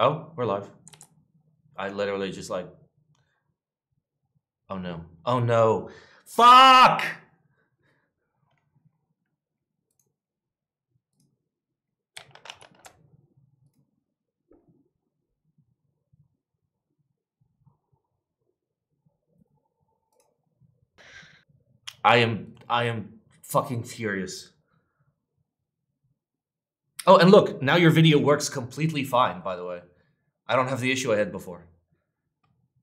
Oh, we're live. I literally just like. Oh no. Oh no. Fuck! I am I am fucking furious. Oh, and look, now your video works completely fine, by the way. I don't have the issue I had before.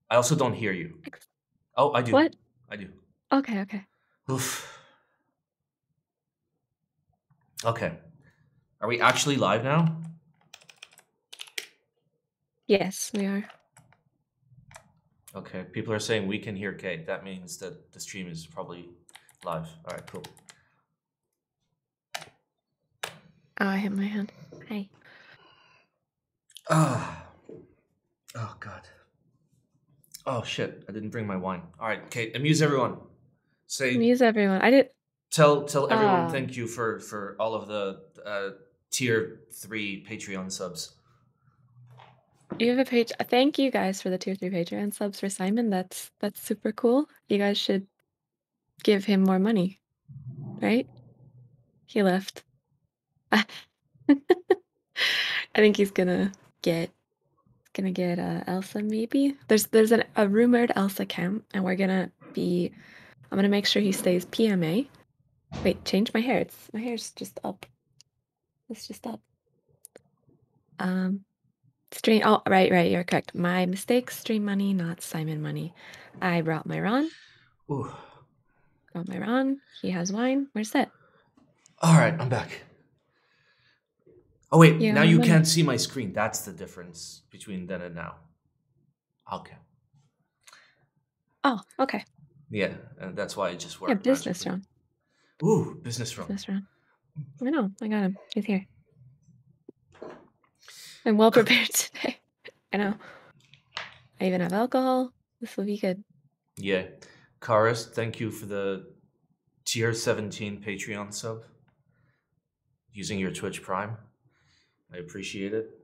I also don't hear you. Oh, I do. What? I do. Okay, okay. Oof. Okay. Are we actually live now? Yes, we are. Okay. People are saying we can hear Kate. That means that the stream is probably live. All right, cool. Oh, I hit my hand. Hey. Ah. Oh god. Oh shit! I didn't bring my wine. All right, Kate. Amuse everyone. Say Amuse everyone. I did. tell tell everyone Ah. thank you for for all of the uh, tier three Patreon subs. You have a page. Thank you guys for the tier three Patreon subs for Simon. That's that's super cool. You guys should give him more money, right? He left. I think he's gonna get gonna get uh, Elsa maybe. There's there's an, a rumored Elsa camp, and we're gonna be. I'm gonna make sure he stays PMA. Wait, change my hair. It's my hair's just up. It's just up. Um, stream. Oh, right, right. You're correct. My mistake. Stream money, not Simon money. I brought my Ron. Ooh. Brought my Ron. He has wine. Where's that? All right, I'm back. Oh wait, Yeah, now you can't see my screen. That's the difference between then and now. Okay. Oh, okay. Yeah, and that's why it just worked. Yeah, business. Ron. Ooh, business room. Business Ron. I know. I got him. He's here. I'm well prepared today. I know. I even have alcohol. This will be good. Yeah. Karis, thank you for the tier 17 Patreon sub. Using your Twitch Prime. I appreciate it.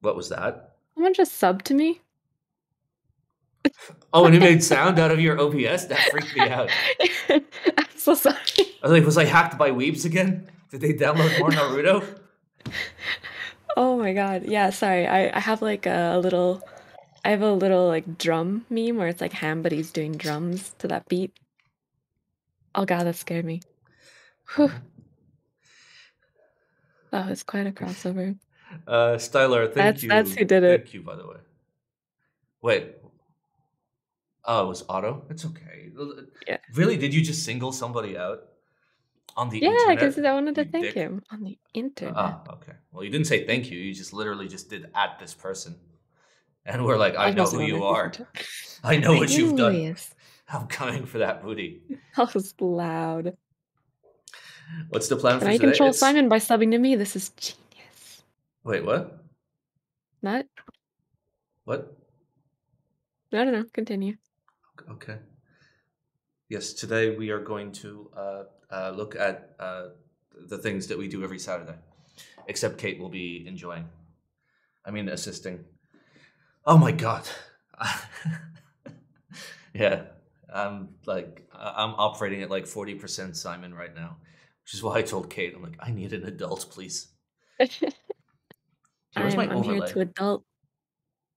What was that? Someone just subbed to me. Oh, and it made sound out of your OBS? That freaked me out. I'm so sorry. I was like, was I hacked by weebs again? Did they download more Naruto? Oh my god. Yeah, sorry. I, I have like a, little I have a little like drum meme where it's like Ham but he's doing drums to that beat. Oh god, that scared me. Whew. That was quite a crossover. Uh, Styler, thank That's- you. that's who did it. Thank you, by the way. Wait. Oh, it was Otto? It's okay. Yeah. Really? Did you just single somebody out on the Yeah, because I wanted to you thank dick? him on the internet. Ah, okay. Well, you didn't say thank you. You just literally just did at this person. And we're like, I know who you are. I know what you've done. I'm coming for that booty. That was loud. What's the plan for Can I today? control It's- Simon by subbing to me? This is genius. Wait, what? Not What? I don't know. Continue. Okay. Yes, today we are going to uh, uh, look at uh, the things that we do every Saturday. Except Kate will be enjoying. I mean, assisting. Oh my god. yeah, I'm like I- I'm operating at like forty percent Simon right now, which is why I told Kate I'm like I need an adult, please. Here's I'm, my I'm here to adult.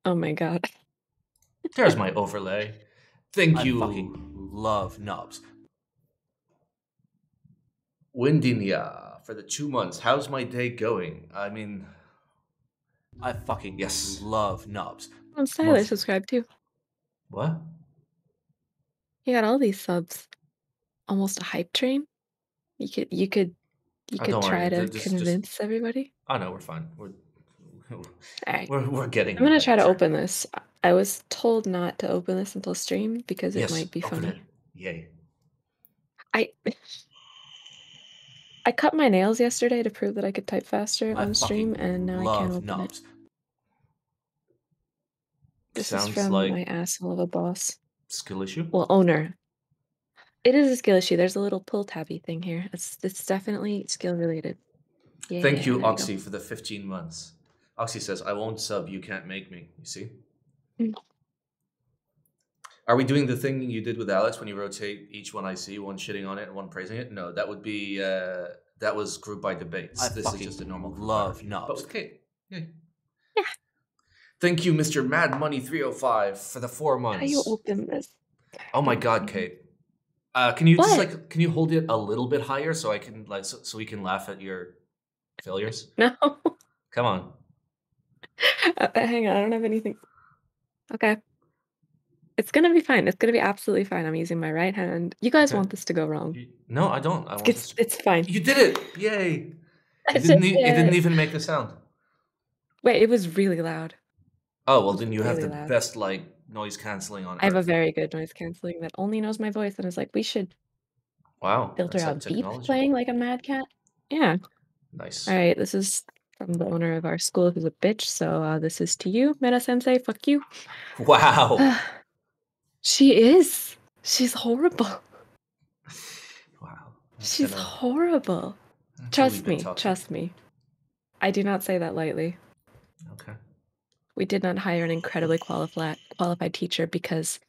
Oh my god. There's my overlay. Thank I you. fucking love knobs. Windinia for the two months. How's my day going? I mean, I fucking Yes. love knobs. On Styler Most- subscribe too. what? You got all these subs. Almost a hype train. You could you could you Oh, could don't try worry, to th- just- convince everybody. Oh no, we're fine. We're Alright. we're, we're getting. I'm gonna try to open this. I was told not to open this until stream because it Yes, might be open funny. it. Yay! I I cut my nails yesterday to prove that I could type faster I on stream, fucking and now I can't open knobs. it. This Sounds is from like my asshole of a boss. Skill issue. Well, owner. It is a skill issue. There's a little pull tabby thing here. It's it's definitely skill related. Yeah, Thank there you, we go. Oxy, for the 15 months. Oxy says, I won't sub, you can't make me. You see? Mm. Are we doing the thing you did with Alex when you rotate each one I see, one shitting on it and one praising it? No, that would be, uh, that was group buy debates. I this is just a normal love no. knobs. But with Kate. Yeah. Thank you, Mr. Mad Money 305 for the four months. How you open this? Oh my god, Kate. Uh, can you just like can you hold it a little bit higher so I can like so, so we can laugh at your failures? No. Come on. Uh, hang on, I don't have anything. Okay. It's gonna be fine. It's gonna be absolutely fine. I'm using my right hand. You guys Okay. want this to go wrong. You- No, I don't. I want It's this- it's fine. You did it! Yay! It didn't, did it didn't even make a sound. Wait, it was really loud. Oh well, then you have Really the loud. best like noise canceling on. I have a earth. very good noise canceling that only knows my voice and is like, we should wow. filter that's out beep technology. playing like a mad cat. Yeah. Nice. All right. This is from the owner of our school who's a bitch. So uh, this is to you, Meta Sensei. Fuck you. Wow. she is. She's horrible. wow. That's She's gonna- horrible. that's a wee Trust me. Trust me. I do not say that lightly. Okay. We did not hire an incredibly qualified qualified teacher because,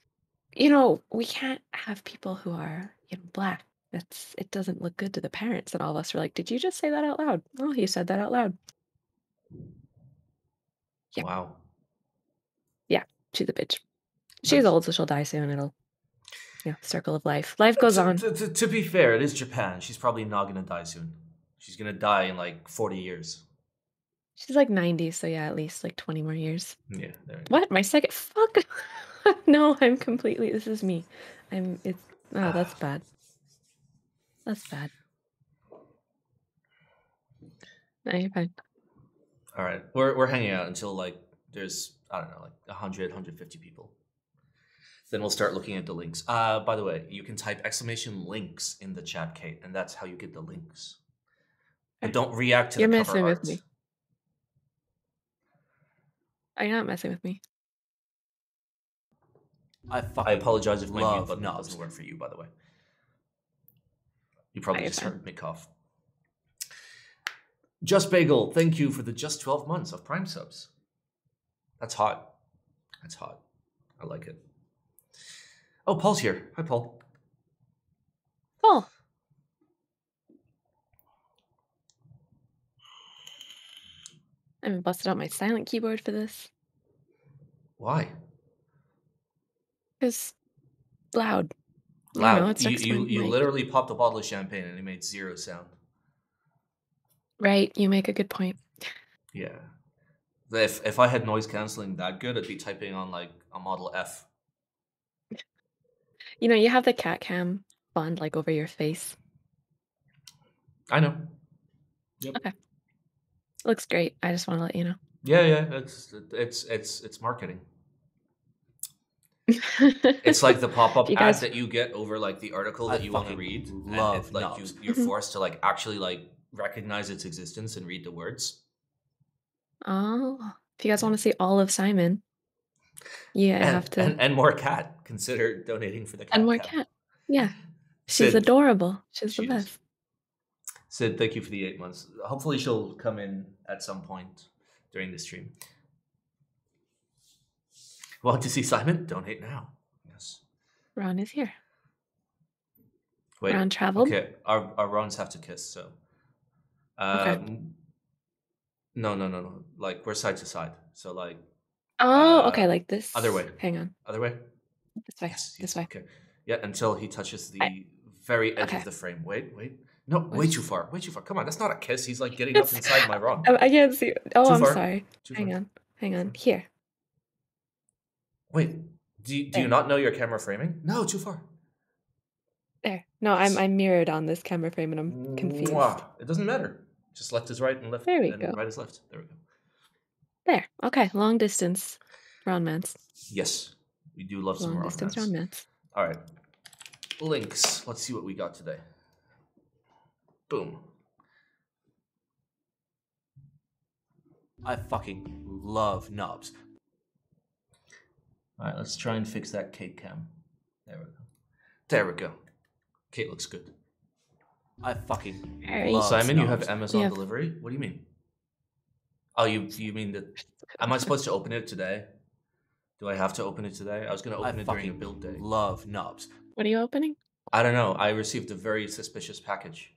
you know, we can't have people who are you know black. That's it doesn't look good to the parents. And all of us were like, "Did you just say that out loud?" Oh, you said that out loud. Yeah. Wow. Yeah she's a bitch. She's old, so she'll die soon. It'll, yeah, circle of life. Life goes to, on. To, to- to be fair, it is Japan. She's probably not gonna die soon. She's gonna die in like forty years. She's like ninety, so yeah, at least like twenty more years. Yeah. There. What? My second? Fuck. no, I'm completely. This is me. I'm. It's. Oh, that's bad. That's bad. No, you're fine. All right. We're we're hanging out until like there's I don't know like 100 150 people. Then we'll start looking at the links. Uh, by the way, you can type exclamation links in the chat, Kate, and that's how you get the links. And don't react to You're the cover messing with me. Are you not messing with me? I I apologize if my mute love button knobs. doesn't work for you, by the way. You probably you're just heard me cough. Just Bagel, thank you for the just 12 months of Prime subs. That's hot. That's hot. I like it. Oh, Baul's here. Hi, Baul. Cool. I haven't busted out my silent keyboard for this. Why? It's loud. I don't Loud. know, you you, you mic. literally popped a bottle of champagne and it made zero sound. Right, you make a good point. Yeah. If if I had noise canceling that good, I'd be typing on like a Model F. You know, you have the cat cam bond like over your face. I know. Looks great. I just want to let you know. Yeah, yeah. It's it's it's it's marketing. It's like the pop-up You ad guys- that you get over like the article I that you want to read. love and if, like you, knobs. you're Mhm. forced to like actually like recognize its existence and read the words. oh, if you guys want to see all of Simon, yeah, I and, have to. and, and more cat. Consider donating for the cat. And more cam. cat. Yeah, she's Sid, adorable. She's She the is. Sid, thank you for the eight months. Hopefully she'll come in at some point during the stream. Want to see Simon? Donate now. Yes. Ron is here. Wait. Ron traveled. Okay, our our runs have to kiss. So, um, Okay. no, no, no, no. Like we're side to side. So like Oh, uh, okay, like this. other way. Hang on. other way. This way. Yes, This yes, way. Okay. Yeah, until he touches the I- very edge okay. of the frame. Wait, wait. No, way too far. Way too far. Come on, that's not a kiss. He's like getting up inside my. Oh, I can't see. Oh, Too I'm far. sorry. Too Hang far. on. Hang on. Here. Wait. Do you, do you not know your camera framing? No, too far. There. No, I'm I'm mirrored on this camera frame and I'm confused. Mwah. It doesn't matter. Just left is right and left There we and go. right is left. There we go. There. Okay. Long distance round mans. Yes. We do love some romance. Long distance mans. All right. Links. Let's see what we got today. Boom. I fucking love knobs. All right, let's try and fix that cake cam. There we go. There we go. Kate looks good. I fucking Alright. love Simon, you have. Amazon have- delivery. What do you mean? Oh, you you mean that? Am I supposed to open it today? Do I have to open it today? I was gonna I open it during a build day. love nubs. What are you opening? I don't know. I received a very suspicious package,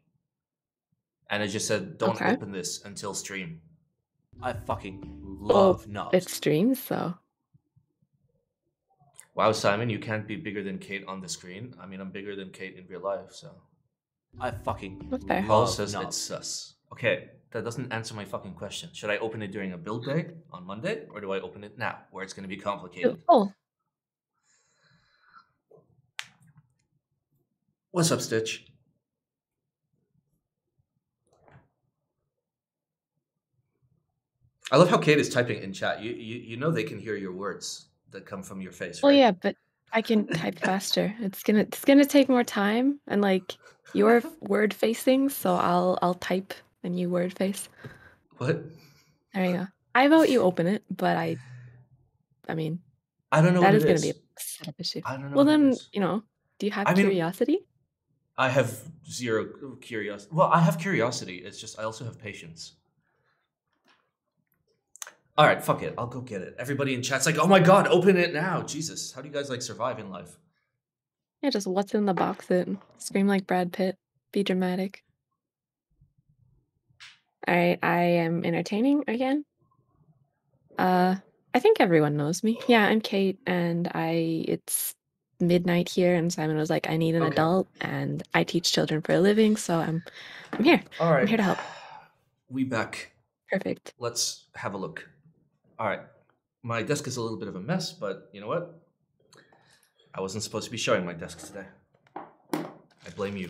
and it just said, "Don't Okay. open this until stream." I fucking love nubs. It streams, so Wow, Simon, you can't be bigger than Kate on the screen. I mean, I'm bigger than Kate in real life, so. I fucking That's fair. Baul says nubs. it's sus. Okay, that doesn't answer my fucking question. Should I open it during a build day on Monday, or do I open it now, where it's going to be complicated? Oh, oh, What's up, Stitch? I love how Kate is typing in chat. You you, you know they can hear your words that come from your face, well, right? yeah, but I can type faster. It's gonna it's gonna take more time, and like you're word facing, so I'll I'll type and you word face. What? There you go. I vote you open it, but I, I mean, I don't know that what is to be a setup issue. I don't know. Well, then you know, do you have I mean- curiosity? I have zero curiosity. Well, I have curiosity. It's just I also have patience. All right, fuck it. I'll go get it. Everybody in chat's like, "Oh my god, open it now!" Jesus, how do you guys like survive in life? Yeah, just what's in the box? It scream like Brad Pitt. Be dramatic. All right, I am entertaining again. Uh, I think everyone knows me. Yeah, I'm Kate, and I. It's midnight here, and Simon was like, "I need an Okay. adult, and I teach children for a living, so I'm, I'm here. All right, I'm here to help. We back. Perfect. Let's have a look. All right, my desk is a little bit of a mess, but you know what? I wasn't supposed to be showing my desk today. I blame you.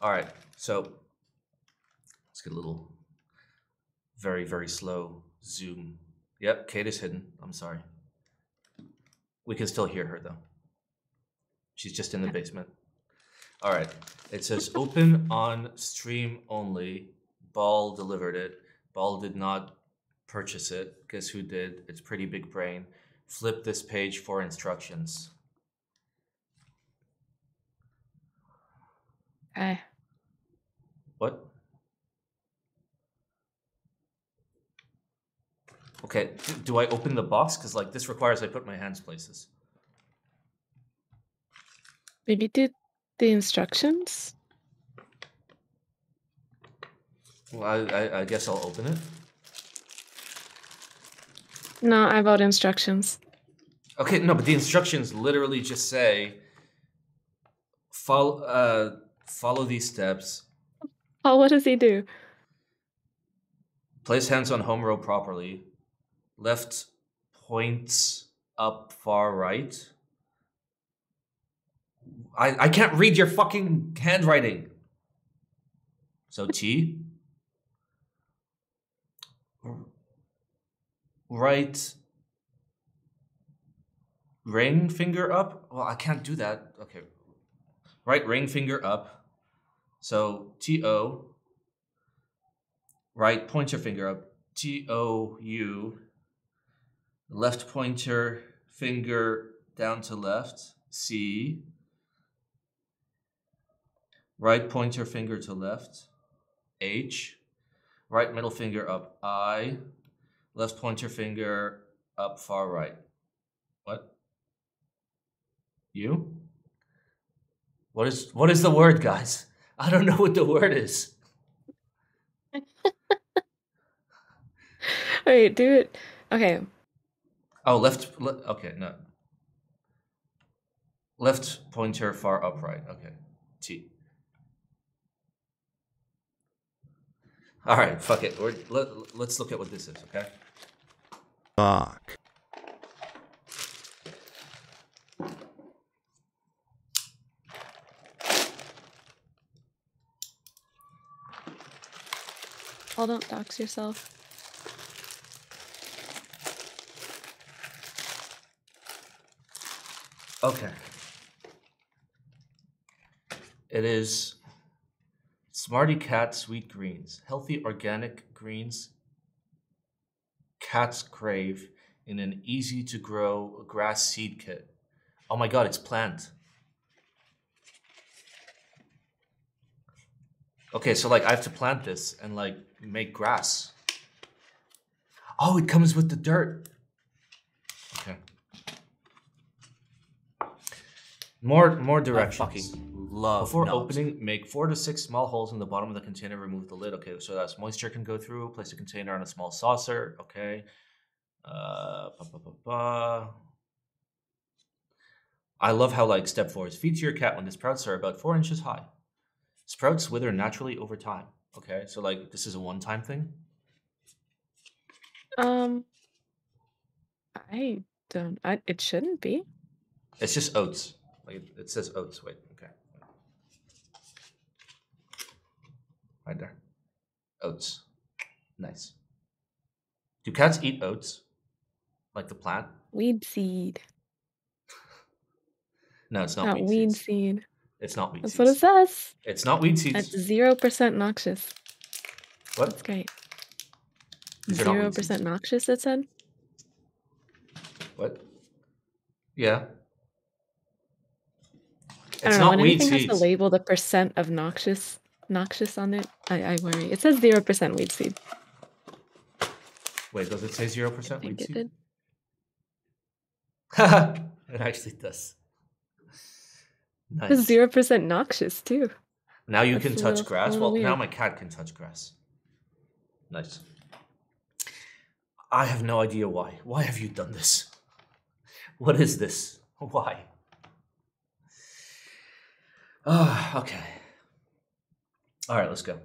All right, so let's get a little very, very slow zoom. Yep, Kate is hidden. I'm sorry. We can still hear her though. She's just in the basement. All right. It says open on stream only. Baul delivered it. Ball did not purchase it. Guess who did? It's pretty big brain. Flip this page for instructions. Okay. What? Okay, do I open the box? Because like this requires I put my hands places. Maybe do the instructions. Well, I, I, I guess I'll open it. No, I vote instructions. Okay, no, but the instructions literally just say follow uh follow these steps. Oh, what does he do? Place hands on home row properly. Left points up far right. I I can't read your fucking handwriting. So T. Right ring finger up. Well, I can't do that. Okay. Right ring finger up. So T O. Right pointer finger up. T O U. Left pointer finger down to left. C. Right pointer finger to left. H. Right middle finger up. I. Left pointer finger up far right. What? You? What is what is the word, guys? I don't know what the word is. Wait, do it. Okay, Oh, left. Le- okay, no. Left pointer far upright. Okay, T. All right, fuck it. We're, let, let's look at what this is. Okay. Fuck. Baul, don't dox yourself. Okay. It is SmartyKat Sweet Greens, healthy organic greens cats crave in an easy to grow grass seed kit. Oh my god, it's plant. Okay, so like I have to plant this and like make grass. Oh, it comes with the dirt. Okay. More more directions. fucking love Before knobs. opening, make four to six small holes in the bottom of the container. Remove the lid. Okay, so that's moisture can go through. Place the container on a small saucer. Okay. Uh, ba, ba, ba, ba. I love how like step four is feed to your cat when the sprouts are about four inches high. Sprouts wither naturally over time. Okay, so like this is a one-time thing. Um, I don't. I it shouldn't be. It's just oats. Like it, it says oats. Wait, okay. Right there. Oats. Nice. Do cats eat oats? Like the plant? Weed seed, No, it's not, not weed, weed seeds. seed. It's not weed That's what it says. It's not weed It's seeds. zero percent noxious. What? That's great. These are not Zero seeds. percent noxious. It said. What? Yeah. I don't know. not When weed anything has seeds. the label the percent of noxious noxious on it, I, I worry. It says zero percent weed seed. Wait, does it say zero I percent think weed it seed? did. it actually does. It's Nice. zero percent noxious too. Now you That's can touch little- grass. Well, now my cat can touch grass. Nice. I have no idea why. Why have you done this? What is this? Why? Ah, okay. All right, let's go.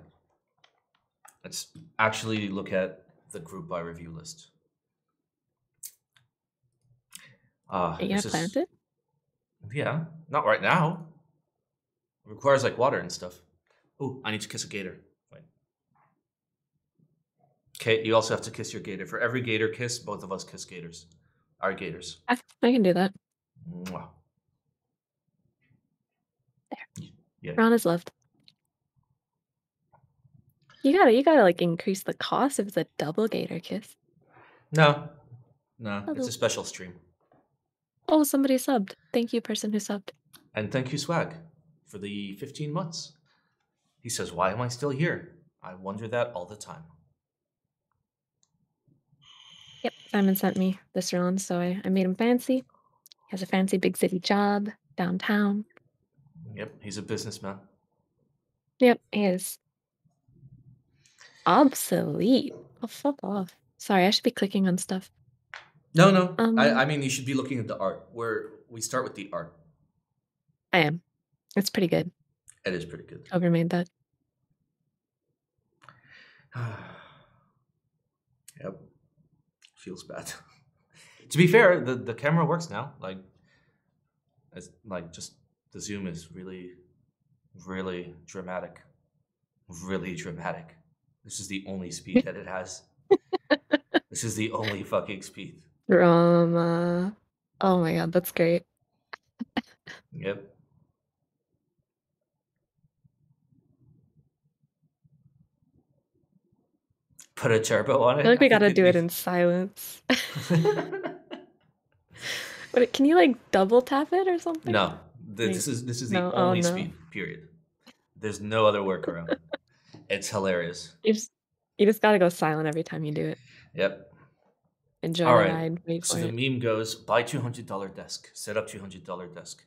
Let's actually look at the group buy review list. Uh, Are you gonna plant it? yeah, not right now. It requires like water and stuff. Oh, I need to kiss a gator. Wait. Kate, you also have to kiss your gator. For every gator kiss, both of us kiss gators. Our gators. I, I can do that. Mwah. There. Yeah. Ron is loved. You gotta, you gotta like increase the cost if it's a double gator kiss. No, no, it's a special stream. Oh, somebody subbed. Thank you, person who subbed. And thank you, Swag, for the 15 months. He says, Why am I still here? I wonder that all the time. Yep, Simon sent me this Ron, so I, I made him fancy. He has a fancy big city job downtown. Yep, he's a businessman. Yep, he is. Obsolete. Oh, fuck off. Sorry, I should be clicking on stuff. No, no. Um, I, I mean, you should be looking at the art. Where we start with the art. I am. It's pretty good. It is pretty good. Whoever made that. yep. Feels bad. to be fair, the, the camera works now. Like, it's like just the zoom is really, really dramatic. Really dramatic. This is the only speed that it has. this is the only fucking speed. Drama. Oh my god, that's great. Yep. Put a turbo on it. I feel like we gotta do it in silence. But can you like double tap it or something? No, this is this is the no, oh, only no. speed. Period. There's no other workaround. It's hilarious. You just you just gotta go silent every time you do it. Yep. Enjoy All the right, ride. Wait So the it. meme goes: buy two hundred dollar desk, set up two hundred dollar desk,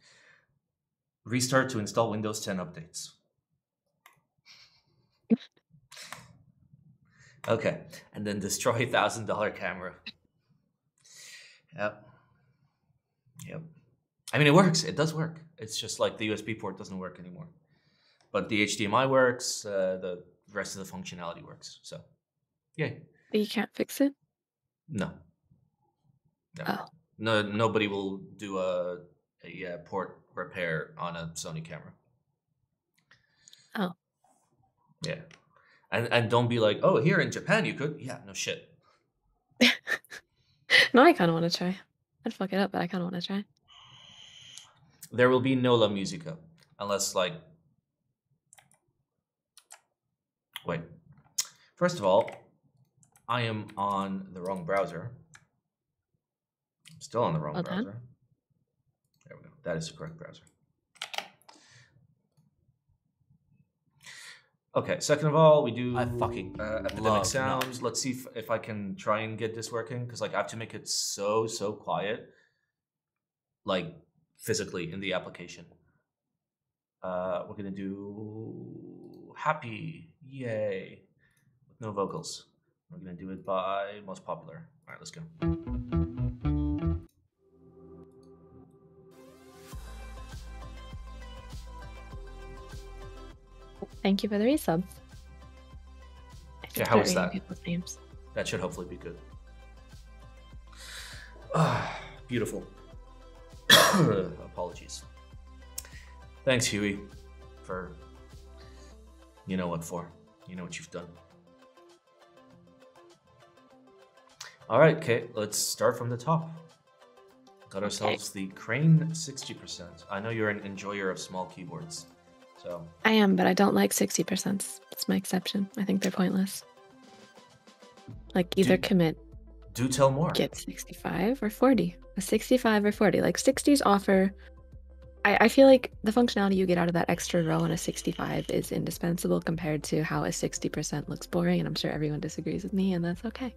restart to install Windows 10 updates. okay, and then destroy thousand dollar camera. Yep. Yep. I mean, it works. It does work. It's just like the USB port doesn't work anymore, but the HDMI works. Uh, the rest of the functionality works. So, yay. But you can't fix it? No. No. Oh. No. Nobody will do a, a uh, port repair on a Sony camera. Oh. Yeah. And and don't be like, oh, here in Japan you could. Yeah, no shit. No, I kinda wanna try. I'd fuck it up, but I kinda wanna try. There will be no La Musica unless like. Wait. First of all, I am on the wrong browser. I'm still on the wrong Well done. browser. There we go. That is the correct browser. Okay, second of all, we do I fucking uh, epidemic love sounds. knobs. Let's see if, if I can try and get this working because like I have to make it so so quiet, like physically in the application. Uh, we're gonna do happy, yay, with no vocals. We're gonna do it by most popular. All right, let's go. Thank you for the resubs. I Yeah, how was that? Names. That should hopefully be good. Ah, beautiful. Apologies. Thanks, Huey, for you know what for. You know what you've done. All right, Kate, let's start from the top. Got ourselves the Crane 60%. I know you're an enjoyer of small keyboards. So, I am, but I don't like 60%. It's my exception. I think they're pointless. Like either Do- commit, do tell more. get 65 or 40. A 65 or 40. Like 60s offer. I, I feel like the functionality you get out of that extra row on a 65 is indispensable compared to how a 60% looks boring. And I'm sure everyone disagrees with me, and that's okay.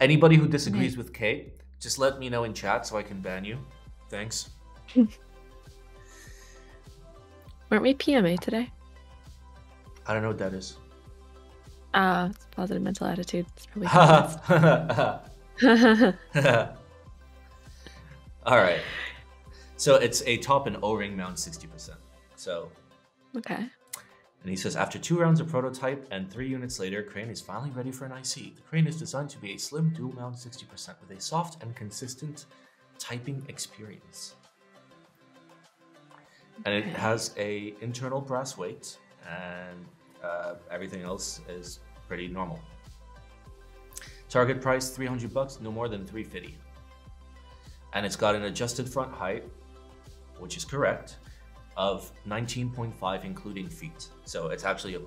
Anybody who disagrees with Kate, just let me know in chat so I can ban you. Thanks. Weren't we PMA today? I don't know what that is. Ah, it's positive mental attitude. It's probably. All right. So it's a top and O-ring mount 60%. So, okay. and he says after two rounds of prototype and three units later, Crane is finally ready for an IC. The Crane is designed to be a slim dual mount 60% with a soft and consistent typing experience. And it has a internal brass weight, and uh, everything else is pretty normal. Target price 300 bucks, no more than 350. And it's got an adjusted front height, which is correct, of 19.5 including feet. So it's actually a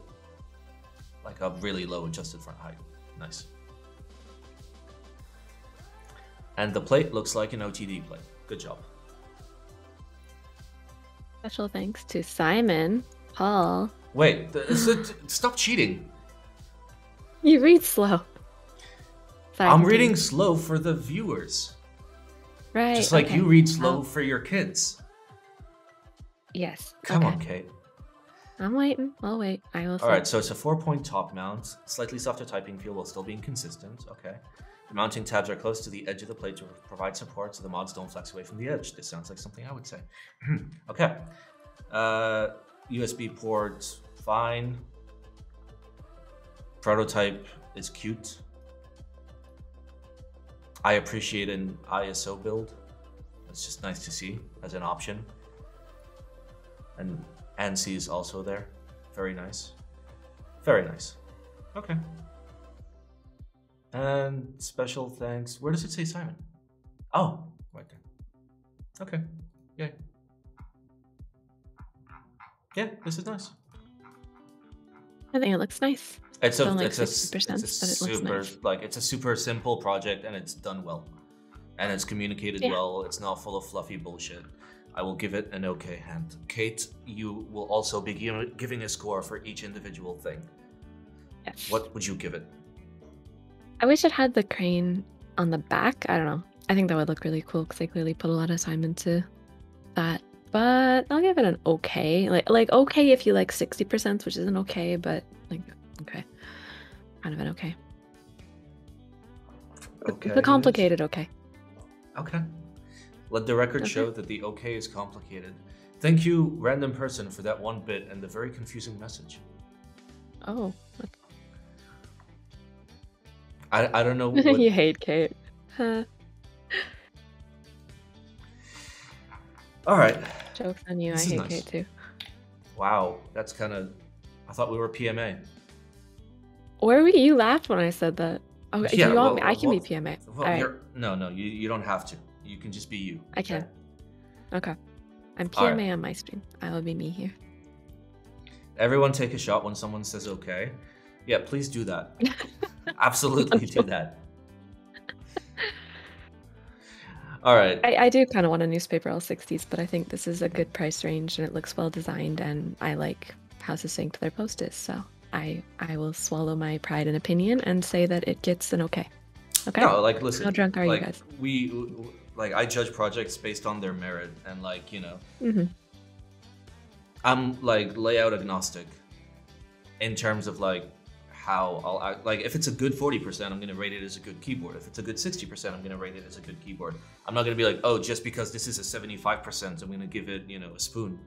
like a really low adjusted front height. Nice. And the plate looks like an OTD plate. Good job. Special thanks to Simon, Paul. Wait, stop cheating. You read slow. Sorry, I'm reading slow for the viewers. Right. Just like okay. you read slow Oh, for your kids. Yes. Come okay. on, Kate. I'm waiting. I'll wait. I will. All right, so it's a four-point top mount, slightly softer typing feel while still being consistent. Okay. The mounting tabs are close to the edge of the plate to provide support, so the mods don't flex away from the edge. This sounds like something I would say. okay. Uh, USB port, fine. Prototype is cute. I appreciate an ISO build. It's just nice to see as an option. And ANSI is also there. Very nice. Very nice. Okay. And special thanks. Where does it say Simon? Oh, right there. Okay. Yay. Yeah, this is nice. I think it looks nice. It's a, Don't like it's a, s- 60%, it's a but it looks super nice. like it's a super simple project and it's done well, and it's communicated Yeah. well. It's not full of fluffy bullshit. I will give it an okay hand. Kate, you will also be giving a score for each individual thing. Yes. What would you give it? I wish it had the crane on the back. I don't know. I think that would look really cool because they clearly put a lot of time into that. But I'll give it an okay. Like like okay if you like sixty percent, which isn't okay, but like okay, kind of an okay. Okay. It's it a is. complicated okay. Okay. Let the record Okay. show that the okay is complicated. Thank you, random person, for that one bit and the very confusing message. Oh, I, I don't know what, you hate Kate. Huh. All right. Jokes on you. This I hate nice. Kate too. Wow, that's kind of. I thought we were PMA. Where were you? You laughed when I said that. Oh, do Yeah, you want me? I can well, be PMA. Well, All right. you're, no, no, you, you don't have to. You can just be you. I can. Okay. I'm All right. PMA on my stream. I will be me here. Everyone take a shot when someone says okay. Yeah, please do that. Absolutely do that. All right. I, I do kind of want a newspaper L60s, but I think this is a good price range and it looks well designed, and I like how succinct their post is. So I I will swallow my pride and opinion and say that it gets an okay. Okay. No, like listen. How drunk are you like, guys? We like I judge projects based on their merit and like you know hmm I'm like layout agnostic in terms of like how I'll act. Like if it's a good 40%, I'm gonna rate it as a good keyboard. If it's a good 60%, I'm gonna rate it as a good keyboard. I'm not gonna be like, oh, just because this is a 75%, I'm gonna give it, you know, a spoon.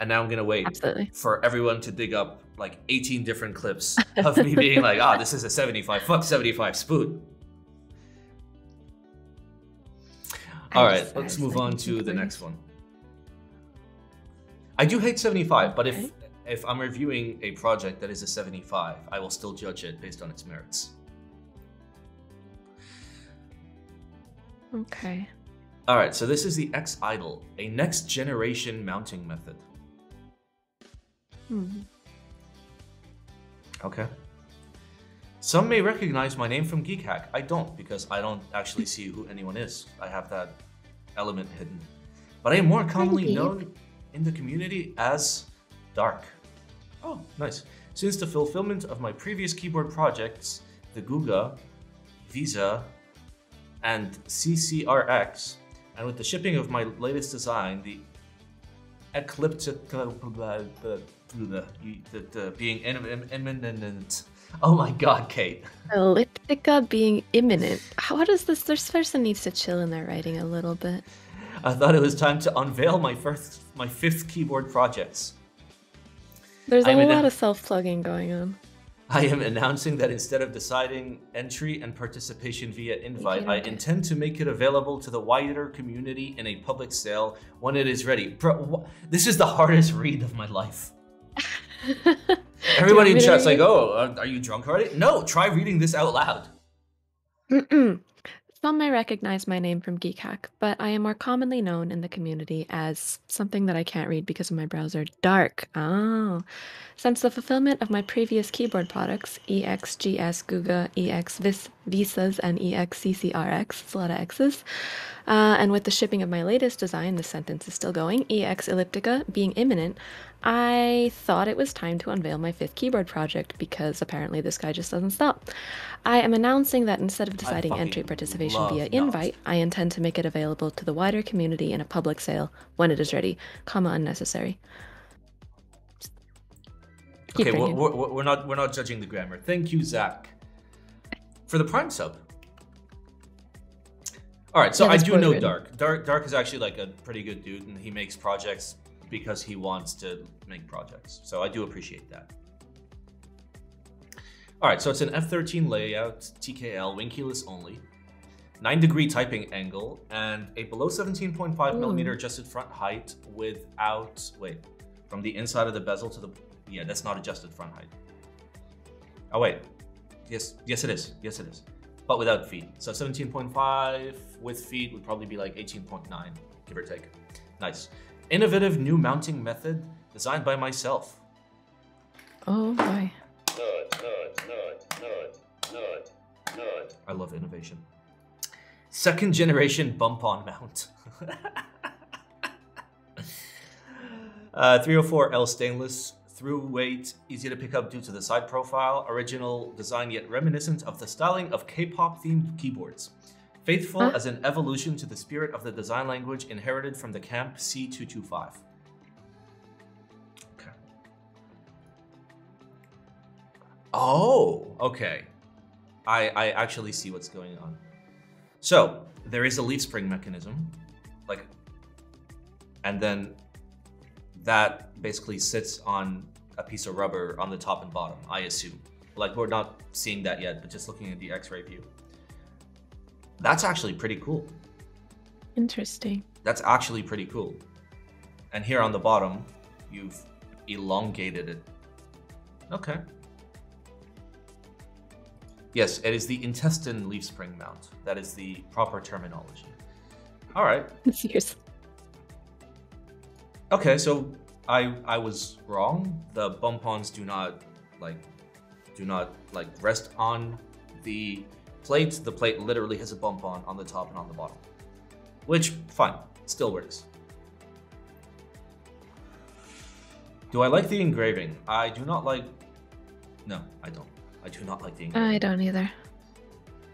And now I'm gonna wait Absolutely. for everyone to dig up like 18 different clips of me being like, ah, this is a 75. Fuck 75 spoon. All right, just- let's move on to the next one. I do hate 75, but if if I'm reviewing a project that is a 75, I will still judge it based on its merits. Okay. All right, so this is the Ex Idol, a next generation mounting method. Hmm. Okay. Some may recognize my name from Geekhack. I don't because I don't actually see who anyone is. I have that element hidden. But I am more commonly known in the community as Dark. Oh, nice. Since the fulfillment of my previous keyboard projects, the Guga, Visa, and CCRX, and with the shipping of my latest design, the Ecliptic, being im- im- imminent. Oh my god, Kate. Elliptica being imminent. How does this? This person needs to chill in their writing a little bit. I thought it was time to unveil my first, my fifth keyboard projects. There's a I'm lot of self-plugging going on. I am announcing that instead of deciding entry and participation via invite, I intend to make it available to the wider community in a public sale when it is ready. Bro, wh- this is the hardest read of my life. Everybody in chat's like, "Oh, are you drunk already?" No, try reading this out loud. Mm-mm. Some may recognize my name from Geekhack, but I am more commonly known in the community as something that I can't read because of my browser, Dark. Oh. Since the fulfillment of my previous keyboard products, EXGS, Guga, EX Vis- Visas, and EXCCRX, it's a lot of X's, uh, and with the shipping of my latest design, the sentence is still going, EX Elliptica being imminent, I thought it was time to unveil my fifth keyboard project because apparently this guy just doesn't stop. I am announcing that instead of deciding entry participation via invite, I intend to make it available to the wider community in a public sale when it is ready, comma unnecessary. Keep okay, we're, we're, we're not we're not judging the grammar. Thank you, Zach, for the prime sub. All right, so Yeah, I do know written. Dark. Dark Dark is actually like a pretty good dude, and he makes projects because he wants to make projects. So I do appreciate that. All right, so it's an F13 layout, TKL, winkeyless only, nine degree typing angle, and a below 17.5 millimeter adjusted front height without wait from the inside of the bezel to the yeah that's not adjusted front height. Oh wait, yes yes it is yes it is, but without feet. So 17.5 with feet would probably be like 18.9 give or take. Nice, innovative new mounting method designed by myself. Oh boy. I love innovation. Second generation bump on mount. uh, 304L stainless, through weight, easy to pick up due to the side profile, original design yet reminiscent of the styling of K pop themed keyboards. Faithful Huh? as an evolution to the spirit of the design language inherited from the Camp C225. Okay. Oh, okay. I, I actually see what's going on. So there is a leaf spring mechanism, like, and then that basically sits on a piece of rubber on the top and bottom. I assume. Like we're not seeing that yet, but just looking at the X-ray view. That's actually pretty cool. Interesting. That's actually pretty cool. And here on the bottom, you've elongated it. Okay. Yes, it is the intestine leaf spring mount. That is the proper terminology. All right. Seriously. Okay, so I I was wrong. The bump-ons do not like do not like rest on the plate. The plate literally has a bump on on the top and on the bottom. Which fine, still works. Do I like the engraving? I do not like. No, I don't. I do not like the engraving. I don't either.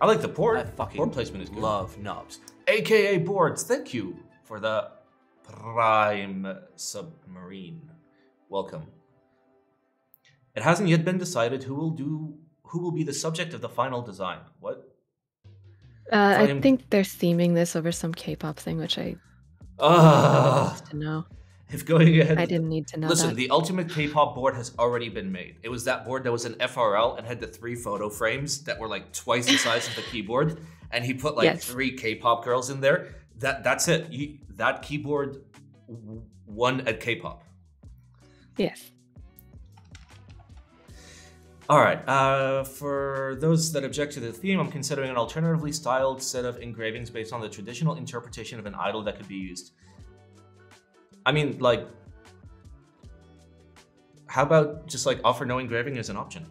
I like the port. I fucking board placement is good. love knobs. AKA boards. Thank you for the prime submarine. Welcome. It hasn't yet been decided who will do who will be the subject of the final design. What? Uh, I think they're theming this over some K-pop thing, which I Ah, to know. if going ahead. I didn't need to know Listen, that. the ultimate K-pop board has already been made. It was that board that was an FRL and had the three photo frames that were like twice the size of the keyboard, and he put like Yes. three K-pop girls in there. That that's it. You, that keyboard won at K-pop. Yes. All right. Uh, for those that object to the theme, I'm considering an alternatively styled set of engravings based on the traditional interpretation of an idol that could be used. I mean, like, how about just like offer no engraving as an option?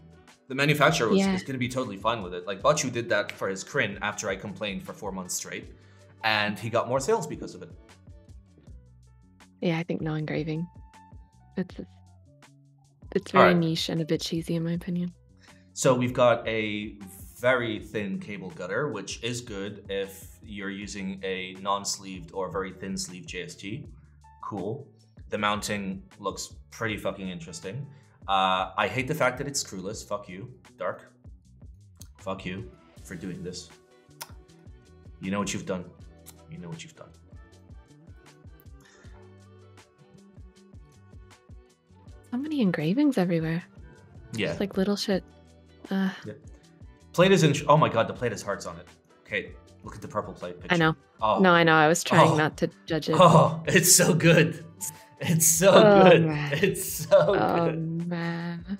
The manufacturer was, Yeah. is going to be totally fine with it. Like, Bachu did that for his Kryn after I complained for four months straight, and he got more sales because of it. Yeah, I think no engraving. It's it's very right. niche and a bit cheesy in my opinion. So we've got a very thin cable gutter, which is good if you're using a non-sleeved or very thin sleeve JST. Cool. The mounting looks pretty fucking interesting. Uh, I hate the fact that it's screwless. Fuck you, Dark. Fuck you for doing this. You know what you've done. You know what you've done. So many engravings everywhere. Yeah. It's like little shit. Uh, plate is in. Oh my god, the plate has hearts on it. Okay, look at the purple plate. Picture. I know. Oh. No, I know. I was trying Oh. not to judge it. Oh, it's so good. It's so Oh, good. man. It's so Oh, good. man.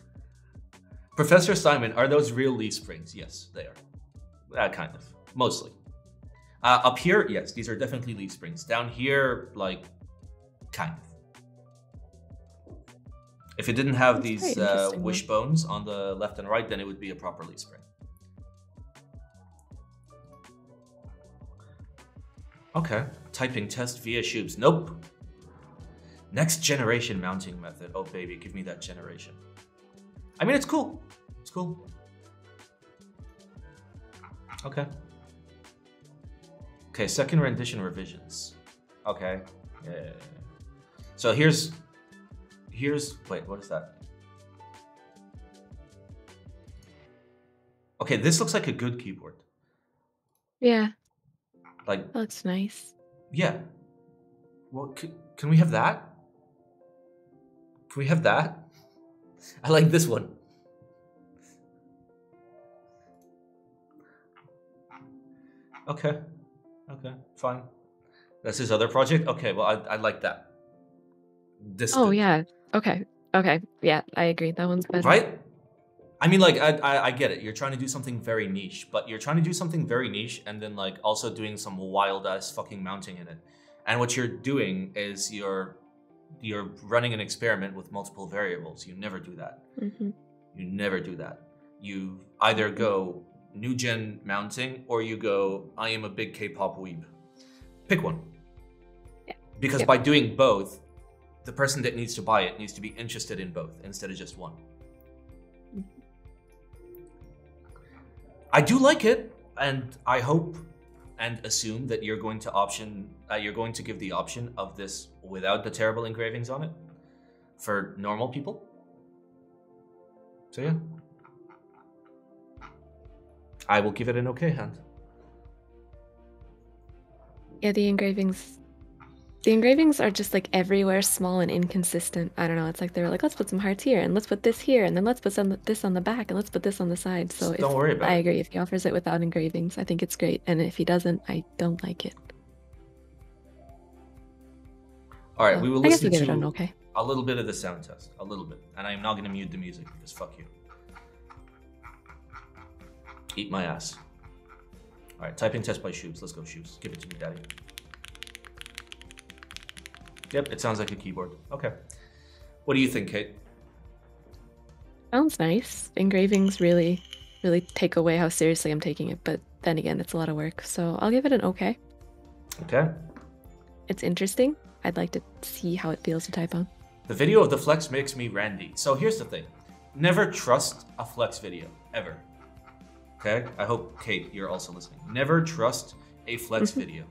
Professor Simon, are those real leaf springs? Yes, they are. Uh, kind of. Mostly. Uh, up here, yes, these are definitely leaf springs. Down here, like, kind of. If it didn't have That's these uh, wishbones on the left and right, then it would be a proper leaf spring. Okay. Typing test via Shubes. Nope. Next generation mounting method. Oh, baby, give me that generation. I mean, it's cool. It's cool. Okay. Okay, second rendition revisions. Okay. Yeah. So here's here's wait, what is that? Okay, this looks like a good keyboard. Yeah, Like, that looks nice. yeah. Well, can, can we have that? Can we have that? I like this one. Okay. Okay, fine. That's his other project? Okay, well, I, I like that. This Oh yeah. Okay. Okay. Yeah, I agree. That one's better. Right? I mean, like, I, I I get it. You're trying to do something very niche, but you're trying to do something very niche and then, like, also doing some wild ass fucking mounting in it. And what you're doing is you're you're running an experiment with multiple variables. You never do that. hmm You never do that. You either go new gen mounting or you go I am a big K-pop weeb. Pick one. Yeah. Because Yep. by doing both, the person that needs to buy it needs to be interested in both instead of just one. I do like it, and I hope and assume that you're going to option uh, you're going to give the option of this without the terrible engravings on it for normal people. So yeah. I will give it an okay hand. Yeah, the engravings. The engravings are just like everywhere, small and inconsistent. I don't know. It's like they were like, let's put some hearts here, and let's put this here, and then let's put some this on the back, and let's put this on the side. So if, don't worry about it. I it. agree. If he offers it without engravings, I think it's great. And if he doesn't, I don't like it. All right, So we will listen to okay. a little bit of the sound test, a little bit, and I am not going to mute the music because fuck you. Eat my ass. All right, typing test by shoes. Let's go shoes. Give it to me, daddy. Yep, it sounds like a keyboard. Okay. What do you think, Kate? Sounds nice. Engravings really, really take away how seriously I'm taking it. But then again, it's a lot of work. So I'll give it an okay. Okay. It's interesting. I'd like to see how it feels to type on. The video of the flex makes me randy. So here's the thing. Never trust a flex video. Ever. Okay? I hope, Kate, you're also listening. Never trust a flex mm-hmm. video.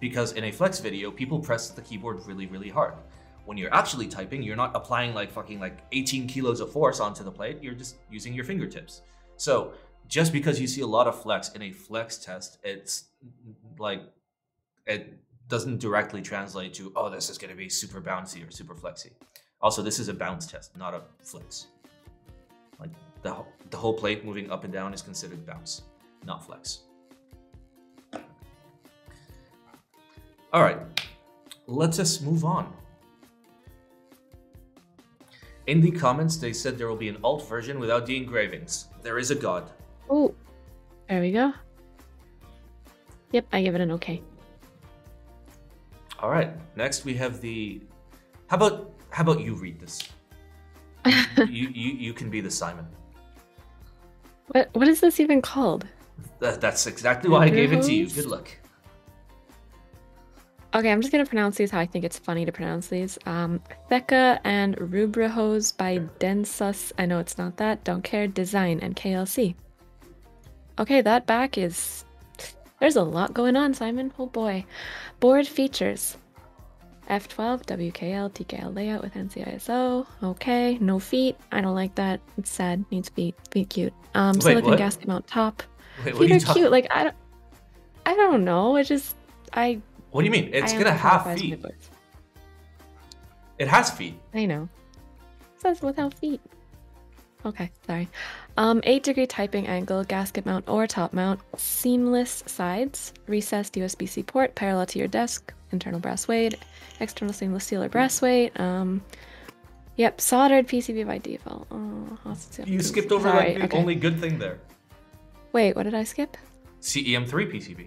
Because in a flex video, people press the keyboard really, really hard. When you're actually typing, you're not applying like fucking like 18 kilos of force onto the plate, you're just using your fingertips. So just because you see a lot of flex in a flex test, it's like it doesn't directly translate to oh this is going to be super bouncy or super flexy. Also, this is a bounce test, not a flex. Like the the whole plate moving up and down is considered bounce, not flex. All right, let us just move on. In the comments, they said there will be an alt version without the engravings. There is a god. Oh, there we go. Yep, I give it an okay. All right. Next, we have the. How about how about you read this? you you you can be the Simon. what what is this even called? That, that's exactly why I gave it to you. Good luck. Okay, I'm just gonna pronounce these how I think it's funny to pronounce these. Um, Theka and Rubrahos by Densus. I know it's not that. Don't care. Design and KLC. Okay, that back is. There's a lot going on, Simon. Oh boy. Board features. F12, WKL, TKL layout with ANSI/ISO. Okay, no feet. I don't like that. It's sad. Needs feet. Feet cute. Um, Wait, silicon what? gasket mount top. Wait, Feet are are cute. Like I don't. I don't know. It just I What do you mean? It's gonna have feet. It has feet. I know. It says without feet. Okay, sorry. Um, 8 degree typing angle, gasket mount or top mount, seamless sides, recessed USB C port parallel to your desk, internal brass weight, external stainless steel or brass weight. Um, yep, soldered PCB by default. Oh, You PCB. skipped over Sorry, like the okay. only good thing there. Wait, what did I skip? CEM3 PCB.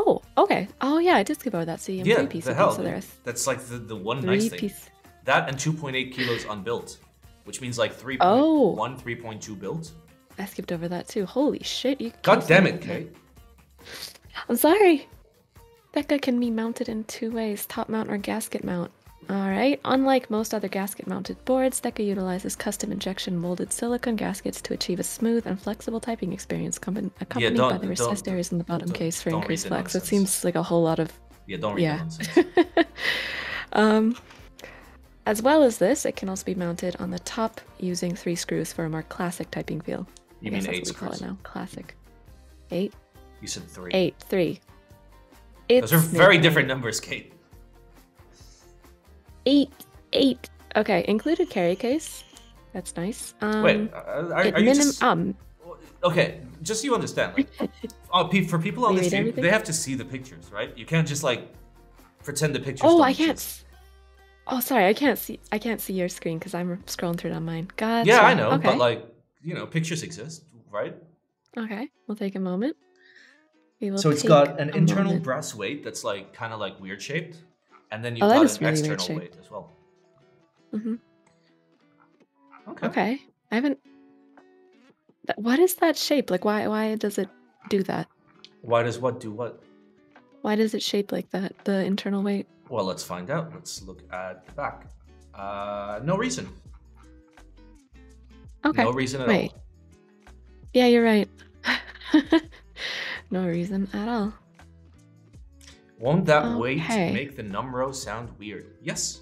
Oh, okay. Oh yeah, I did skip over that CM3 yeah, PCB. the hell. So That's like the, the one three nice thing. piece. That and 2.8 kilos unbuilt, which means like 3.1, Oh. 3.2 built. I skipped over that too. Holy shit! You. God damn it. Kate. I'm sorry. Deca can be mounted in two ways top mount or gasket mount. Alright, unlike most other gasket mounted boards, Deca utilizes custom injection molded silicone gaskets to achieve a smooth and flexible typing experience, accompan- accompanied by the recessed areas in the bottom case for increased flex. It seems like a whole lot of. Yeah, don't read Yeah. um, as well as this, it can also be mounted on the top using three screws for a more classic typing feel. You I mean that's eight what we call it screws? now. Classic. Eight, You said three. eight, three. It's Those are very different numbers, Kate. Eight, eight. Okay, included carry case. That's nice. Um, Wait, are, are you minim- just... um, Okay, just so you understand, like, pe- for people on We the read stream, everything? they have to see the pictures, right? You can't just like pretend the pictures. oh, I can't. exist. Oh, sorry, I can't see. I can't see your screen because I'm scrolling through it on mine. God. Yeah, I know, Okay. but like, you know, pictures exist, right? Okay, we'll take a moment. So it's got an internal moment. brass weight that's like kind of like weird shaped, and then you've Oh, got an really external weight as well. Mhm. Okay. Okay, I haven't. What is that shape? Like, why? Why does it do that? Why does what do what? Why does it shape like that? The internal weight. Well, let's find out. Let's look at the back. Uh, no reason. Okay. No reason at Wait. all. Yeah, you're right. no reason at all. Won't that weight make the numero sound weird? Yes.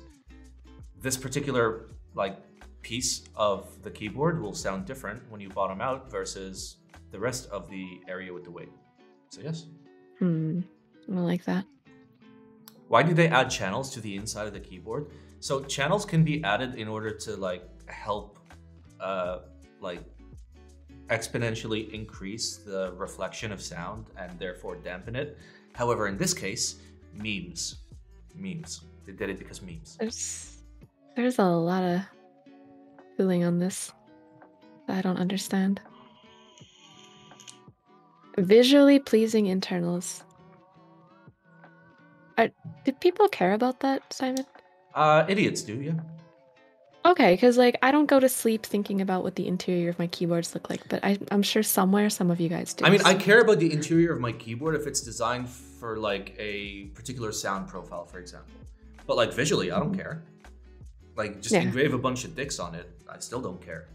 This particular like piece of the keyboard will sound different when you bottom out versus the rest of the area with the weight. So yes. Hmm. I like that. Why do they add channels to the inside of the keyboard? So channels can be added in order to like help uh like exponentially increase the reflection of sound and therefore dampen it. However, in this case, memes. Memes. They did it because memes. There's there's a lot of feeling on this that I don't understand. Visually pleasing internals. Are, do people care about that, Simon? Uh idiots do, yeah. Okay, because like I don't go to sleep thinking about what the interior of my keyboards look like, but I, I'm sure somewhere some of you guys do. I mean, I care about the interior of my keyboard if it's designed for like a particular sound profile, for example. But like visually, I don't mm-hmm. care. Like just Yeah. engrave a bunch of dicks on it. I still don't care.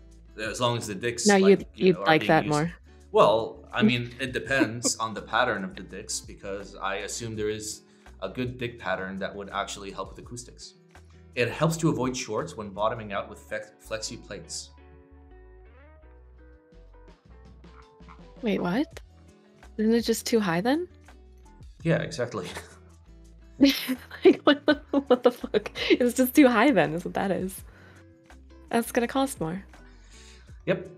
As long as the dicks. No, like, you'd you you'd know, like that used- more. Well, I mm. mean, it depends on the pattern of the dicks because I assume there is a good dick pattern that would actually help with acoustics. It helps to avoid shorts when bottoming out with flex- flexi plates. Wait, what? Isn't it just too high then? Yeah, exactly. like what the, what the fuck? It's just too high then, is what that is. That's gonna cost more. Yep.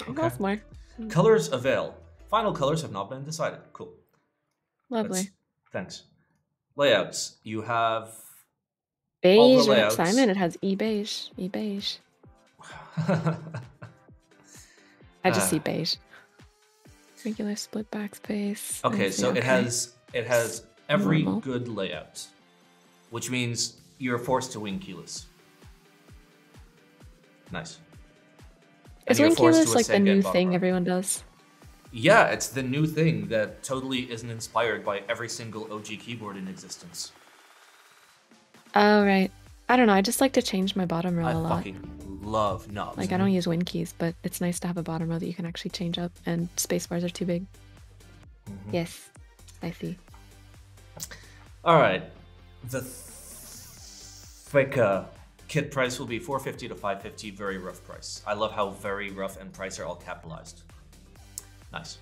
It Okay. costs more. Colors avail. Final colors have not been decided. Cool. Lovely. That's- Thanks. Layouts. You have. Beige. Simon. It has e beige. E beige. I just Ah. see beige. Regular split backspace. Okay, so it has it has every Normal. good layout, which means you're forced to winkeyless. Nice. And Is winkeyless like the new thing everyone does? Yeah, it's the new thing that totally isn't inspired by every single OG keyboard in existence. Oh right. I don't know. I just like to change my bottom row I a lot. fucking love knobs. Like I don't use win keys, but it's nice to have a bottom row that you can actually change up, and space bars are too big. Mhm. Yes, I see. All right, the Thika kit price will be 450 to 550. Very rough price. I love how very rough and price are all capitalized. Nice.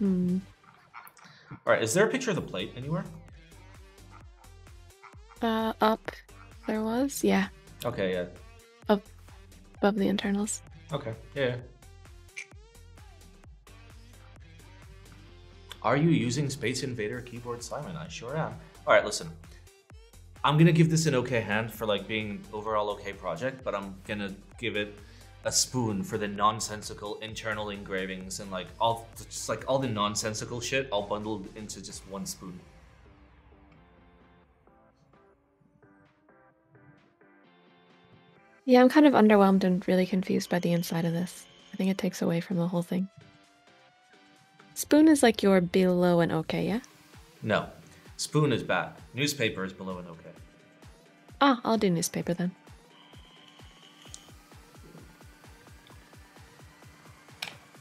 Hmm. All right, is there a picture of the plate anywhere? Uh, up. There was, yeah, Okay, yeah. Up above the internals. Okay, yeah. Are you using Space Invader keyboard, Simon? I sure am. All right, listen. I'm gonna give this an okay hand for like being overall okay project, but I'm gonna give it a spoon for the nonsensical internal engravings and like all just like all the nonsensical shit all bundled into just one spoon. Yeah, I'm kind of underwhelmed and really confused by the inside of this. I think it takes away from the whole thing. Spoon is like your below and okay, yeah? No, spoon is bad. Newspaper is below and okay. Ah, I'll do newspaper then.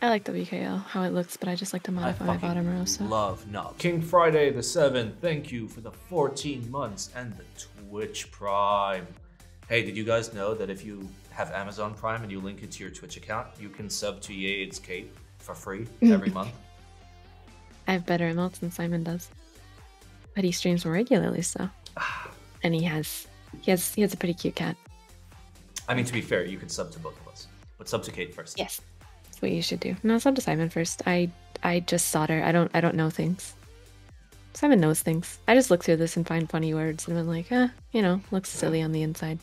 I like the VKL, how it looks, but I just like to modify my bottom row, so. love knobs. King Friday the 7th, thank you for the 14 months and the Twitch Prime. Hey, did you guys know that if you have Amazon Prime and you link it to your Twitch account, you can sub to Yay It's Kate for free every month? I have better emotes than Simon does. But he streams more regularly, so. And he has he has he has a pretty cute cat. I mean, to be fair, you could sub to both of us, but sub to Kate first. Yes. That's what you should do. No, sub to Simon first. I I just solder. I don't I don't know things. Simon knows things. I just look through this and find funny words and I'm like, eh, you know, looks silly on the inside.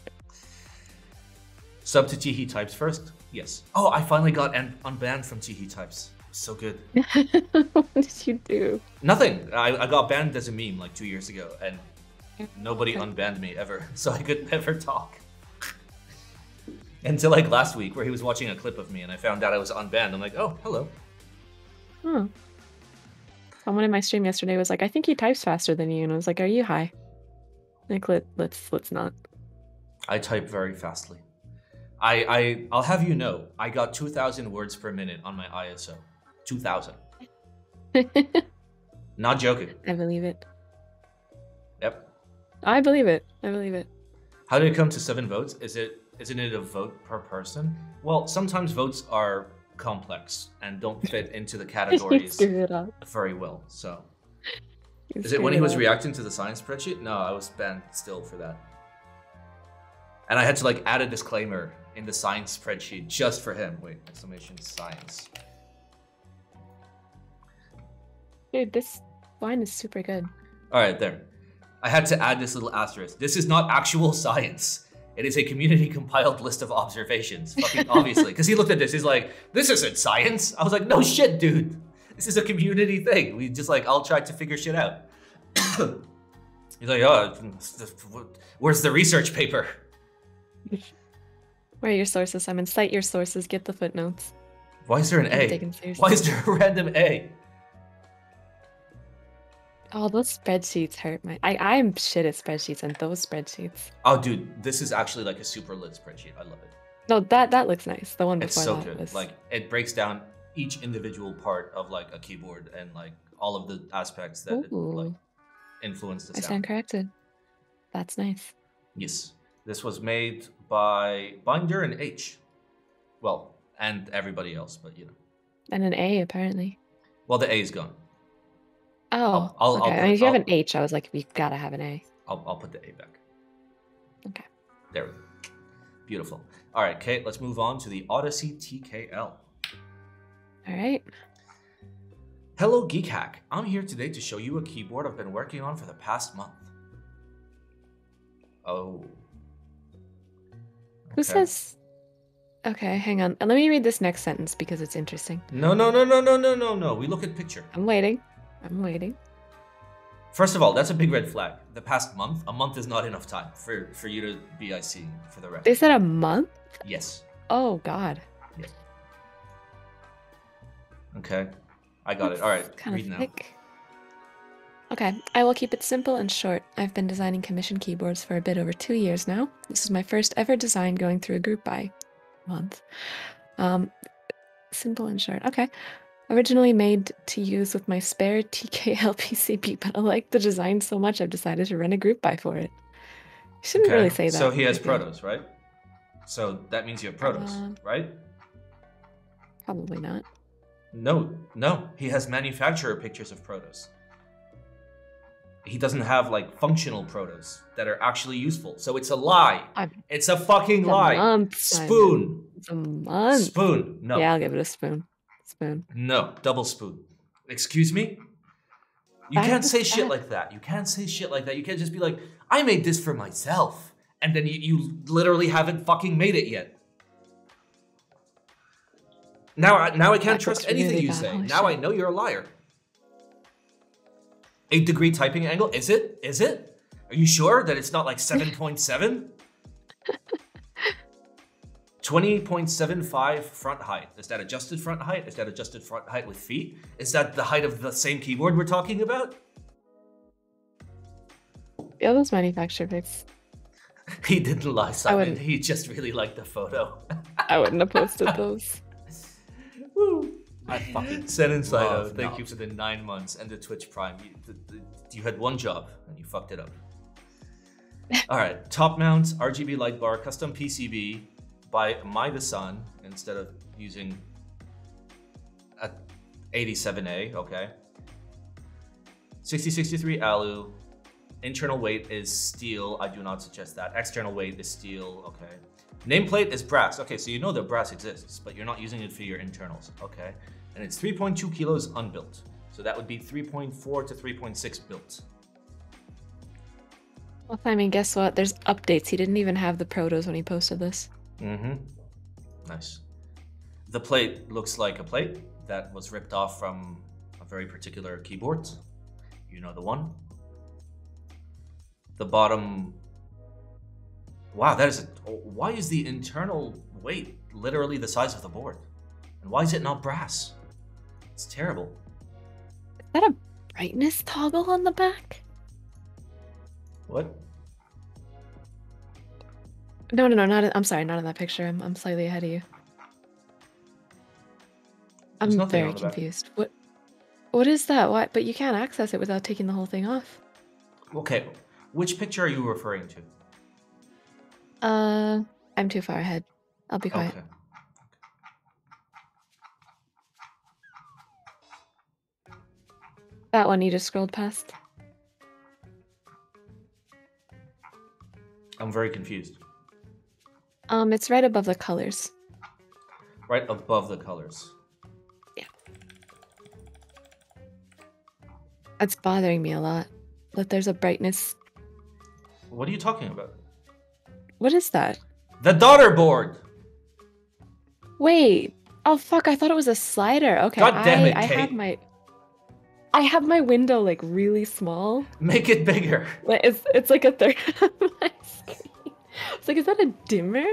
Sub to Taeha Types first? Yes. Oh, I finally got un- unbanned from Taeha Types. So good. what did you do? Nothing. I, I got banned as a meme like two years ago, and nobody unbanned me ever, so I could never talk. Until like last week, where he was watching a clip of me, and I found out I was unbanned. I'm like, oh, hello. Oh. Someone in my stream yesterday was like, I think he types faster than you, and I was like, Are you high? Like let let's let's not. I type very fastly. I, I I'll have you know, I got 2,000 words per minute on my ISO. 2,000. Not joking. I believe it. Yep. I believe it. I believe it. How did it come to seven votes? Is it isn't it a vote per person? Well, sometimes votes are complex and don't fit into the categories screwed it up. very well. So, You is it when he was up. reacting to the science spreadsheet? No, I was banned still for that. And I had to like add a disclaimer in the science spreadsheet just for him. Wait, exclamation science. Dude, this wine is super good. All right, there. I had to add this little asterisk. This is not actual science. It is a community compiled list of observations. Fucking obviously. Because he looked at this, he's like, this isn't science. I was like, no shit, dude. This is a community thing. We just like, all tried to figure shit out. he's like, oh, where's the research paper? Where are your sources, Simon? Cite your sources, get the footnotes. Why is there an A? Why is there a random A? Oh, those spreadsheets hurt my. I I'm shit at spreadsheets, and those spreadsheets. Oh, dude, this is actually like a super lit spreadsheet. I love it. No, that that looks nice. The one before It's so that good. was Like it breaks down each individual part of like a keyboard and like all of the aspects that it, like influence the I sound. stand corrected. That's nice. Yes. This was made by Binder and H. Well, and everybody else, but you know. And an A apparently. Well, the A is gone. Oh, I'll- I'll okay. put I mean, if you have I'll- an H, I was like, we gotta have an A. I'll, I'll put the A back. Okay. There we go. Beautiful. All right, Kate, let's move on to the Odyssey TKL. All right. Hello, Geekhack. I'm here today to show you a keyboard I've been working on for the past month. Oh. Who says? Okay, hang on. Let me read this next sentence because it's interesting. No, no, no, no, no, no, no, no. We look at picture. I'm waiting. I'm waiting. First of all, that's a big red flag. The past month, a month is not enough time for, for you to be IC for the rest. They said a month. Yes. Oh God. Okay. I got it. All right. Read now. thick. Okay, I will keep it simple and short. I've been designing commission keyboards for a bit over two years now. This is my first ever design going through a group buy month. Um, simple and short. Okay. Originally made to use with my spare TKL PCB, but I like the design so much I've decided to run a group buy for it. You shouldn't really say that. So he has protos, right? So that means you have protos, Um, right? Probably not. No, no. He has manufacturer pictures of protos. He doesn't have like functional protos that are actually useful. So it's a lie. I'm- It's a fucking It's a lie. month, Simon. Spoon. It's a month. Spoon. No. Yeah, I'll give it a spoon. Spoon. No. Double spoon. Excuse me? You That can't say shit like that. You can't say shit like that. You can't just be like, I made this for myself. And then you, you literally haven't fucking made it yet. Now, I- now I can't That trust anything really you bad. say. Now I know you're a liar. Eight degree typing angle? Is it? Is it? Are you sure that it's not like 7.7? 20.75 front height. Is that adjusted front height? Is that adjusted front height with feet? Is that the height of the same keyboard we're talking about? Yeah, those manufacturer pics. He didn't lie, Simon. He just really liked the photo. I wouldn't have posted those. Woo. I fucking Sen Inside love Out, thank you for the nine months and the Twitch Prime. You, the, the, you had one job and you fucked it up. All right, top mounts, RGB light bar, custom PCB by Midasun instead of using a 87A. Okay. 6063 alu. Internal weight is steel. I do not suggest that. External weight is steel. Okay. Nameplate is brass. Okay, so you know that brass exists, but you're not using it for your internals. Okay. And it's 3.2 kilos unbuilt. So that would be 3.4 to 3.6 built. Well, I mean, guess what? There's updates. He didn't even have the protos when he posted this. Mm-hmm. Nice. The plate looks like a plate that was ripped off from a very particular keyboard. You know the one. The bottom. Wow, that is a. Why is the internal weight literally the size of the board? And why is it not brass? It's terrible. Is that a brightness toggle on the back? What? No, no, no, not. In, I'm sorry, not in that picture. I'm, I'm slightly ahead of you. I'm very on the back. confused. What? What is that? Why? But you can't access it without taking the whole thing off. Okay, which picture are you referring to? Uh, I'm too far ahead. I'll be quiet. Okay. That one you just scrolled past. I'm very confused. Um, it's right above the colors. Right above the colors. Yeah. That's bothering me a lot that there's a brightness. What are you talking about? What is that? The daughter board. Wait. Oh fuck! I thought it was a slider. Okay. God damn I, it, I have Kate. my. I have my window like really small. Make it bigger. It's it's like a third of my screen. It's like, is that a dimmer?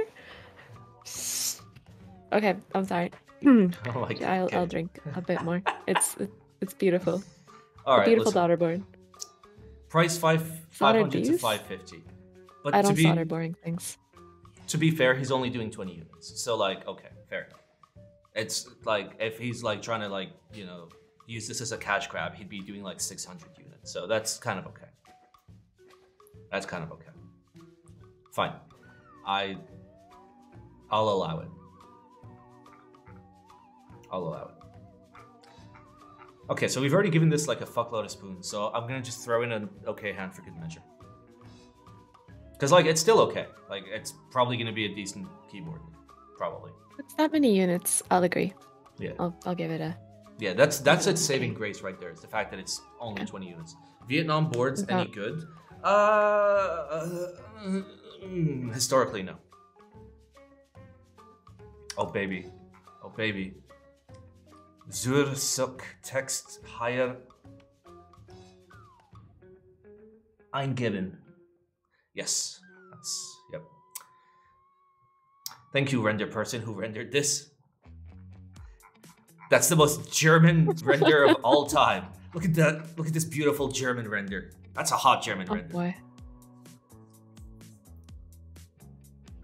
Okay, I'm sorry. Oh god. I'll. I'll drink a bit more. It's it's beautiful. All a beautiful listen. daughter board. Price five five Solder to five fifty. But I don't be solder boring things. to be fair, he's only doing twenty units. So like, okay, fair enough. It's like if he's like trying to like you know use this as a cash grab, he'd be doing like six hundred units. So that's kind of okay. That's kind of okay. Fine. I I'll allow it. I'll allow it. Okay, so we've already given this like a fuckload of spoons, so I'm gonna just throw in an okay hand for good measure. Cause like it's still okay. Like it's probably gonna be a decent keyboard. Probably. It's not many units. I'll agree. Yeah. I'll, I'll give it a. Yeah, that's that's its saving grace right there. It's the fact that it's only Okay. 20 units. Vietnam boards any good? Uh, uh, mm, historically no. Oh baby, oh baby. Zur suk text higher. Eingeben. Yes, that's yep. Thank you, render person who rendered this. That's the most German render of all time. Look at that. Look at this beautiful German render. That's a hot German Oh render. boy.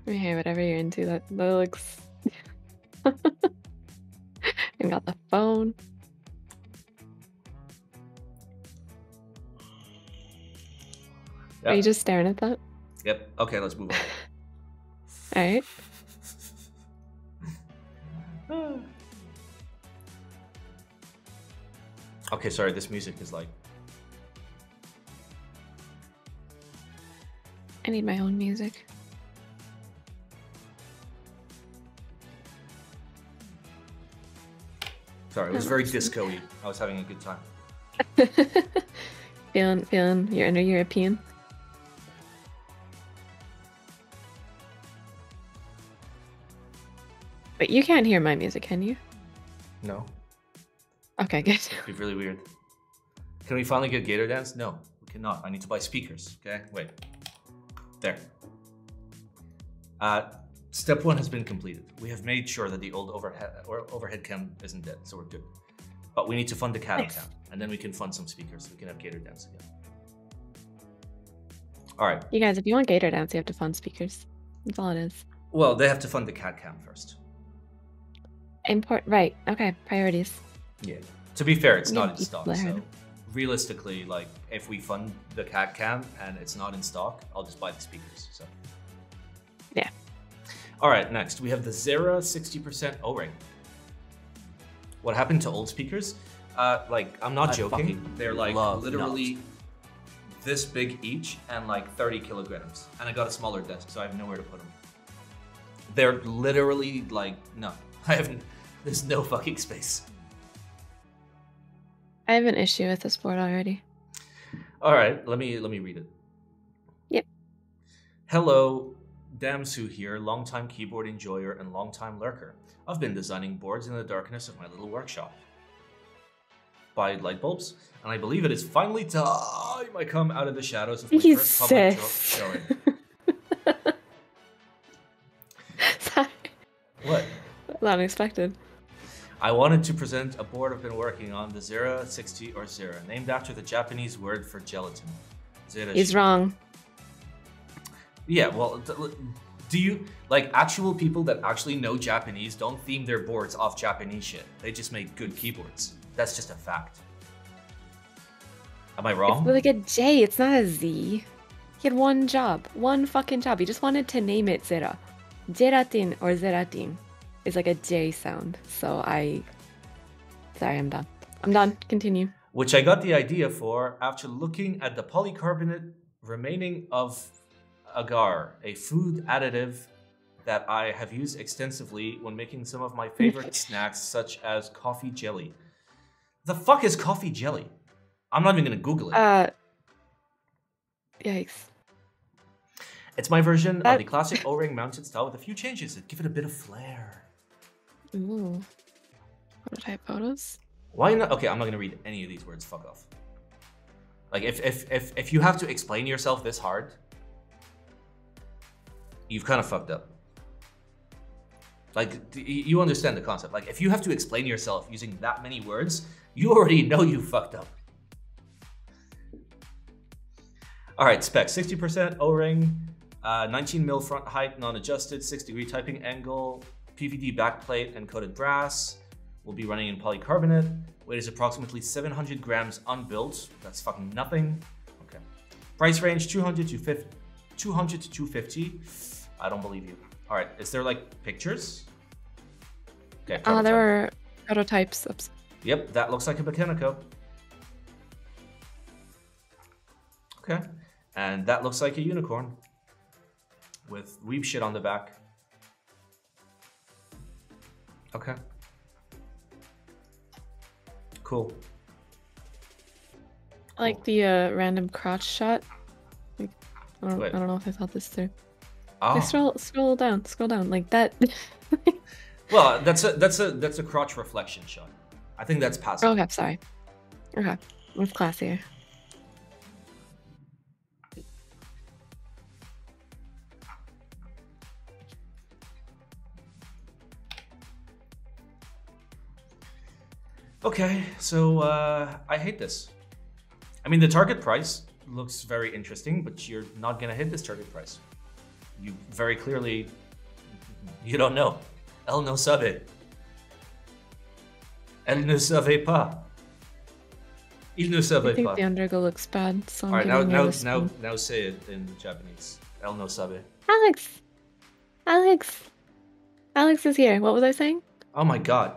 I hey, whatever you're into, that, that looks. and got the phone. Are you just staring at that? Yep. Okay, let's move on. All right. okay, sorry. This music is like. I need my own music. Sorry, it was very disco-y. I was having a good time. feeling, feeling your inner European. But you can't hear my music, can you? No, Okay, good. it'd be really weird. Can we finally get Gator Dance? No, we cannot. I need to buy speakers. Okay, wait. There. Uh, step one has been completed. We have made sure that the old overhead or overhead cam isn't dead, so we're good. But we need to fund the cattle Nice. cam, and then we can fund some speakers. We can have Gator Dance again. All right. You guys, if you want Gator Dance, you have to fund speakers. That's all it is. Well, they have to fund the cat cam first. Import, right? Okay, priorities. Yeah. To be fair, it's Yeah, not in stock. So realistically, like if we fund the cat cam and it's not in stock, I'll just buy the speakers. So Yeah. All right. Next, we have the Zera 60% O-ring. What happened to old speakers? Uh, like I'm not I joking. They're like love literally this big each and like 30 kilograms. And I got a smaller desk, so I have nowhere to put them. They're literally like no. I haven't. There's no fucking space. I have an issue with this board already. All right, let me let me read it. Yep. Hello, Damsu here, longtime keyboard enjoyer and longtime lurker. I've been designing boards in the darkness of my little workshop. By light bulbs, and I believe it is finally time I come out of the shadows of my You first public showing. Sorry, What? unexpected. I wanted to present a board I've been working on, the Zera 60 or Zera, named after the Japanese word for gelatin. Zera He's wrong. Yeah, well, do you like actual people that actually know Japanese don't theme their boards off Japanese shit? They just make good keyboards. That's just a fact. Am I It's wrong? like a J. It's not a Z. He had one job, one fucking job. He just wanted to name it Zera. Gelatin or Zeratin is like a J sound. So I. Sorry, I'm done. I'm done. Continue. Which I got the idea for after looking at the polycarbonate remaining of agar, a food additive that I have used extensively when making some of my favorite snacks, such as coffee jelly. The fuck is coffee jelly? I'm not even gonna Google it. Uh. Yikes. It's my version of the classic O-ring mounted style with a few changes that give it a bit of flair. Ooh. Prototype photos. Why not? Okay, I'm not gonna read any of these words. Fuck off. Like if if if if you have to explain yourself this hard, you've kind of fucked up. Like you understand the concept. Like if you have to explain yourself using that many words, you already know you fucked up. All right, specs 60% O ring, uh, 19 mil front height, non adjusted, 6 degree typing angle, PVD backplate, and coated brass. We'll be running in polycarbonate. Weight is approximately 700 grams unbuilt. That's fucking nothing. Okay. Price range 200 to 200 to 250. I don't believe you. All right, is there like pictures? Okay. Uh, there were prototypes. Oops. Yep, that looks like a Mechanico. Okay, and that looks like a unicorn with weeb shit on the back. Okay. Cool. I like the uh, random crotch shot. Like, I don't, I don't know if I thought this through. Oh, Like, scroll, scroll down, scroll down, like that. well, that's a that's a that's a crotch reflection shot. I think that's passive. okay, sorry. Okay, it's classier. Okay, so uh, I hate this. I mean, the target price looks very interesting, but you're not gonna hit this target price. You very clearly, you don't know. Elle ne savait. Elle ne savait pas. Il ne I think pas. the undergo looks bad, so I'm All right, now now now now say it in Japanese. Elle ne savait. Alex, Alex, Alex is here. What was I saying? Oh my god.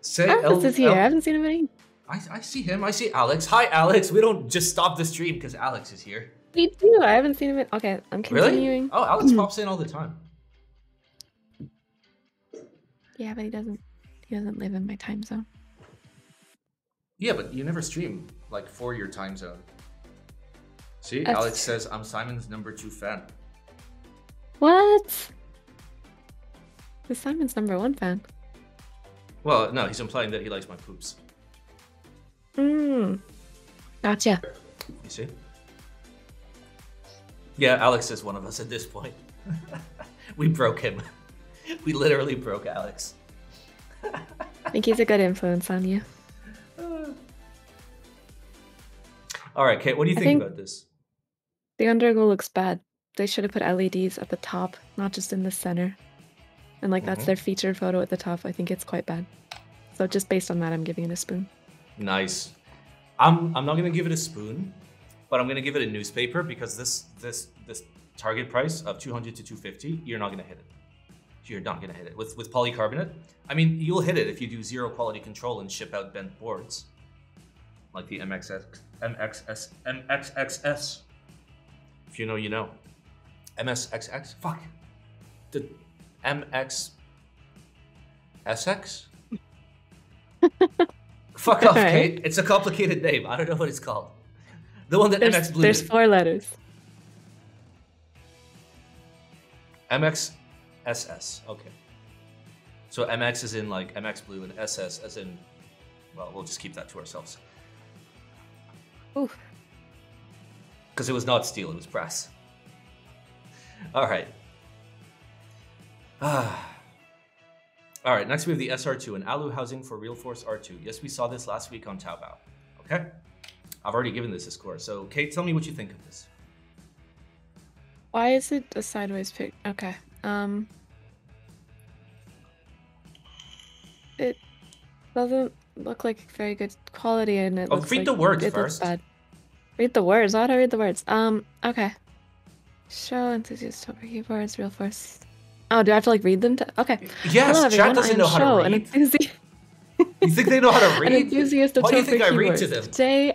Say Alex Elle- is here. I haven't seen him in. I, I see him. I see Alex. Hi, Alex. We don't just stop the stream because Alex is here. We do. I haven't seen him in. Okay, I'm continuing. Really? Oh, Alex pops in all the time. Yeah, but he doesn't. He doesn't live in my time zone. Yeah, but you never stream like for your time zone. See, That's Alex true. says I'm Simon's number two fan. What? The Simon's number one fan. Well, no, he's implying that he likes my poops. Hmm. Gotcha. You see? Yeah, Alex is one of us at this point. we broke him. we literally broke Alex. I think he's a good influence on you. All right, Kate, what do you think, think- about this? The undergo looks bad. They should have put LEDs at the top, not just in the center. And like that's Mhm. their featured photo at the top. I think it's quite bad. So just based on that, I'm giving it a spoon. Nice. I'm I'm not gonna give it a spoon, but I'm gonna give it a newspaper because this this this target price of 200 to 250, you're not gonna hit it. You're not gonna hit it with with polycarbonate. I mean, you'll hit it if you do zero quality control and ship out bent boards, like the MXX MXS MXXS. If you know, you know. MSXX. Fuck. The MX. SX. Fuck off. Kate. It's a complicated name. I don't know what it's called. The one that There's, MX Blue there's did. four letters. MX SS. Okay. So MX is in like MX Blue and SS as in, well, we'll just keep that to ourselves. Ooh. Because it was not steel, it was brass. All right. Ah. All right, next we have the SR2, an alu housing for Realforce R2. Yes, we saw this last week on Taobao. Okay? I've already given this a score. So, Kate, tell me what you think of this. Why is it a sideways pic? Okay. Um. It doesn't look like very good quality, and it Oh, looks read like the words it looks first. bad. Read the words. Why do I read the words? Um. Okay. Show enthusiast over keyboards, Realforce. Oh, do I have to like read them? To... Okay. Yes, Hello, chat everyone. doesn't know how Show, to an read. enthusi- You think they know how to read? an enthusiast of Why do you think I read keyboards. to them? Today,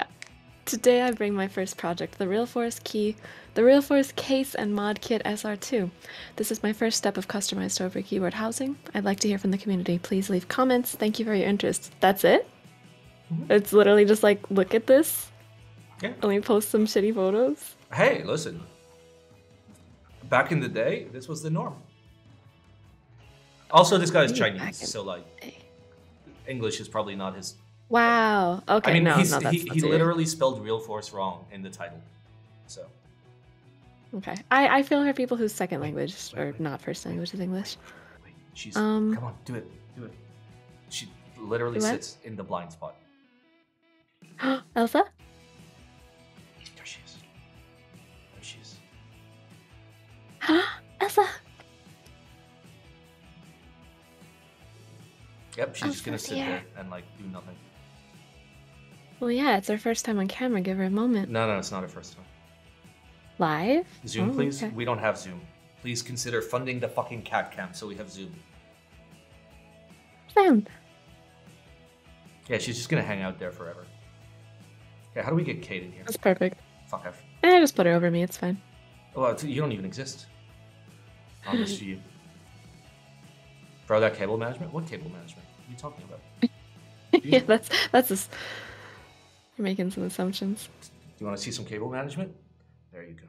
today I bring my first project, the Realforce Key, the Realforce Case and Mod Kit SR2. This is my first step of customized Topre keyboard housing. I'd like to hear from the community. Please leave comments. Thank you for your interest. That's it. Mhm. It's literally just like, look at this. Yeah. Let me post some shitty photos. Hey, listen. Back in the day, this was the norm. Also, this guy is Chinese, so like. English is probably not his. Wow. Okay. I mean, no, no, that's, he, that's he literally spelled Realforce wrong in the title. So Okay. I, I feel for people whose second language or not first language is English. wait, she's Um, come on, do it, do it. She literally what? sits in the blind spot. Elsa? There she is. There she is. Elsa. Yep, she's just gonna sit here. there and like do nothing. Well, yeah, it's her first time on camera. Give her a moment. No, no, it's not her first time. Live? Zoom, Oh, please. okay. We don't have Zoom. Please consider funding the fucking cat camp so we have Zoom. Sound. Yeah, she's just gonna hang out there forever. Okay, how do we get Kate in here? That's perfect. Fuck off. Eh, just put her over me. It's fine. Well, it's- you don't even exist. On this you. Bro, that cable management? What cable management? What are you talking about? yeah, that's that's just. You're making some assumptions. Do you want to see some cable management? There you go.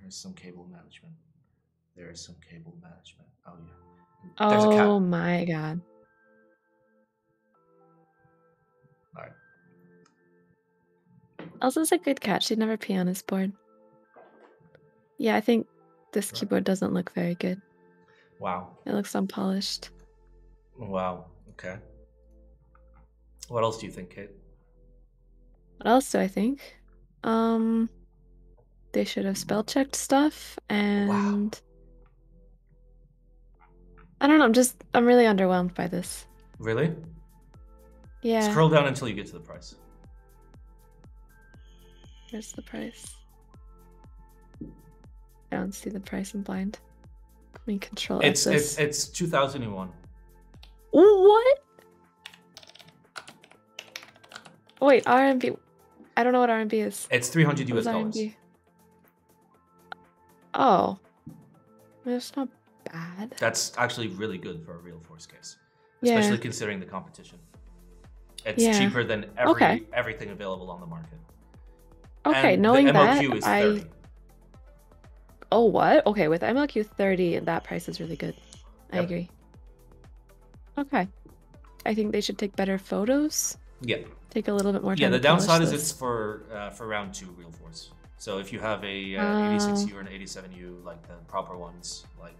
There's some cable management. There is some cable management. Oh yeah. There's a cat. Oh my god. All right. Elsa's a good cat. She'd never pee on his board. Yeah, I think this Right. keyboard doesn't look very good. Wow. It looks unpolished. Wow. Okay. What else do you think, Kate? What else do I think? Um, they should have spell checked stuff, and I don't know. I'm just I'm really underwhelmed by this. Really? Yeah. Scroll down until you get to the price. Where's the price? I don't see the price in blind. Let me control It's it's it's 2001. What? Wait, RMB. I don't know what RMB is. It's 300 US dollars. RMB? Oh, that's not bad. That's actually really good for a Realforce case, Yeah. especially considering the competition. It's Yeah. cheaper than every Okay. everything available on the market. Okay, And knowing the that, MLQ is I oh what? Okay, with MLQ thirty, that price is really good. I agree. Okay, I think they should take better photos. Yeah, Take a little bit more time. yeah. The downside is it's for uh, for round two Realforce. So if you have a uh, Oh. 86U or an 87U, like the proper ones, like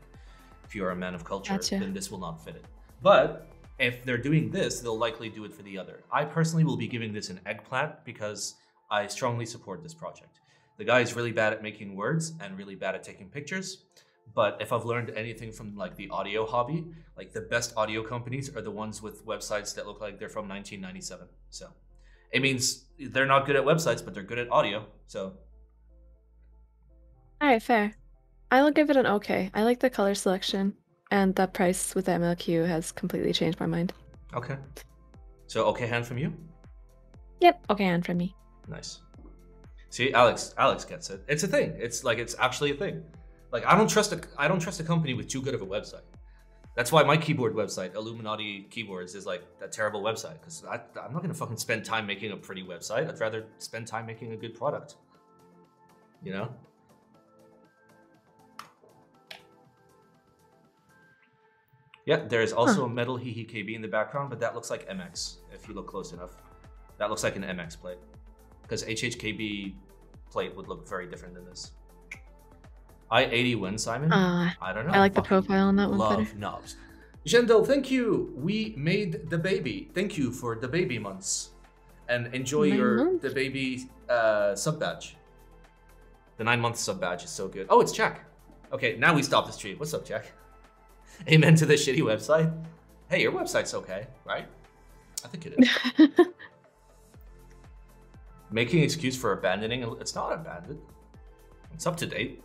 if you are a man of culture, Gotcha. then this will not fit it. But if they're doing this, they'll likely do it for the other. I personally will be giving this an eggplant because I strongly support this project. The guy is really bad at making words and really bad at taking pictures. But if I've learned anything from like the audio hobby, like the best audio companies are the ones with websites that look like they're from 1997. So it means they're not good at websites, but they're good at audio. So All right, fair. I will give it an okay. I like the color selection, and the price with the MLQ has completely changed my mind. okay. So okay hand from you. Yep, okay, hand from me. Nice. See, Alex, Alex gets it. It's a thing. It's like it's actually a thing. Like I don't trust a I don't trust a company with too good of a website. That's why my keyboard website, Illuminati Keyboards, is like that terrible website because I'm not gonna fucking spend time making a pretty website. I'd rather spend time making a good product. You know. Yeah, there is also a metal HHKB in the background, but that looks like MX if you look close enough. That looks like an MX plate because HHKB plate would look very different than this. I 80 win, Simon. Uh, I don't know. I like the profile on that one Love better. nubs. Jendel, thank you. We made the baby. Thank you for the baby months, and enjoy Nine your months? the baby uh, sub badge. The nine month sub badge is so good. Oh, it's Jack. Okay, now we stop the stream. What's up, Jack? Amen to the shitty website. Hey, your website's okay, right? I think it is. Making excuse for abandoning. It's not abandoned. It's up to date.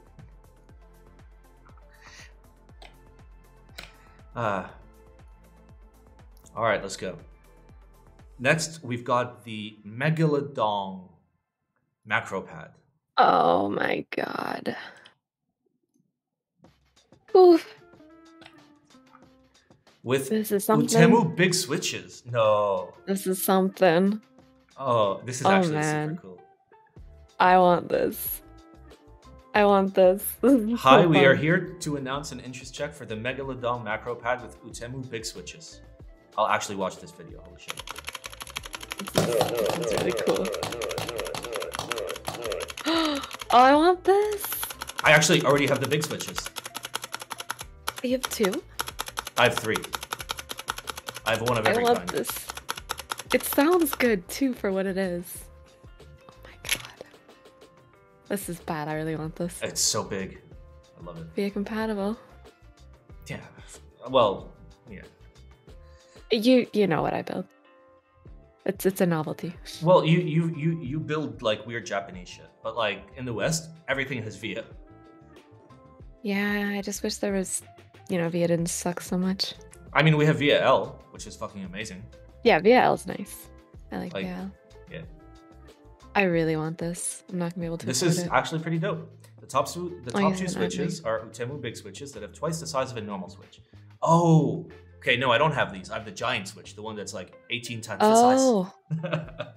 Uh, all right, let's go. Next, we've got the Megalodon macro pad. oh my god. Oof. with This is something. Utemu big switches. No. This is something. Oh, this is Oh, actually man. super cool. I want this. I want this. This so Hi, we are here to announce an interest check for the Megalodon macro pad with Utemu big switches. I'll actually watch this video. Holy shit. It's really cool. oh, I want this. I actually already have the big switches. You have two? I have three. I have one of I every want kind. this. It sounds good too for what it is. This is bad. I really want this. It's so big. I love it. VIA compatible. Yeah. Well, yeah. You you know what I build. It's it's a novelty. Well, you you you you build like weird Japanese shit, but like in the West, everything has VIA. Yeah, I just wish there was, you know, VIA didn't suck so much. I mean, we have Vial, which is fucking amazing. Yeah, VL's nice. I like, Like, VL. yeah. I really want this. I'm not gonna be able to This is it. actually pretty dope. The top two, the Oh, top yeah, two would be- switches are Utemu big switches that have twice the size of a normal switch. Oh, okay. No, I don't have these. I have the giant switch, the one that's like 18 times Oh, the size. Oh.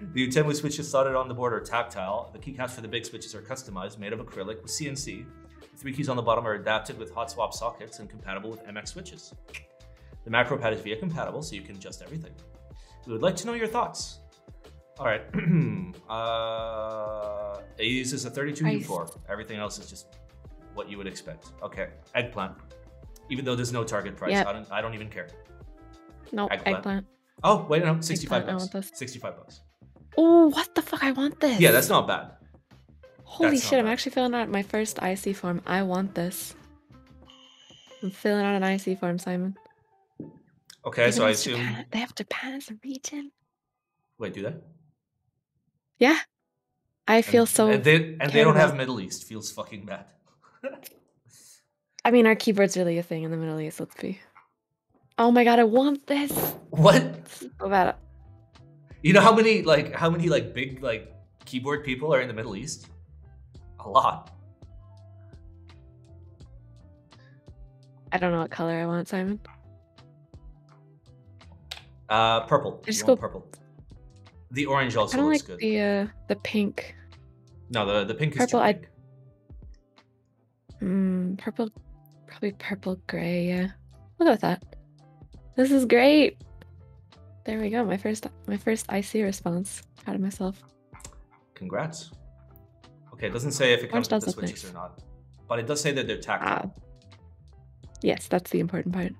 the Utemu switches slotted on the board are tactile. The keycaps for the big switches are customized, made of acrylic with CNC. The three keys on the bottom are adapted with hot swap sockets and compatible with MX switches. The macro pad is VIA compatible, so you can adjust everything. We would like to know your thoughts. All right. uh, it uses a 32U4. Everything else is just what you would expect. Okay. Eggplant. Even though there's no target price, Yep. I don't. I don't even care. no, Eggplant. eggplant. Oh wait, no, 65 Eggplant, bucks. 65 bucks. Oh, what the fuck? I want this. Yeah, that's not bad. Holy that's shit, I'm bad. actually filling out my first IC form. I want this. I'm filling out an IC form, Simon. Okay, Even so I as assume. Japan- they have Japan as a region. Wait, do they? Yeah. I feel and, so. And they, and they don't have Middle East. Feels fucking bad. I mean, our keyboard's really a thing in the Middle East. Let's be. Oh my god, I want this. what? So bad. You know how many like how many like big like keyboard people are in the Middle East? A lot. I don't know what color I want, Simon. Uh, purple. Just you want go- purple. The orange also I don't looks like good. the uh the pink. No, the the pink is Purple, I-. Hmm, purple, probably purple gray. Yeah, we'll go with that. This is great. There we go. My first, my first IC response. Proud of myself. Congrats. Okay, it doesn't say if it comes with the switches nice. or not, but it does say that they're tactile. Ah, yes, that's the important part.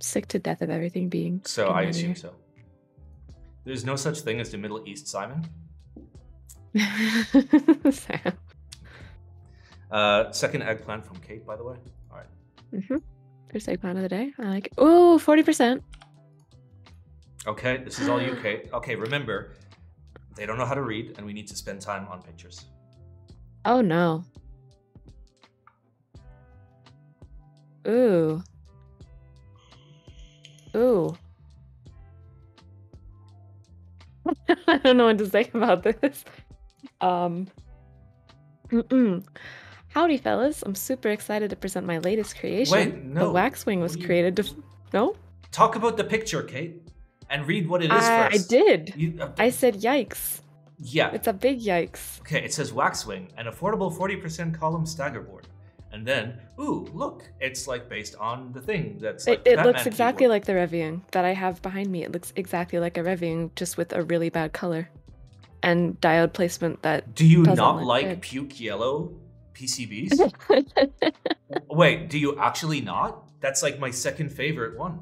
Sick to death of everything being. so I assume linear. so. There's no such thing as the Middle East, Simon. Sam. Uh, second eggplant from Kate, by the way. All right. Mm-hmm. First eggplant of the day. I like. Ooh, forty percent. Okay, this is all you, Kate. Okay, remember, they don't know how to read, and we need to spend time on pictures. Oh no. Ooh. Ooh. I don't know what to say about this. Um. Howdy, fellas! I'm super excited to present my latest creation. Wait, no. The waxwing was you- created to. No, Talk about the picture, Kate, and read what it is I, I did. You, uh, I said yikes. yeah. It's a big yikes. Okay, it says Waxwing, an affordable 40% column stagger board. And then, ooh, look, it's like based on the thing that's like It, it looks exactly keyboard. like the Reviung that I have behind me. It looks exactly like a Reviung, just with a really bad color and diode placement that. Do you doesn't not look like good. puke yellow PCBs? Wait, do you actually not? That's like my second favorite one.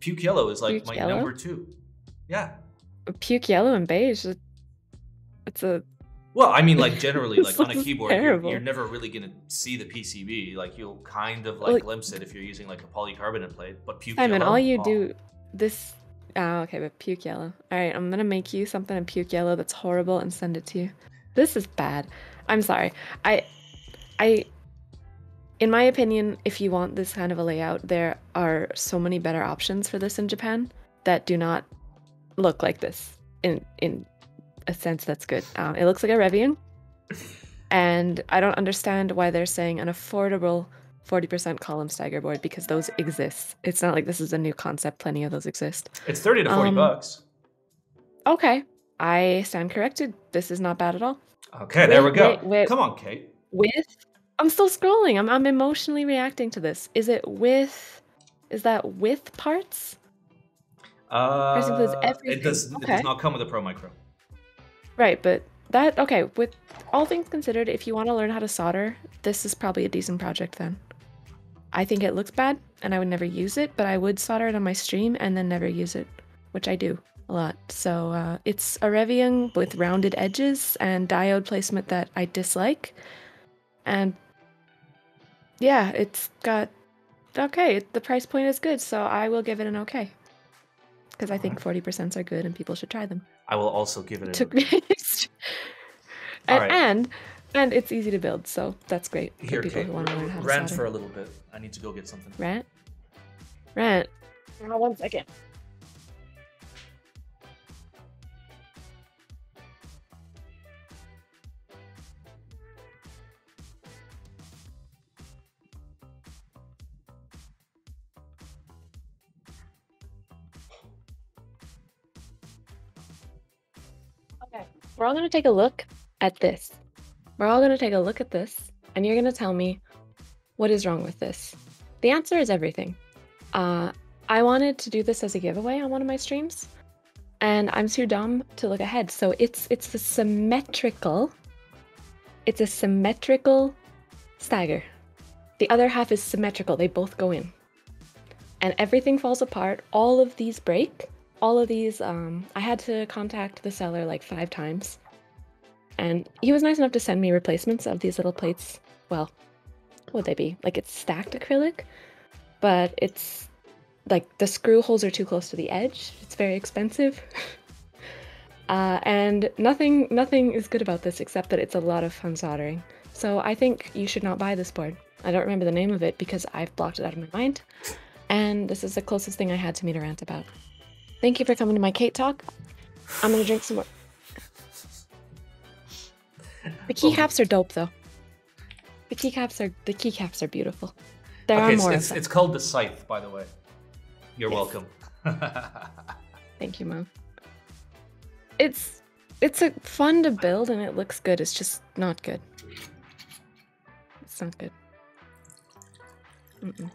Puke yellow is like Puke my yellow? number two. Yeah. Puke yellow and beige. It's a. Well, I mean, like generally, like on a keyboard, you're, you're never really gonna see the PCB. Like you'll kind of like glimpse it if you're using like a polycarbonate plate. But puke Simon, yellow, all you oh. do. This. Oh, okay, but puke yellow. All right, I'm gonna make you something in puke yellow that's horrible and send it to you. This is bad. I'm sorry. I. I. In my opinion, if you want this kind of a layout, there are so many better options for this in Japan that do not look like this in in a sense that's good. Um, it looks like a Reviung, and I don't understand why they're saying an affordable 40% column stagger board because those exist. It's not like this is a new concept. Plenty of those exist. It's thirty to forty Um, bucks. Okay, I stand corrected. This is not bad at all. Okay, there we go. Come on, Kate. With, I'm still scrolling. I'm I'm emotionally reacting to this. Is it with? Is that with parts? Uh, it does. It does not come with a Pro Micro. Right, but that okay. With all things considered, if you want to learn how to solder, this is probably a decent project then. I think it looks bad, and I would never use it, but I would solder it on my stream and then never use it, which I do a lot. So uh, it's a Reviung with rounded edges and diode placement that I dislike, and yeah, it's got okay. The price point is good, so I will give it an okay. Because I think forty percent are good and people should try them. I will also give it a Took me, and, Alright. and and it's easy to build, so that's great for here. people Kate, who want to learn how to rant solder. for a little bit. I need to go get something. Rant, rant. Oh, uh, one second. We're all gonna take a look at this. We're all gonna take a look at this, and you're gonna tell me what is wrong with this. The answer is everything. Uh, I wanted to do this as a giveaway on one of my streams, and I'm too dumb to look ahead. So it's it's a symmetrical. It's a symmetrical stagger. The other half is symmetrical. They both go in, and everything falls apart. All of these break. All of these. Um, I had to contact the seller like five times, and he was nice enough to send me replacements of these little plates. Well, what would they be? Like it's stacked acrylic, but it's like the screw holes are too close to the edge. It's very expensive. uh, and nothing nothing is good about this except that it's a lot of fun soldering. So I think you should not buy this board. I don't remember the name of it because I've blocked it out of my mind. And this is the closest thing I had to me to rant about. Thank you for coming to my Kate talk. I'm gonna drink some more. The keycaps oh. are dope though. The keycaps are the keycaps are beautiful. There okay, are it's, more it's, it's called the scythe, by the way. You're Yes. welcome. Thank you, Mom. It's it's a fun to build and it looks good. It's just not good. It's not good. It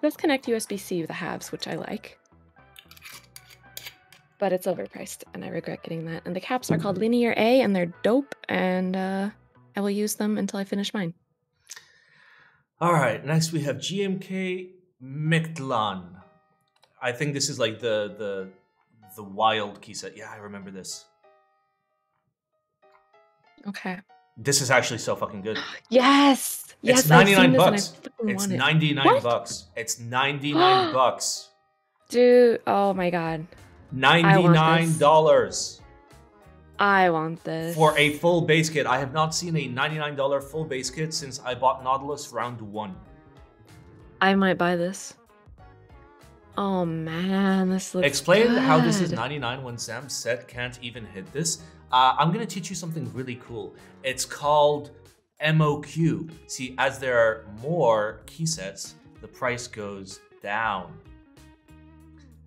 does connect USB-C with the halves, which I like. But it's overpriced, and I regret getting that. And the caps are called Linear A, and they're dope, and uh, I will use them until I finish mine. All right, next we have GMK Mictlan. I think this is like the the the wild key set. Yeah, I remember this. Okay. This is actually so fucking good. Yes. Yes. It's I've seen 99 this and I bucks. It's want it. 99 bucks. It's 99 bucks. Dude, oh my god. $99 I want this. for a full base kit. I have not seen a $99 full base kit since I bought Nautilus round 1. I might buy this. Oh man, this looks Explain how this is good. 99 when Sam said can't even hit this. Uh, I'm gonna teach you something really cool. It's called MOQ. See, as there are more key sets, the price goes down.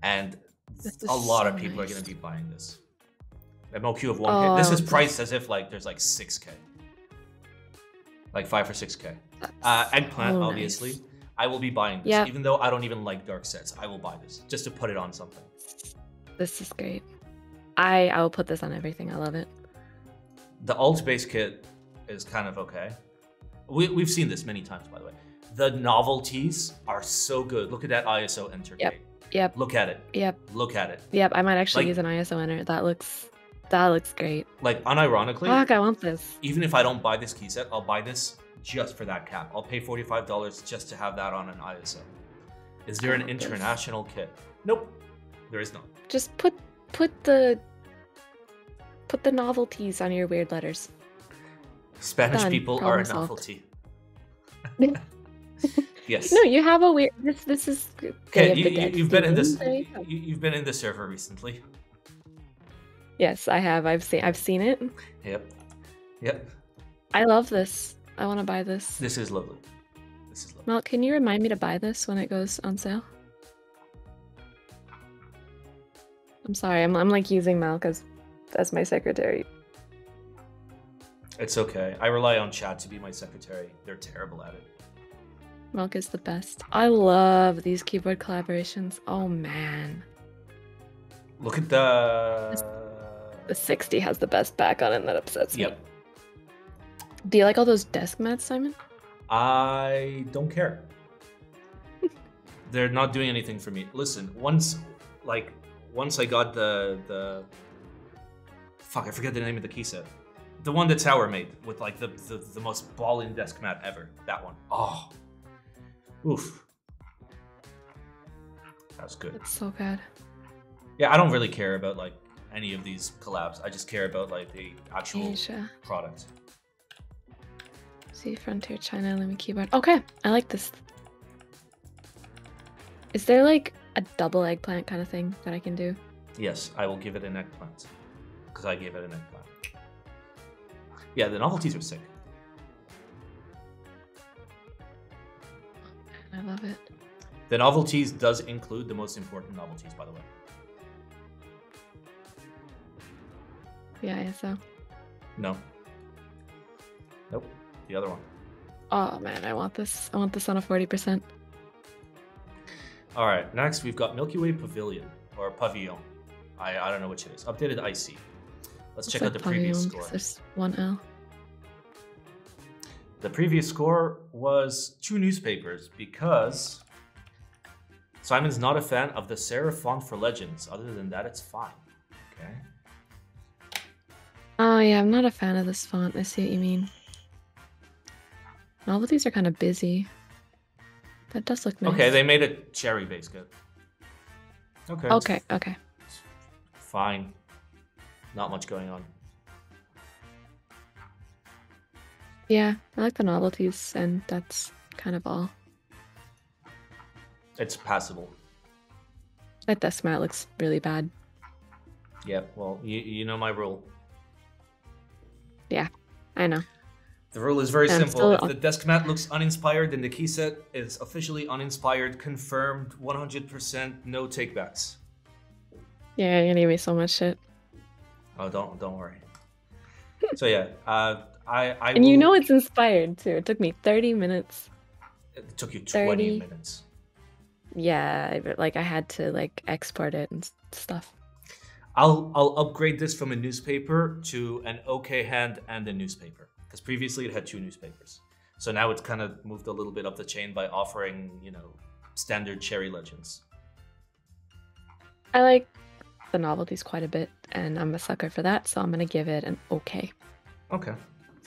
And a lot so of people are gonna be buying this. MOQ of 1K. this Oh, is priced as if like there's like 6K. Like 5 or 6K. Uh, eggplant, so obviously. nice. I will be buying this. Yep. Even though I don't even like dark sets, I will buy this just to put it on something. This is great. I I will put this on everything. I love it. The alt base kit is kind of okay. We, we've seen this many times, by the way. The novelties are so good. Look at that ISO enter. Yep. Yep. Look at it. Yep. Look at it. Yep. I might actually Like- use an ISO enter. That looks that looks great. Like, unironically, Fuck, I want this. even if I don't buy this key set, I'll buy this just for that cap. I'll pay $45 just to have that on an ISO. Is there an want this. international kit? Nope. There is not. Just put put the put the novelties on your weird letters. Spanish Done. people Problem are a novelty. yes. No, you have a weird. This this is. Okay, you, the you, been in this. You you've been in the server recently. Yes, I have. I've seen. I've seen it. Yep. Yep. I love this. I want to buy this. This is lovely. This is lovely. Mel, can you remind me to buy this when it goes on sale? I'm sorry. I'm I'm like using Mel as as my secretary. It's okay. I rely on chat to be my secretary. They're terrible at it. Milk is the best. I love these keyboard collaborations. Oh man. Look at the. The 60 has the best back on it and that upsets me. Yep. Do you like all those desk mats, Simon? I don't care. They're not doing anything for me. Listen, once, like, once I got the the. Fuck, I forget the name of the key set. The one that Tower made with like the the, the most ball-in desk mat ever. That one. Oh, Oof. That's good. It's so good. Yeah, I don't really care about like any of these collabs. I just care about like the actual Asia. product. See Frontier China, let me keyboard. Okay, I like this. Is there like a double eggplant kind of thing that I can do? Yes, I will give it an eggplant. Because I gave it an eggplant. Yeah, the novelties are sick. I love it. The novelties does include the most important novelties, by the way. Yeah, ISO. No. Nope. The other one. Oh man, I want this. I want this on a 40%. All right. Next, we've got Milky Way Pavilion or Pavillon. I I don't know which it is. Updated IC. Let's check out the previous score. There's one L. The previous score was two newspapers because Simon's not a fan of the serif font for legends. Other than that, it's fine. Okay. Oh yeah, I'm not a fan of this font. I see what you mean. All of these are kind of busy. That does look nice. Okay, they made a cherry base good. Okay. Okay, okay. Fine. Not much going on. Yeah, I like the novelties, and that's kind of all. It's passable. That desk mat looks really bad. Yeah, well, you, you know my rule. Yeah, I know. The rule is very I'm simple. If the desk mat looks uninspired, then the key set is officially uninspired, confirmed, 100%, no takebacks. Yeah, you're gonna give me so much shit. Oh, don't don't worry. so yeah, uh, I I And you know it's inspired too. It took me 30 minutes. it took you 20 30. minutes. Yeah, I- like I had to like export it and stuff. I'll I'll upgrade this from a newspaper to an OK hand and a newspaper because previously it had two newspapers. So now it's kind of moved a little bit up the chain by offering you know standard cherry legends. I like the novelties quite a bit, and I'm a sucker for that, so I'm gonna give it an okay. Okay,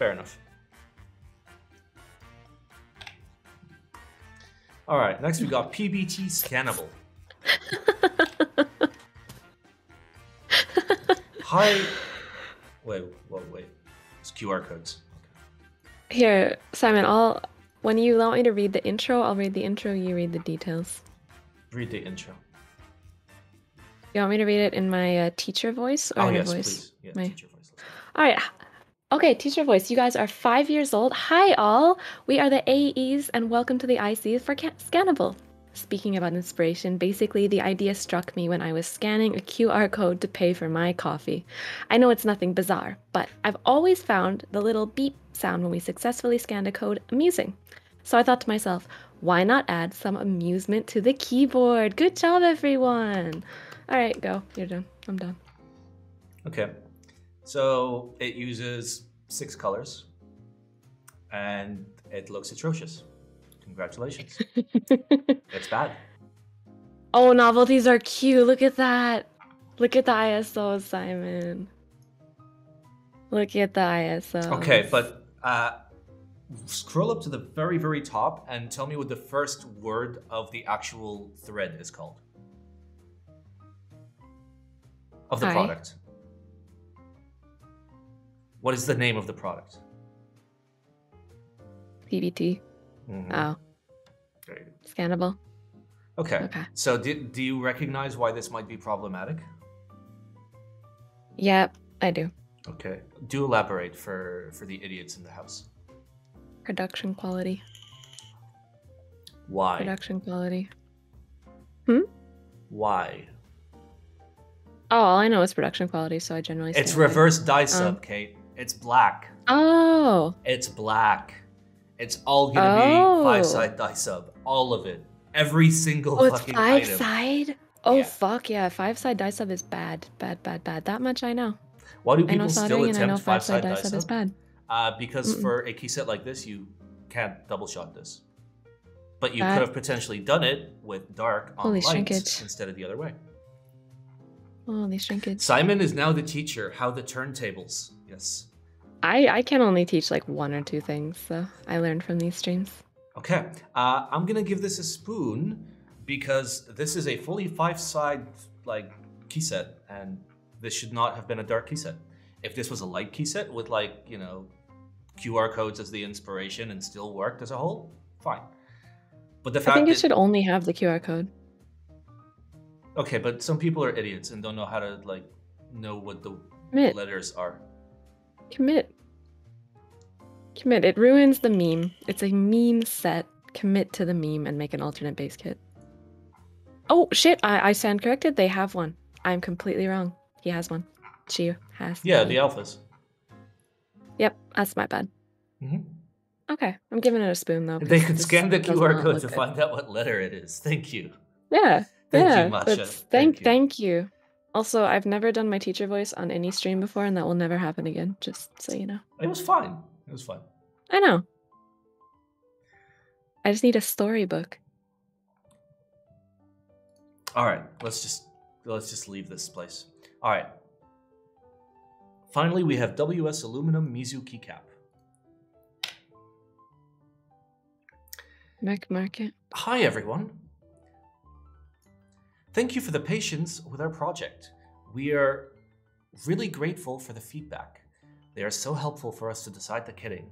fair enough. All right, next we got PBT scannable. Hi. Wait, wait, wait. It's QR codes. Okay. Here, Simon, I'll when you want me to read the intro, I'll read the intro, you read the details. Read the intro. You want me to read it in my uh, teacher voice or oh yes, voice? please. Yeah, My- teacher voice. All right. Okay, teacher voice. You guys are five years old. Hi, all. We are the AEs, and welcome to the IC for Scannable. Speaking about inspiration, basically, the idea struck me when I was scanning a QR code to pay for my coffee. I know it's nothing bizarre, but I've always found the little beep sound when we successfully scanned a code amusing. So I thought to myself, why not add some amusement to the keyboard? Good job, everyone. All right, go. You're done. I'm done. Okay. So it uses six colors, and it looks atrocious. Congratulations. it's bad. Oh, novelties are cute. Look at that. Look at the ISO, Simon. Look at the ISO. Okay, but uh, scroll up to the very, very top and tell me what the first word of the actual thread is called. Of the I. product. What is the name of the product? PBT. Mhm. Oh, scannable. Okay. Okay. So, do, do you recognize why this might be problematic? Yep, I do. Okay. Do elaborate for for the idiots in the house. Production quality. Why? Production quality. Hmm? Why? Oh, all I know is production quality, so I generally. It's it. reverse die sub, Kate. It's black. Oh, It's black. It's all gonna be five side die sub. All of it. Every single oh, it's fucking five item. side. Oh Yeah. fuck yeah, five side die sub is bad, bad, bad, bad. That much I know. Why do people still soldering and I know attempt five side die sub is bad. Uh, because Mm-mm. for a key set like this, you can't double shot this. But you That- could have potentially done it with dark on Holy light shrinkage. instead of the other way. Oh, these shrinkage. Simon is now the teacher. How the turntables? Yes. I I can only teach like one or two things, so I learned from these streams. Okay, uh, I'm gonna give this a spoon because this is a fully five-side like key set, and this should not have been a dark key set. If this was a light key set with like you know QR codes as the inspiration and still worked as a whole, fine. But the fact I think it should only have the QR code. okay, but some people are idiots and don't know how to like know what the letters are. Commit. Commit. It ruins the meme. It's a meme set. Commit to the meme and make an alternate base kit. Oh shit! I, I stand corrected. They have one. I'm completely wrong. He has one. She has. Yeah, the alphas. Yep, that's my bad. hmm Okay, I'm giving it a spoon though. They could scan the QR code to good. find out what letter it is. Thank you. Yeah. Thank yeah. you, Masha. Thank Thank, you. thank you. Also, I've never done my teacher voice on any stream before, and that will never happen again. Just so you know. It was fine. It was fine. I know. I just need a storybook. All right, let's just let's just leave this place. All right. Finally, we have WS Aluminum Mizu keycap. Mac market. Hi, everyone. Thank you for the patience with our project. We are really grateful for the feedback. They are so helpful for us to decide the kitting.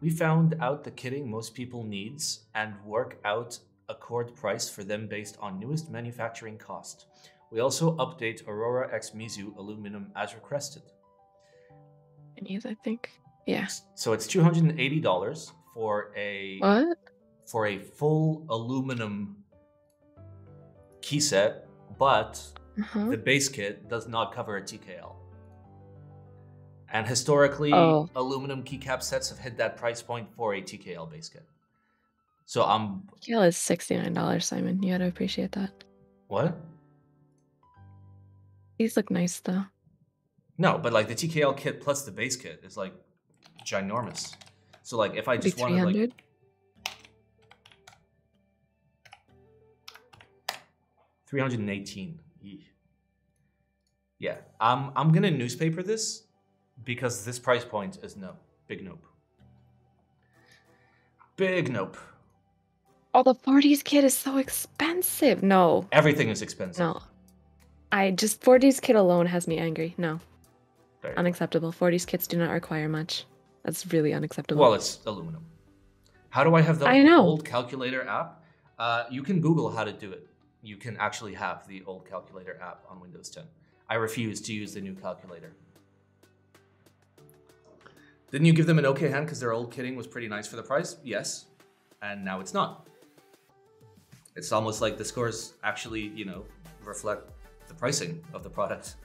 We found out the kitting most people needs and work out a cord price for them based on newest manufacturing cost. We also update Aurora X Mizu aluminum as requested. Pennies, I think. Yeah. So it's $280 for a What? for a full aluminum key set, but Uh-huh. the base kit does not cover a TKL. And historically, Oh. aluminum keycap sets have hit that price point for a TKL base kit. So I'm Kale is $69, Simon. You gotta appreciate that. what? These look nice though. No, but like the TKL kit plus the base kit is like ginormous. So like if I just wanted like 300. Three hundred and eighteen. Yeah, I'm I'm gonna newspaper this because this price point is no big nope. Big nope. Oh, the 40s kit is so expensive. No, Everything is expensive. no. I just 40s kit alone has me angry. No, unacceptable. 40s kits do not require much. That's really unacceptable. Well, it's aluminum. How do I have the I know. old calculator app? Uh, you can Google how to do it. You can actually have the old calculator app on Windows 10. I refuse to use the new calculator. Didn't you give them an okay hand because their old kidding was pretty nice for the price? Yes. And now it's not. It's almost like the scores actually, you know, reflect the pricing of the product.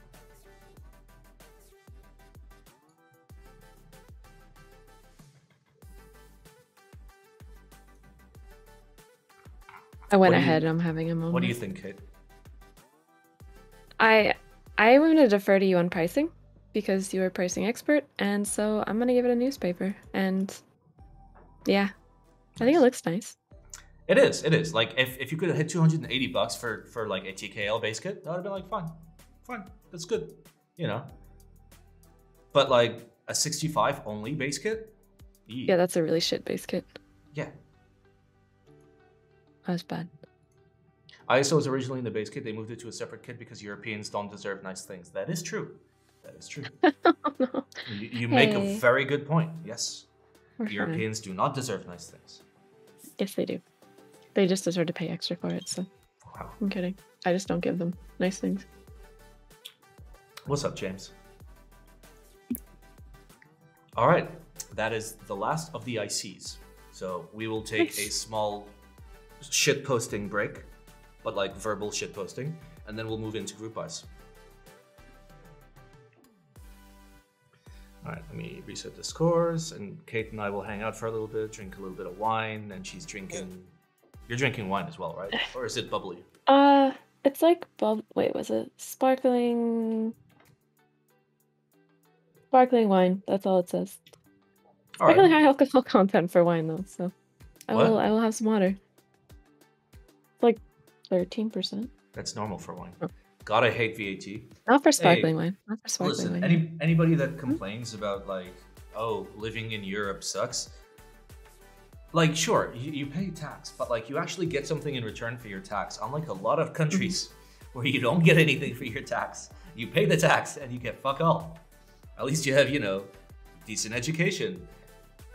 I went ahead. you- I'm having a moment. What do you think, Kate? I I'm going to defer to you on pricing because you're a pricing expert, and so I'm gonna give it a newspaper. And yeah, I think it looks nice. It is. It is. Like if, if you could have hit 280 bucks for for like a TKL base kit, that would have been like fine, fine, that's good, you know. But like a 65 only base kit, Eee. Yeah, that's a really shit base kit. yeah. That's bad. ISO was originally in the base kit. They moved it to a separate kit because Europeans don't deserve nice things. That is true. That is true. oh no, You, you make a very good point. Yes, we're fine. Europeans do not deserve nice things. Yes, they do. They just deserve to pay extra for it. So Wow. I'm kidding. I just don't give them nice things. What's up, James? All right, that is the last of the ICs. So we will take a small shit posting break, but like verbal shit posting, and then we'll move into group buys. All right, let me reset the scores, and Kate and I will hang out for a little bit, drink a little bit of wine, and she's drinking. You're drinking wine as well, right? Or is it bubbly? Uh, it's like bub. Wait, was it sparkling? Sparkling wine. That's all it says. All right. Sparkling high alcohol content for wine though. So I What? will. I will have some water. It's like thirteen percent. That's normal for wine. Oh. God, I hate VAT. Not for sparkling wine. Not for sparkling Listen, wine. any anybody that hmm? complains about like, oh, living in Europe sucks. like sure you, you pay tax but like you actually get something in return for your tax unlike a lot of mm-hmm. countries where you don't get anything for your tax you pay the tax and you get fuck all at least you have you know decent education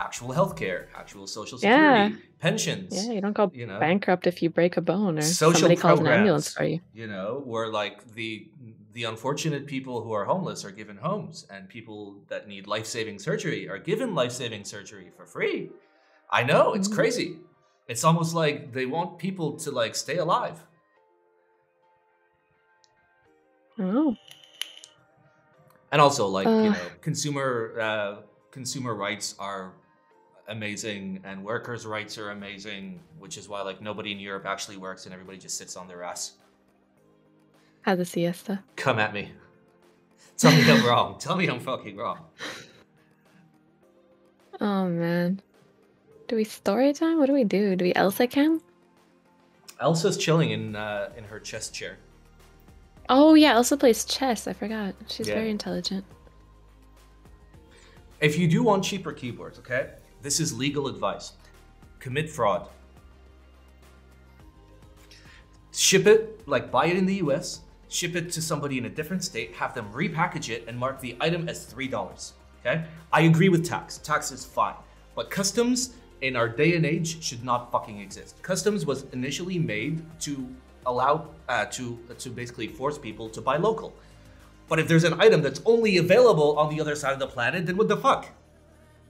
actual healthcare actual social security Yeah. pensions Yeah, you don't go You know? bankrupt if you break a bone or Social somebody calls an ambulance for you. you know where like the the unfortunate people who are homeless are given homes and people that need life-saving surgery are given life-saving surgery for free i know it's Mhm. crazy it's almost like they want people to like stay alive Oh, and also like you Uh. know consumer uh, consumer rights are amazing and workers rights are amazing which is why like nobody in europe actually works and everybody just sits on their ass has a siesta. come at me tell me i'm wrong tell me i'm fucking wrong Oh man. Do we story time? What do we do? Do we Elsa cam? elsa's chilling in uh, in her chest chair Oh yeah, Elsa plays chess. I forgot. She's Yeah. very intelligent. If you do want cheaper keyboards, okay, this is legal advice. Commit fraud. Ship it, like buy it in the US, ship it to somebody in a different state, have them repackage it, and mark the item as $3. Okay? I agree with tax. Tax is fine. But customs in our day and age should not fucking exist. Customs was initially made to allow, uh, to, to basically force people to buy local. But if there's an item that's only available on the other side of the planet, then what the fuck?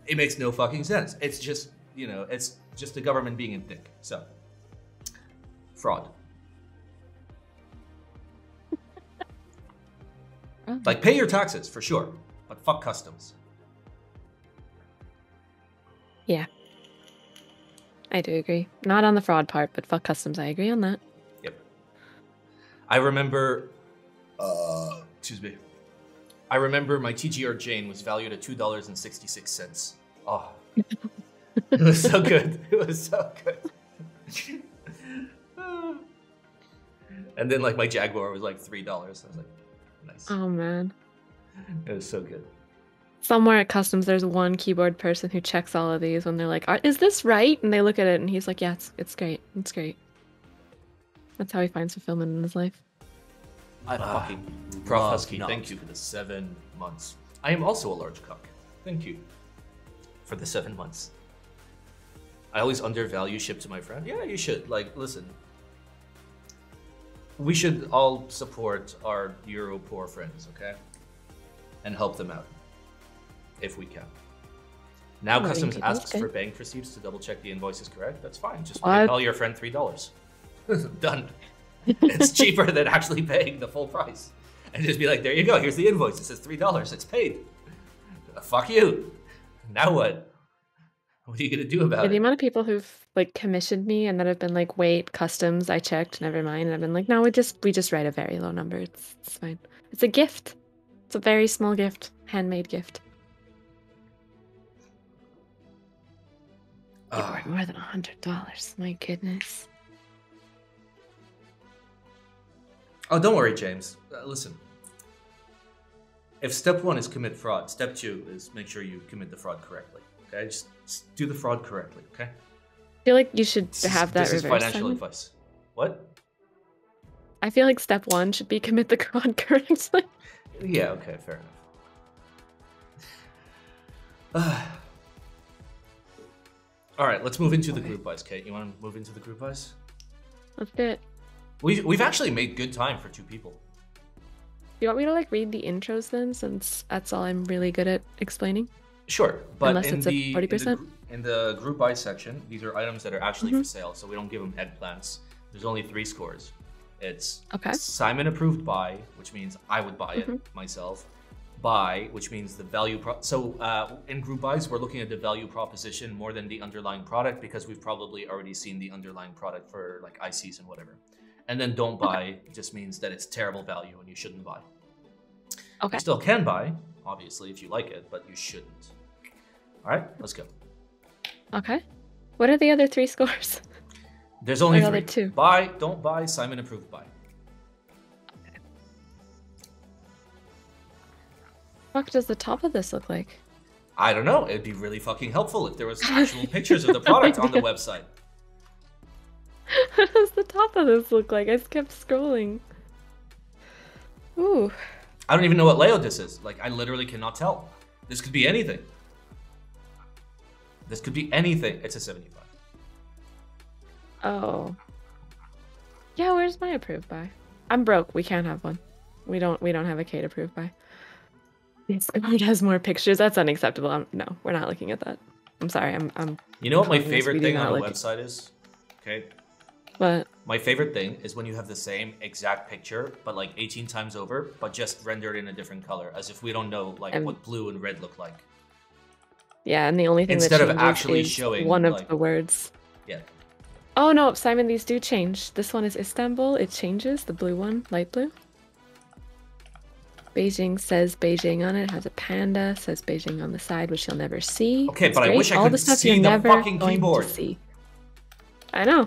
It makes no fucking sense. It's just, you know, it's just the government being in thick. So, fraud. Oh. like, pay your taxes for sure, but fuck customs. Yeah. I do agree. Not on the fraud part, but fuck customs. I agree on that. Yep. I remember, uh, excuse me. I remember my TGR Jane was valued at $2.66. Oh, it was so good. It was so good. and then like my Jaguar was like three dollars. I was like, nice. Oh man. It was so good. Somewhere at customs, there's one keyboard person who checks all of these when they're like, "Is this right?" And they look at it, and he's like, "Yeah, it's it's great. It's great." That's how he finds fulfillment in his life. I Ah, fucking Prof love Husky, thank you for the seven months. I am also a large cock. Thank you for the seven months. I always undervalue ship to my friend. Yeah, you should. Like, listen. We should all support our Euro poor friends, okay? And help them out. If we can. Now Well, customs asks Okay. for bank receipts to double check the invoice is correct. That's fine. Just What? call your friend three dollars. Done it's cheaper than actually paying the full price. And just be like, there you go, here's the invoice. It says three dollars. It's paid. Fuck you. Now what? What are you gonna do Yeah, it? the amount of people who've like commissioned me and that have been like, "Wait, customs, I checked, never mind." And I've been like, "No, we just we just write a very low number. It's it's fine. It's a gift. It's a very small gift, handmade gift. Were more than a hundred dollars. My goodness. oh, don't worry, James. Uh, listen. If step one is commit fraud, step two is make sure you commit the fraud correctly. Okay, just, just do the fraud correctly. Okay. I feel like you should have that This is financial Simon. advice. What? I feel like step one should be commit the fraud correctly. Yeah. Okay. Fair enough. All right, let's move into the group buys. Kate, you want to move into the group buys? Let's do it. We've, we've actually made good time for two people. Do you want me to like read the intros then, since that's all I'm really good at explaining? Sure, but Unless in it's at the, in 40%? gr- in the group buy section, these are items that are actually Mm-hmm. for sale, so we don't give them head plans. There's only three scores. It's Okay. Simon approved buy, which means I would buy it Mhm. myself. Buy, which means the value. Pro- so uh, in group buys, we're looking at the value proposition more than the underlying product because we've probably already seen the underlying product for like ICs and whatever. And then don't buy just means that it's terrible value and you shouldn't buy. Okay. You still can buy, obviously, if you like it, but you shouldn't. All right, let's go. Okay. What are the other three scores? There's only three. two. Buy, don't buy, Simon approved buy. What does the top of this look like? I don't know. It'd be really fucking helpful if there was actual pictures of the product on the website. what does the top of this look like? I just kept scrolling. Ooh. I don't even know what layout this is. Like, I literally cannot tell. This could be anything. This could be anything. It's a 75. Oh. Yeah, where's my approved buy? I'm broke. We can't have one. We don't we don't have a Kate approved buy. Discord has more pictures. That's unacceptable. I'm, no, we're not looking at that. I'm sorry. I'm I'm You know what my favorite thing on a website is? Okay. But My favorite thing is when you have the same exact picture, but like 18 times over, but just rendered in a different color, as if we don't know like And- what blue and red look like. yeah, and the only thing Instead that of actually is showing, one of like- the words. Yeah. Oh no, Simon, these do change. This one is Istanbul. It changes. The blue one, light blue. Beijing says Beijing on it. Has a panda. Says Beijing on the side, which you'll never see. Okay, It's but I wish I All could the stuff see you're the never fucking going to see. I know.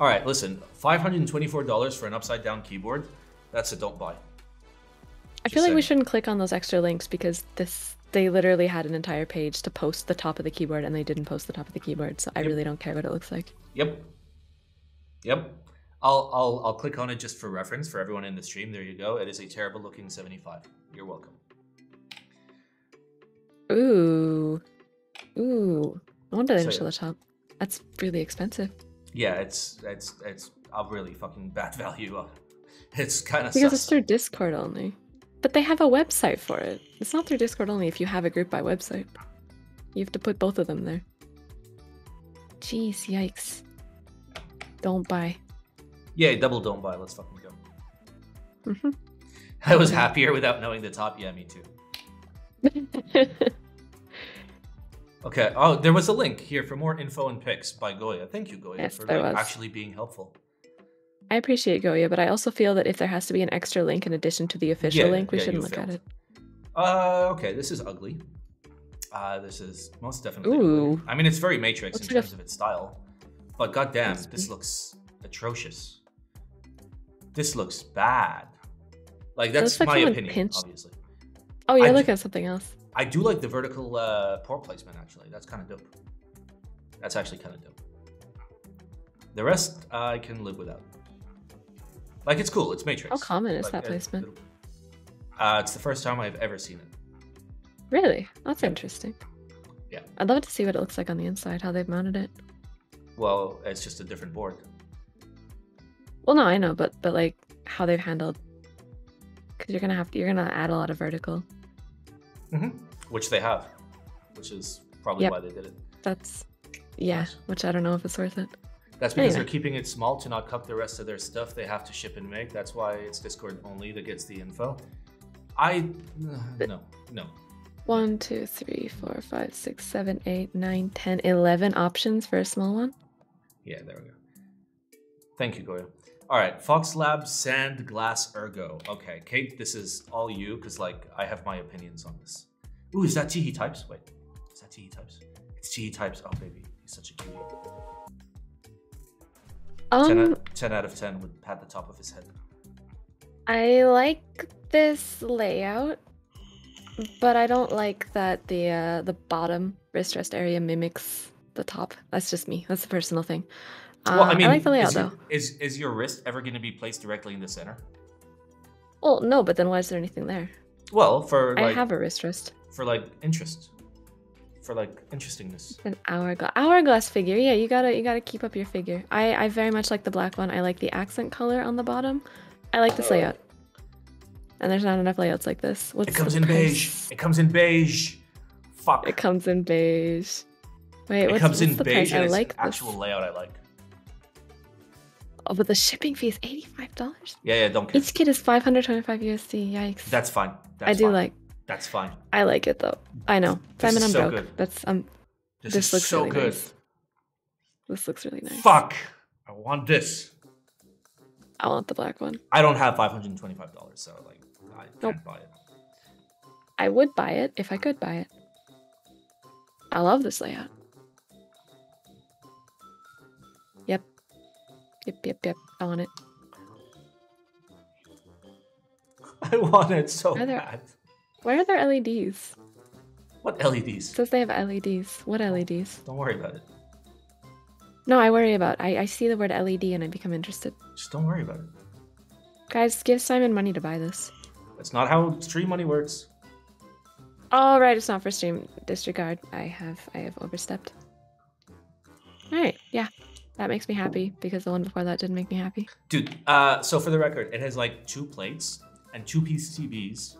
All right, listen, $524 for an upside down keyboard, that's a don't buy. I Just feel like we shouldn't click on those extra links because this they literally had an entire page to post the top of the keyboard and they didn't post the top of the keyboard, so I Yep. really don't care what it looks like. Yep. Yep. I'll I'll I'll click on it just for reference for everyone in the stream. There you go. It is a terrible looking 75. You're welcome. Ooh. Ooh. No wonder they So, didn't show the top. That's really expensive. Yeah, it's it's it's a really fucking bad value. It's kind of Because it's through Discord only. But they have a website for it. It's not through Discord only if you have a group buy website. You have to put both of them there. Jeez, yikes. Don't buy. Yeah, double don't buy. Let's fucking go. Mhm. I was happier without knowing the top. Yeah, me too. Okay. Oh, there was a link here for more info and pics by Goya. Thank you, Goya, Yes, for like, actually being helpful. I appreciate Goya, but I also feel that if there has to be an extra link in addition to the official Yeah, link, we yeah, shouldn't look at it. Uh, okay, this is ugly. Uh, this is most definitely. Ooh. ugly. I mean, it's very Matrix What in terms of its style, but goddamn, this looks atrocious. This looks bad. Like that's looks like my opinion, pinched- obviously. Oh, you're I ju- at something else. I do like the vertical uh, port placement. Actually, that's kind of dope. That's actually kind of dope. The rest I can live without. Like it's cool. It's Matrix. How common is Like, that placement? Uh, it's the first time I've ever seen it. Really? That's interesting. Yeah. I'd love to see what it looks like on the inside, how they've mounted it. Well, it's just a different board. Well, no, I know, but but like how they've handled, because you're gonna have to, you're gonna add a lot of vertical. Mm-hmm. which they have, which is probably Yep. why they did it. That's yeah, Nice. which I don't know if it's worth it. That's because Anyway. they're keeping it small to not cut the rest of their stuff. They have to ship and make. That's why it's Discord only that gets the info. I uh, no no. One, two, three, four, five, six, seven, eight, nine, ten, eleven options for a small one. Yeah, there we go. Thank you, Goya. All right, Fox Labs Sand Glass Ergo. Okay, Kate, this is all you because like I have my opinions on this. Ooh, is that Taeha Types? Wait, is that Taeha Types? It's Taeha Types. Oh baby, he's such a cutie. 10, Um, out, 10 out of 10 would pat the top of his head. I like this layout, but I don't like that the uh, the bottom wrist rest area mimics the top. That's just me. That's a personal thing. Uh, well, I mean, like the layout is, though. is is your wrist ever going to be placed directly in the center? Well, no, but then why is there anything there? Well, for I have a wrist rest. for like interest, for like interestingness. An hourglass hourglass figure. Yeah, you gotta you gotta keep up your figure. I I very much like the black one. I like the accent color on the bottom. I like this layout. And there's not enough layouts like this. What's It comes in price? beige. It comes in beige. Fuck. It comes in beige. Wait, It what's, comes what's in the beige I like actual layout I like. Oh, but the shipping fee is eighty-five dollars. Yeah, yeah, don't care. Each kit is five hundred twenty-five USD. Yikes. That's fine. That's I do fine. like. That's fine. I like it though. I know. This Simon, I'm so broke. good. That's um. This, This is looks so really good. nice. This looks really nice. Fuck. I want this. I want the black one. I don't have five hundred and twenty-five dollars, so like I can't buy it. I would buy it if I could buy it. I love this layout. Yep, yep, yep. I want it. I want it so Are there- bad. Where are their LEDs? What It LEDs? says they have LEDs. What LEDs? Don't worry about it. No, I worry about. I, I see the word LED and I become interested. Just don't worry about it. Guys, give Simon money to buy this. That's not how stream money works. All right, it's not for stream. Disregard. I have I have overstepped. Alright, yeah. That makes me happy because the one before that didn't make me happy. Dude, uh, so for the record, it has like two plates and two PCBs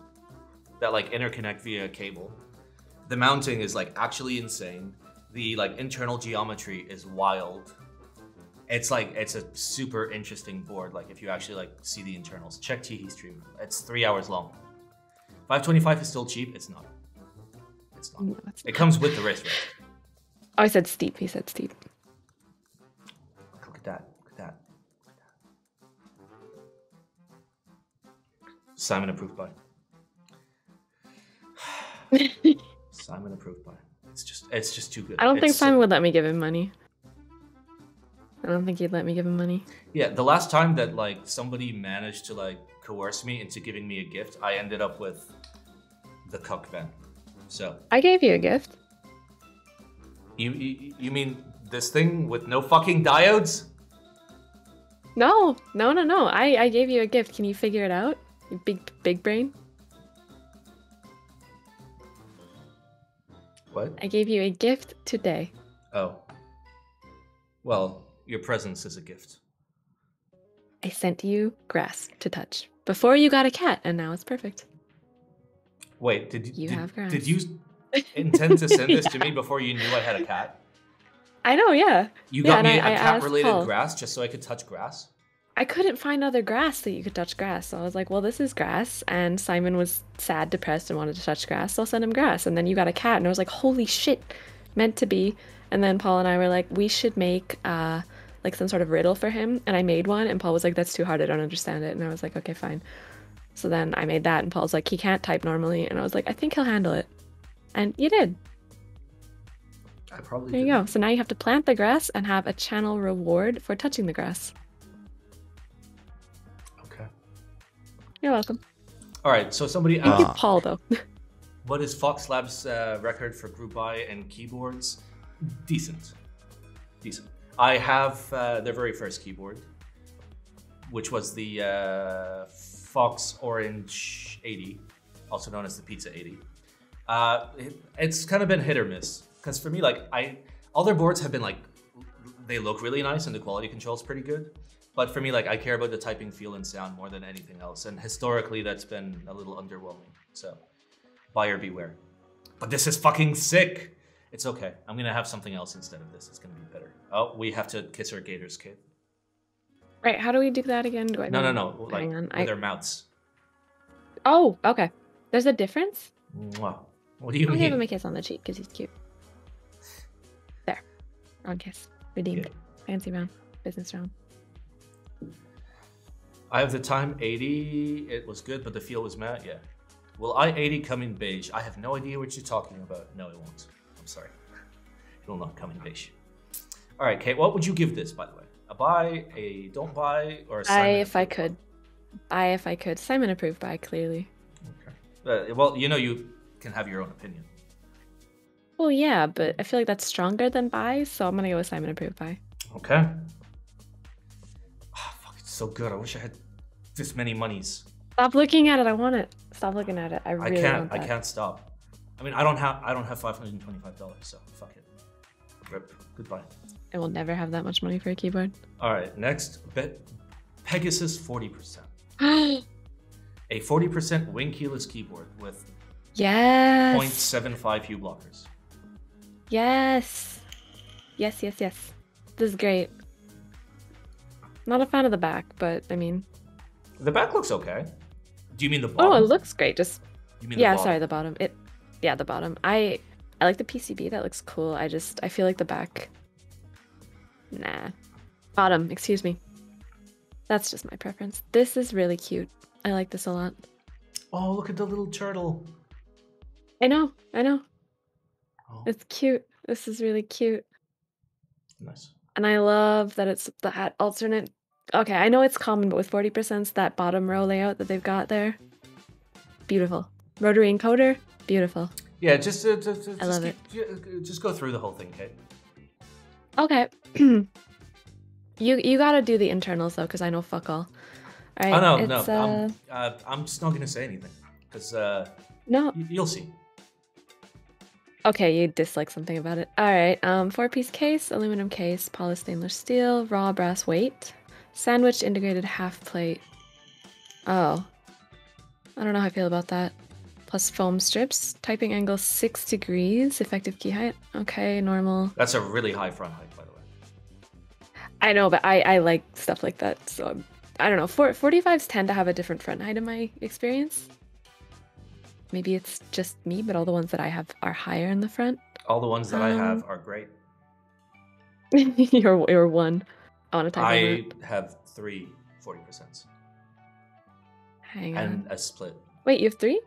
that like interconnect via a cable. The mounting is like actually insane. The like internal geometry is wild. It's like it's a super interesting board. Like if you actually like see the internals, check Taeha stream. It's three hours long. 525 is still cheap. It's not. It's not. No, it's It comes with the wrist rest. Oh, I said steep. He said steep. Simon approved buy. Simon approved buy. It's just it's just too good. I don't think It's so- Simon would let me give him money. I don't think he'd let me give him money. Yeah, the last time that like somebody managed to like coerce me into giving me a gift, I ended up with the cuck van. So I gave you a gift. you you, you mean this thing with no fucking diodes? No, no, no, no. I, I gave you a gift. Can you figure it out? Big big brain. What? I gave you a gift today. Oh. Well, your presence is a gift. I sent you grass to touch before you got a cat, and now it's perfect. Wait, did you did, have grass. did you intend to send this to me before you knew I had a cat? I know, yeah. You Yeah, got me I- a asked cat-related Paul. grass just so I could touch grass. I couldn't find other grass that you could touch grass. So I was like, well, this is grass. And Simon was sad, depressed, and wanted to touch grass. So I'll send him grass. And then you got a cat. And I was like, holy shit, meant to be. And then Paul and I were like, we should make uh, like some sort of riddle for him. And I made one. And Paul was like, that's too hard. I don't understand it. And I was like, okay, fine. So then I made that. And Paul's like, he can't type normally. And I was like, I think he'll handle it. And you did. I probably There you go. So now you have to plant the grass and have a channel reward for touching the grass. You're welcome. All right. So somebody Thank you, Paul, though. what is Fox Labs' uh, record for group buy and keyboards? Decent. Decent. I have uh, their very first keyboard, which was the uh, Fox Orange 80, also known as the Pizza 80. Uh, it- it's kind of been hit or miss because for me, like I, other boards have been like they look really nice and the quality control is pretty good. But for me, like I care about the typing feel and sound more than anything else, and historically that's been a little underwhelming. So, buyer beware. But this is fucking sick. It's okay. I'm gonna have something else instead of this. It's gonna be better. Oh, we have to kiss our gators, kid. Right, how do we do that again? Do I No, no, no. Like on. with I... their mouths. Oh, okay. There's a difference? Mwah. What do you I'll give him a kiss on the cheek because he's cute. There. Wrong kiss. Redeemed. Yeah. Fancy round. Business round. I have the time 80. It was good, but the feel was mad. Yeah. Will i80 come in beige? I have no idea what you're talking about. No, it won't. I'm sorry. It will not come in beige. All right, Kate. What would you give this, by the way? A buy, a don't buy, or a Simon if I could. Buy if I could. Simon approved buy, clearly. Okay. Uh, well, you know you can have your own opinion. Well, yeah, but I feel like that's stronger than buy, so I'm gonna go with Simon approved buy. Okay. Ah, fuck, it's so good. I wish I had this many monies. Stop looking at it. I want it. Stop looking at it. I really I can't. I can't stop. I mean, I don't have. I don't have five hundred and twenty-five dollars. So fuck it. Rip. Goodbye. I will never have that much money for a keyboard. All right. Next, bet Pegasus forty percent. A forty percent winkeyless keyboard with Yes. 0.75 U blockers. Yes. Yes, yes, yes. This is great. Not a fan of the back, but I mean, The back looks okay. Do you mean the bottom? oh, it looks great. Just You mean yeah, the sorry, the bottom. It, yeah, the bottom. I, I like the PCB. That looks cool. I just, I feel like the back. Nah, bottom. Excuse me. That's just my preference. This is really cute. I like this a lot. Oh, look at the little turtle. I know. I know. Oh, It's cute. This is really cute. nice. And I love that it's that alternate. Okay, I know it's common, but with 40%, it's that bottom row layout that they've got there. Beautiful. Rotary encoder, beautiful. Yeah, just uh, just, just, I love keep- ju- just go through the whole thing, Kate. Okay. you you gotta do the internals though, because I know fuck all. All right. oh no, no, uh, I'm, uh, I'm just not gonna say anything because uh, no. you'll see. Okay, you dislike something about it. All right. Um, four-piece case, aluminum case, polished stainless steel, raw brass weight, sandwich integrated half plate. Oh, I don't know how I feel about that. Plus foam strips, typing angle six degrees, effective key height. Okay, normal. That's a really high front height, by the way. I know, but I I like stuff like that. So I'm, I don't know. Four, 45s tend to have a different front height in my experience. Maybe it's just me, but all the ones that I have are higher in the front. All the ones that I have Um, are great. you're you're one. I want to type I have three 40%s Hang on. and a split. Wait, you have three?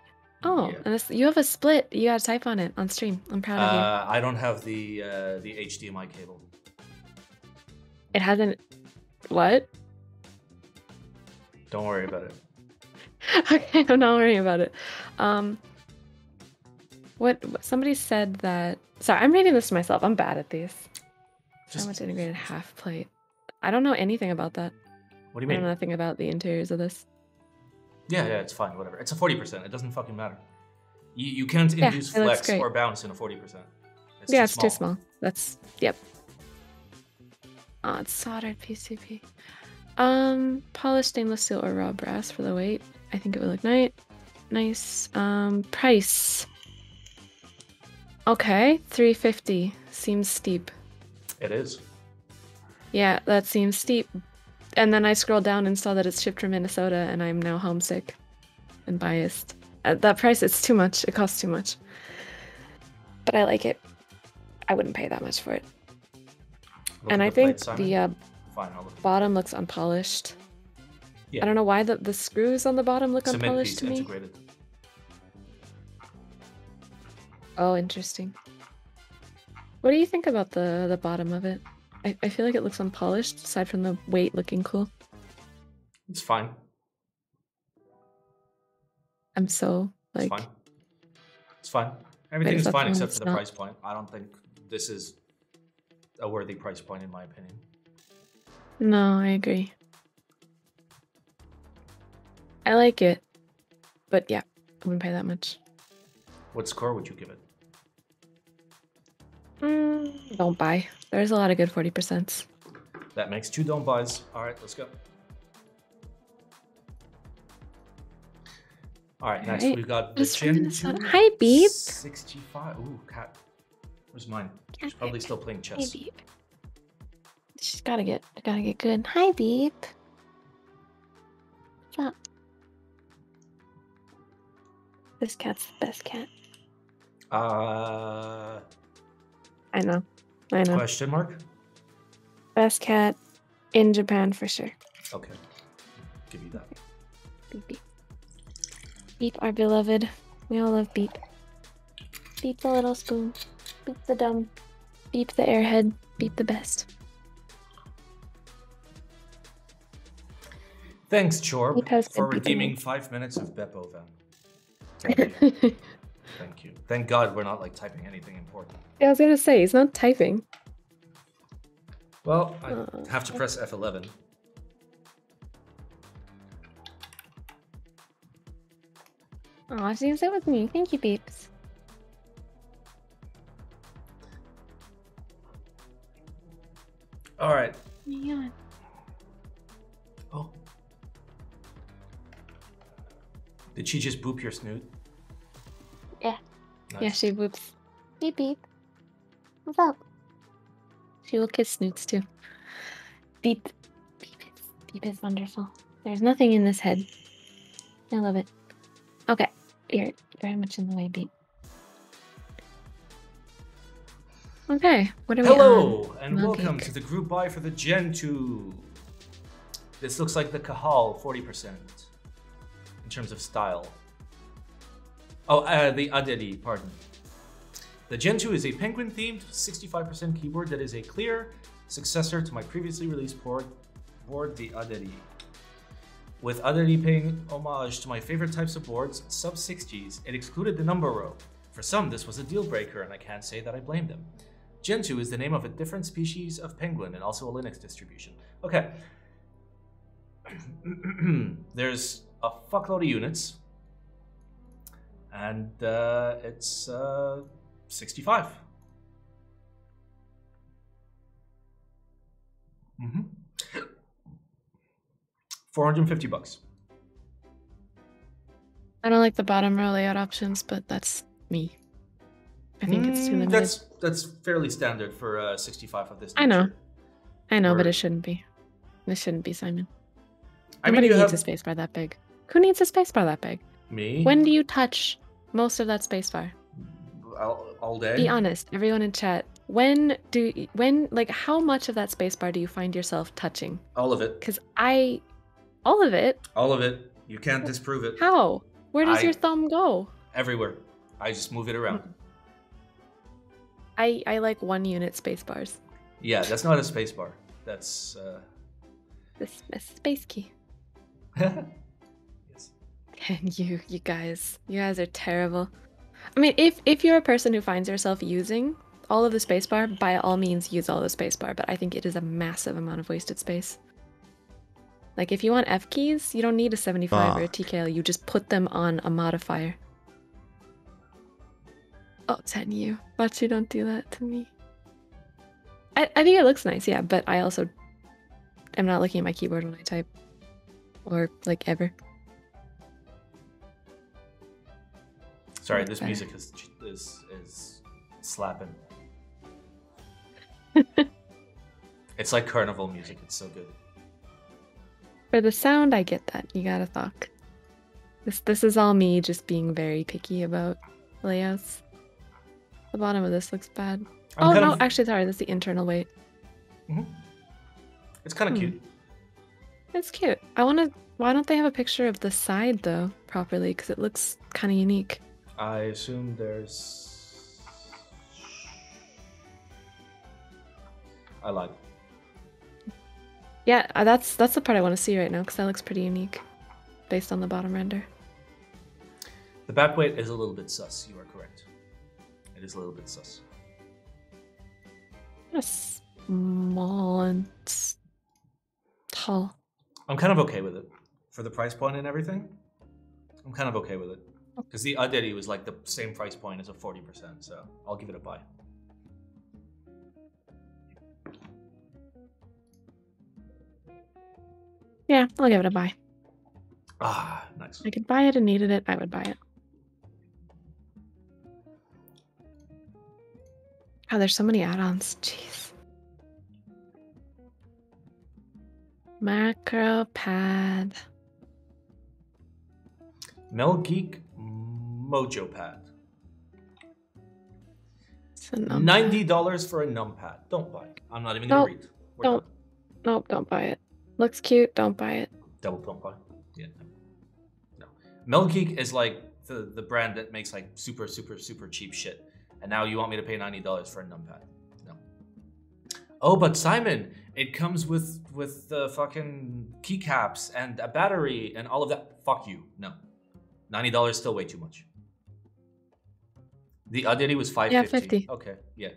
Oh, Yeah. and this, you have a split. You gotta type on it on stream. I'm proud of you. Uh, I don't have the uh, the HDMI cable. It hasn't. What? Don't worry about it. okay, I'm not worrying about it. Um, what? Somebody said that. Sorry, I'm reading this to myself. I'm bad at these. Just Sandwich integrated half plate. I don't know anything about that. What do you I mean? know nothing about the interiors of this. Yeah, yeah, it's fine. Whatever. It's a forty percent. It doesn't fucking matter. You you can't Yeah, induce flex or bounce in a forty percent. yeah, it's too small. That's yep. Oh, it's soldered PCB. Um, polished stainless steel or raw brass for the weight. I think it would look nice. Nice. Um, price. Okay, three fifty seems steep. It is. Yeah, that seems steep. And then I scrolled down and saw that it's shipped from Minnesota, and I'm now homesick and biased. At that price, it's too much. It costs too much. But I like it. I wouldn't pay that much for it. Look and I plate, think Simon. the uh, Fine, look. bottom looks unpolished. Yeah. I don't know why the, the screws on the bottom look Cement unpolished to me. integrated. Oh, interesting. What do you think about the the bottom of it? I, I feel like it looks unpolished, aside from the weight looking cool. It's fine. I'm so It's fine. It's fine. Everything's that fine except for the not? price point. I don't think this is a worthy price point in my opinion. No, I agree. I like it, but yeah, I wouldn't pay that much. What score would you give it? Mm, don't buy. There's a lot of good forty percents. That makes two don't buys. All right, let's go. All right, next Alright, we've got the Gentoo Hi, Beep. 65. Ooh, cat. Where's mine? She's probably still playing chess. Hi. Beep. She's gotta get, gotta get good. Hi, Beep. What's up? This cat's the best cat. Uh, I know. I know. question mark? Best cat in Japan for sure. Okay, give you that. Beep beep. Beep, our beloved. We all love Beep. Beep the little spoon. Beep the dumb. Beep the airhead. Beep the best. Thanks, Chorb, for people redeeming five minutes of Beppo Van. Thank you. Thank God we're not like typing anything important. Yeah, I was gonna say he's not typing. Well, I Uh, have to press F11. Aw, she didn't sit with me. Thank you, Beeps. All right. Yeah. Oh. Did she just boop your snoot? Yeah. Nice. Yeah, she whoops. Beep beep. What's up? She will kiss snoots too. Beep. Beep is, beep is wonderful. There's nothing in this head. I love it. Okay. You're very much in the way, Beep. Okay. What are we Hello, and Mug welcome to the group buy for the Gentoo. This looks like the Kahal 40% in terms of style. Oh, uh, the Adelie, pardon. The Gentoo is a penguin themed 65% keyboard that is a clear successor to my previously released board, board the Adelie. With Adelie paying homage to my favorite types of boards, sub 6Gs, it excluded the number row. For some, this was a deal breaker, and I can't say that I blame them. Gentoo is the name of a different species of penguin and also a Linux distribution. Okay. There's a fuckload of units, and uh, it's uh, 65. Mm-hmm. 450 bucks. I don't like the bottom row layout options, but that's me. I think it's too Mm, limited. That's that's fairly standard for uh, 65 of this. I know. I know, but it shouldn't be. It shouldn't be, Simon. I mean, Nobody needs have a spacebar that big. Who needs a spacebar that big? Me When do you touch most of that spacebar? all, all day. Be honest, everyone in chat. When do when like how much of that spacebar do you find yourself touching? All of it. Because I, all of it. All of it. You can't disprove it. How? Where does I- your thumb go? Everywhere. I just move it around. I I like one unit spacebars. Yeah, that's not a space bar. That's uh this space key. And you you guys, you guys are terrible. I mean, if if you're a person who finds yourself using all of the spacebar, by all means use all the spacebar. But I think it is a massive amount of wasted space. Like if you want F keys, you don't need a 75 or a TKL. You just put them on a modifier. Oh, Ten, you. But you don't do that to me. I, I think it looks nice, yeah, but I also am not looking at my keyboard when I type. Or like ever. Sorry, this music is is is slapping. it's like carnival music. It's so good. For the sound, I get that. You gotta talk. This this is all me just being very picky about layouts. The bottom of this looks bad. I'm oh no, of- actually sorry, that's the internal weight. Mhm. it's kind of Hmm. cute. It's cute. I wanna why don't they have a picture of the side though, properly? Because it looks kinda unique. I assume there's. I lied. Yeah, uh, that's that's the part I want to see right now, because that looks pretty unique. Based on the bottom render. The back weight is a little bit sus. You are correct. It is a little bit sus. Kinda small and tall. I'm kind of okay with it for the price point and everything. I'm kind of okay with it because the Adelie was like the same price point as a 40%, so I'll give it a buy. Yeah, I'll give it a buy. Ah, nice. I could buy it and needed it, I would buy it. Oh, there's so many add-ons. Jeez. Macro pad. MelGeek Mojopad. It's a numpad. Ninety dollars for a numpad. Don't buy. it. I'm not even gonna read. We're don't. done. Nope, don't buy it. Looks cute. Don't buy it. Double don't buy. Yeah. No. no. MelGeek is like the the brand that makes like super super super cheap shit, and now you want me to pay ninety dollars for a numpad? No. Oh, but Simon, it comes with with the fucking keycaps and a battery and all of that. Fuck you. No. Ninety dollars still way too much. The Adelie was 550. Yeah, fifty. Okay, yeah.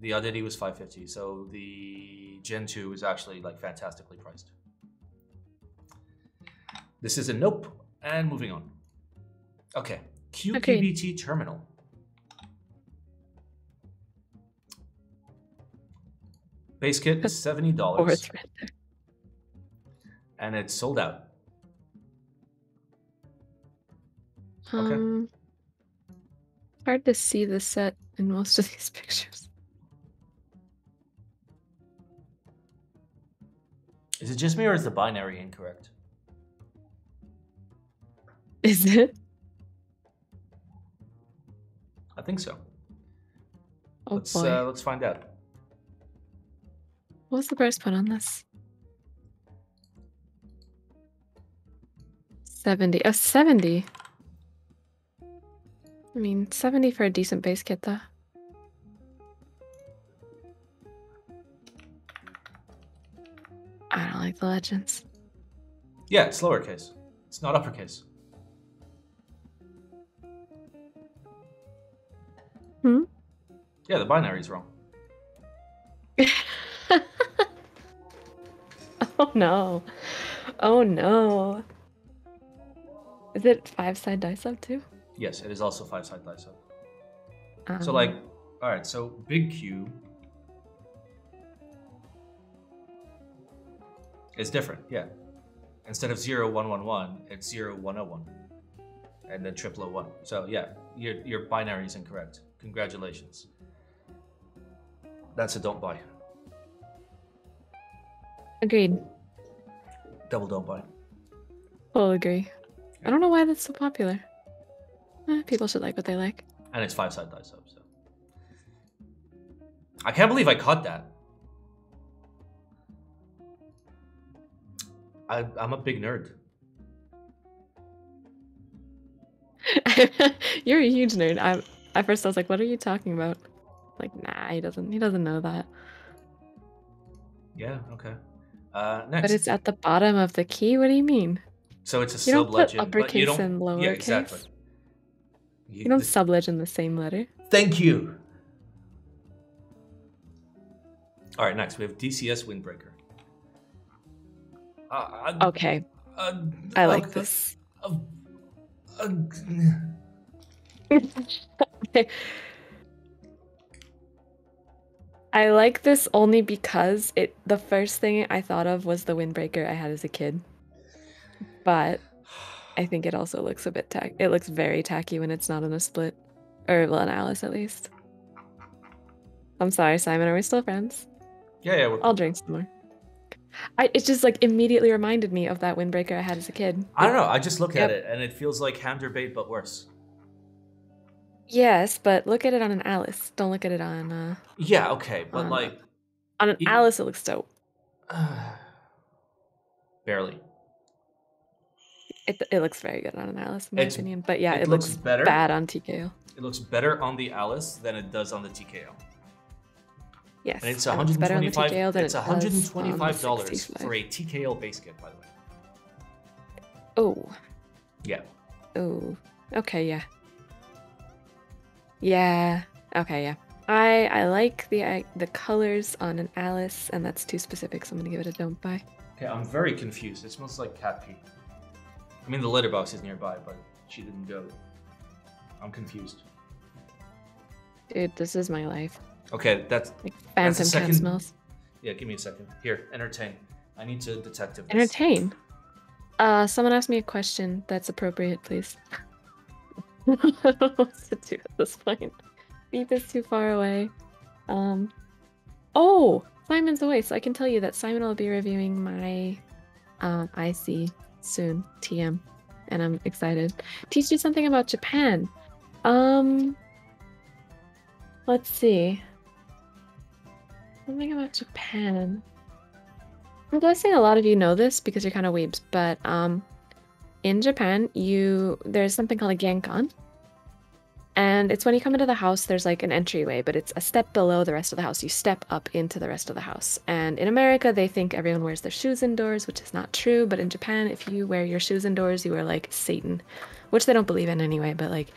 The Adelie was five fifty, so the Gentoo is actually like fantastically priced. This is a nope, and moving on. Okay, QPBT terminal. Base kit is seventy dollars, and it's sold out. Okay. Um, hard to see the set in most of these pictures. Is it just me, or is the binary incorrect? Is it? I think so. Oh let's boy. uh, let's find out. What was the price point on this? 70. Oh, 70. I mean, 70 for a decent base kit, though. I don't like the legends. Yeah, it's lowercase. It's not uppercase. Hmm? Yeah, the binary's wrong. oh no. Oh no. Is it five side dice up too? Yes, it is also five side dice up. Um, So like, all right. So big Q is different. Yeah. Instead of zero one one one, it's zero one zero one, and then triple O one. So yeah, your your binary is incorrect. Congratulations. That's a don't buy. agreed. Double don't buy. Full agree. I don't know why that's so popular. Eh, people should like what they like. And it's five side dice up. So I can't believe I caught that. I, I'm a big nerd. You're a huge nerd. I at first I was like, "What are you talking about?" Like, nah, he doesn't. He doesn't know that. Yeah. Okay. Uh, next. But it's at the bottom of the key. What do you mean? so it's a You sub legend. but you uppercase don't. and lowercase. Yeah, exactly. You, You don't th- in the same letter. thank you. All right. Next, we have DCS Windbreaker. Uh, uh, Okay, uh, I like uh, this. uh, uh, I like this only because it. The first thing I thought of was the windbreaker I had as a kid, but I think it also looks a bit tack. It looks very tacky when it's not in a split, or well, an Alice at least. I'm sorry, Simon. Are we still friends? yeah, yeah. We're, I'll drink some more. I it just like immediately reminded me of that windbreaker I had as a kid. I don't know. I just look at it and it feels like Hamder bait, but worse. Yes, but look at it on an Alice. Don't look at it on uh Yeah. Okay, but Um, like on an Alice. It looks dope. barely. It it looks very good on an Alice, in my It's- opinion. But yeah, it it, looks looks, better. bad on TKO. It looks better on the Alice than it does on the TKO. Yes, And it's it looks better on the 125 TKO than It's it on the $125 65. for a TKO base kit, by the way. Oh, Yeah. oh, okay, yeah, yeah, okay, yeah. I I like the I, the colors on an Alice, and that's too specific, so I'm gonna give it a don't buy. Okay, I'm very confused. It smells like cat pee. I mean, the litter box is nearby, but she didn't go. I'm confused. Dude, this is my life. Okay, that's Like That's phantom second- cat smells. yeah. Give me a second. Here, entertain. I need to detective. this. Entertain. Uh, someone asked me a question that's appropriate, please. I don't know what to do at this point. Beep is too far away. Um. Oh, Simon's away, so I can tell you that Simon will be reviewing my um, IC soon, TM, and I'm excited. Teach you something about Japan. Um. Let's see. Something about Japan. I'm guessing a lot of you know this because you're kind of weebs, but um, in Japan, you there's something called a genkan, and it's when you come into the house. There's like an entryway, but it's a step below the rest of the house. You step up into the rest of the house. And in America, they think everyone wears their shoes indoors, which is not true. But in Japan, if you wear your shoes indoors, you are like Satan, which they don't believe in anyway. But like,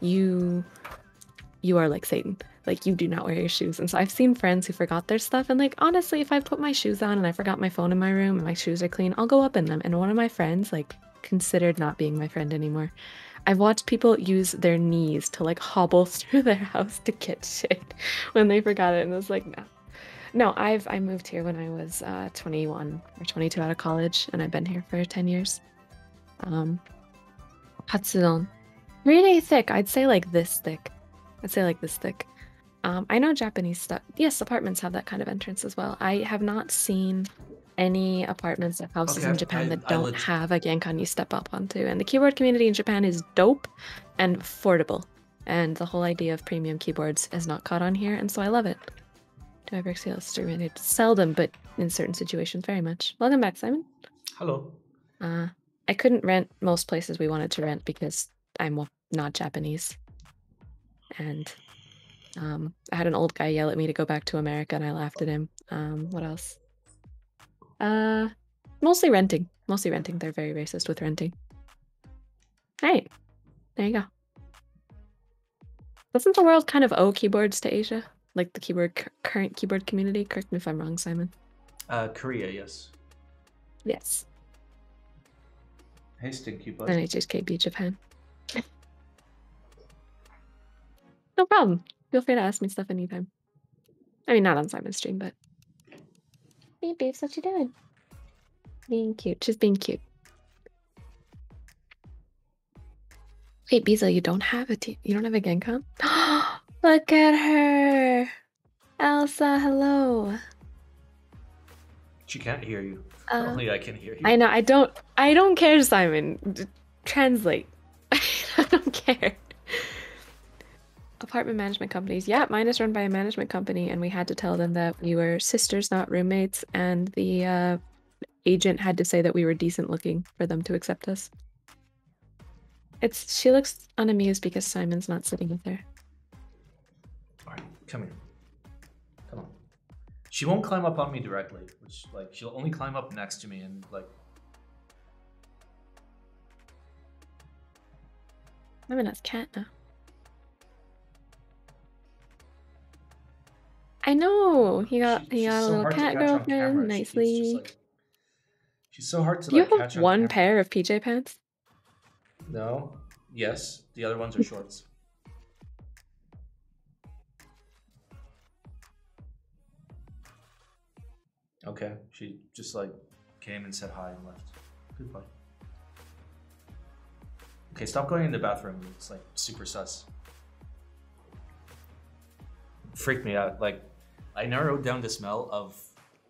you you are like Satan. Like you do not wear your shoes. And so I've seen friends who forgot their stuff. And like honestly, if I put my shoes on and I forgot my phone in my room and my shoes are clean, I'll go up in them. And one of my friends like considered not being my friend anymore. I've watched people use their knees to like hobble through their house to get shit when they forgot it. And I was like, no. No, I've I moved here when I was uh, 21 or 22 out of college, and I've been here for 10 years. Um, katsudon, really thick. I'd say like this thick. I'd say like this thick. Um, I know Japanese stuff. Yes, apartments have that kind of entrance as well. I have not seen any apartments or houses Okay, in Japan I- that I don't leg- have a genkan you step up onto. And the keyboard community in Japan is dope and affordable. And the whole idea of premium keyboards is not caught on here, and so I love it. Do I ever see it? Seldom, but in certain situations, very much. Welcome back, Simon. Hello. Uh, I couldn't rent most places we wanted to rent because I'm not Japanese. And um, I had an old guy yell at me to go back to America, and I laughed at him. Um, what else? Uh, mostly renting. Mostly renting. They're very racist with renting. Hey, there you go. Doesn't the world kind of owe keyboards to Asia? like the keyboard current keyboard community. Correct me if I'm wrong, Simon. Uh, Korea, yes. Yes. Hey, Stinky. And HHKB Japan. no problem. Feel free to ask me stuff anytime. I mean, not on Simon's stream, but. Hey, babes, what you doing? Being cute. She's being cute. Wait, Biza, you don't have a t- you don't have a genkan? Look at her, Elsa. Hello. She can't hear you. Uh, Only I can hear you. I know. I don't. I don't care, Simon. D- translate. I don't care. Apartment management companies. Yeah, mine is run by a management company, and we had to tell them that we were sisters, not roommates, and the uh, agent had to say that we were decent looking for them to accept us. It's she looks unamused because Simon's not sitting with her. All right, come here. Come on. She won't climb up on me directly, which like she'll only climb up next to me and like. Simon has cat now. I know he got she- he got a so little cat girlfriend camera. She- it's nicely. like- she's so hard to you like have on one pair of PJ pants? No. Yes. The other ones are shorts. Okay. She just like came and said hi and left. Goodbye. Okay, stop going in the bathroom. It's like super sus. Freaked me out. Like, I narrowed down the smell of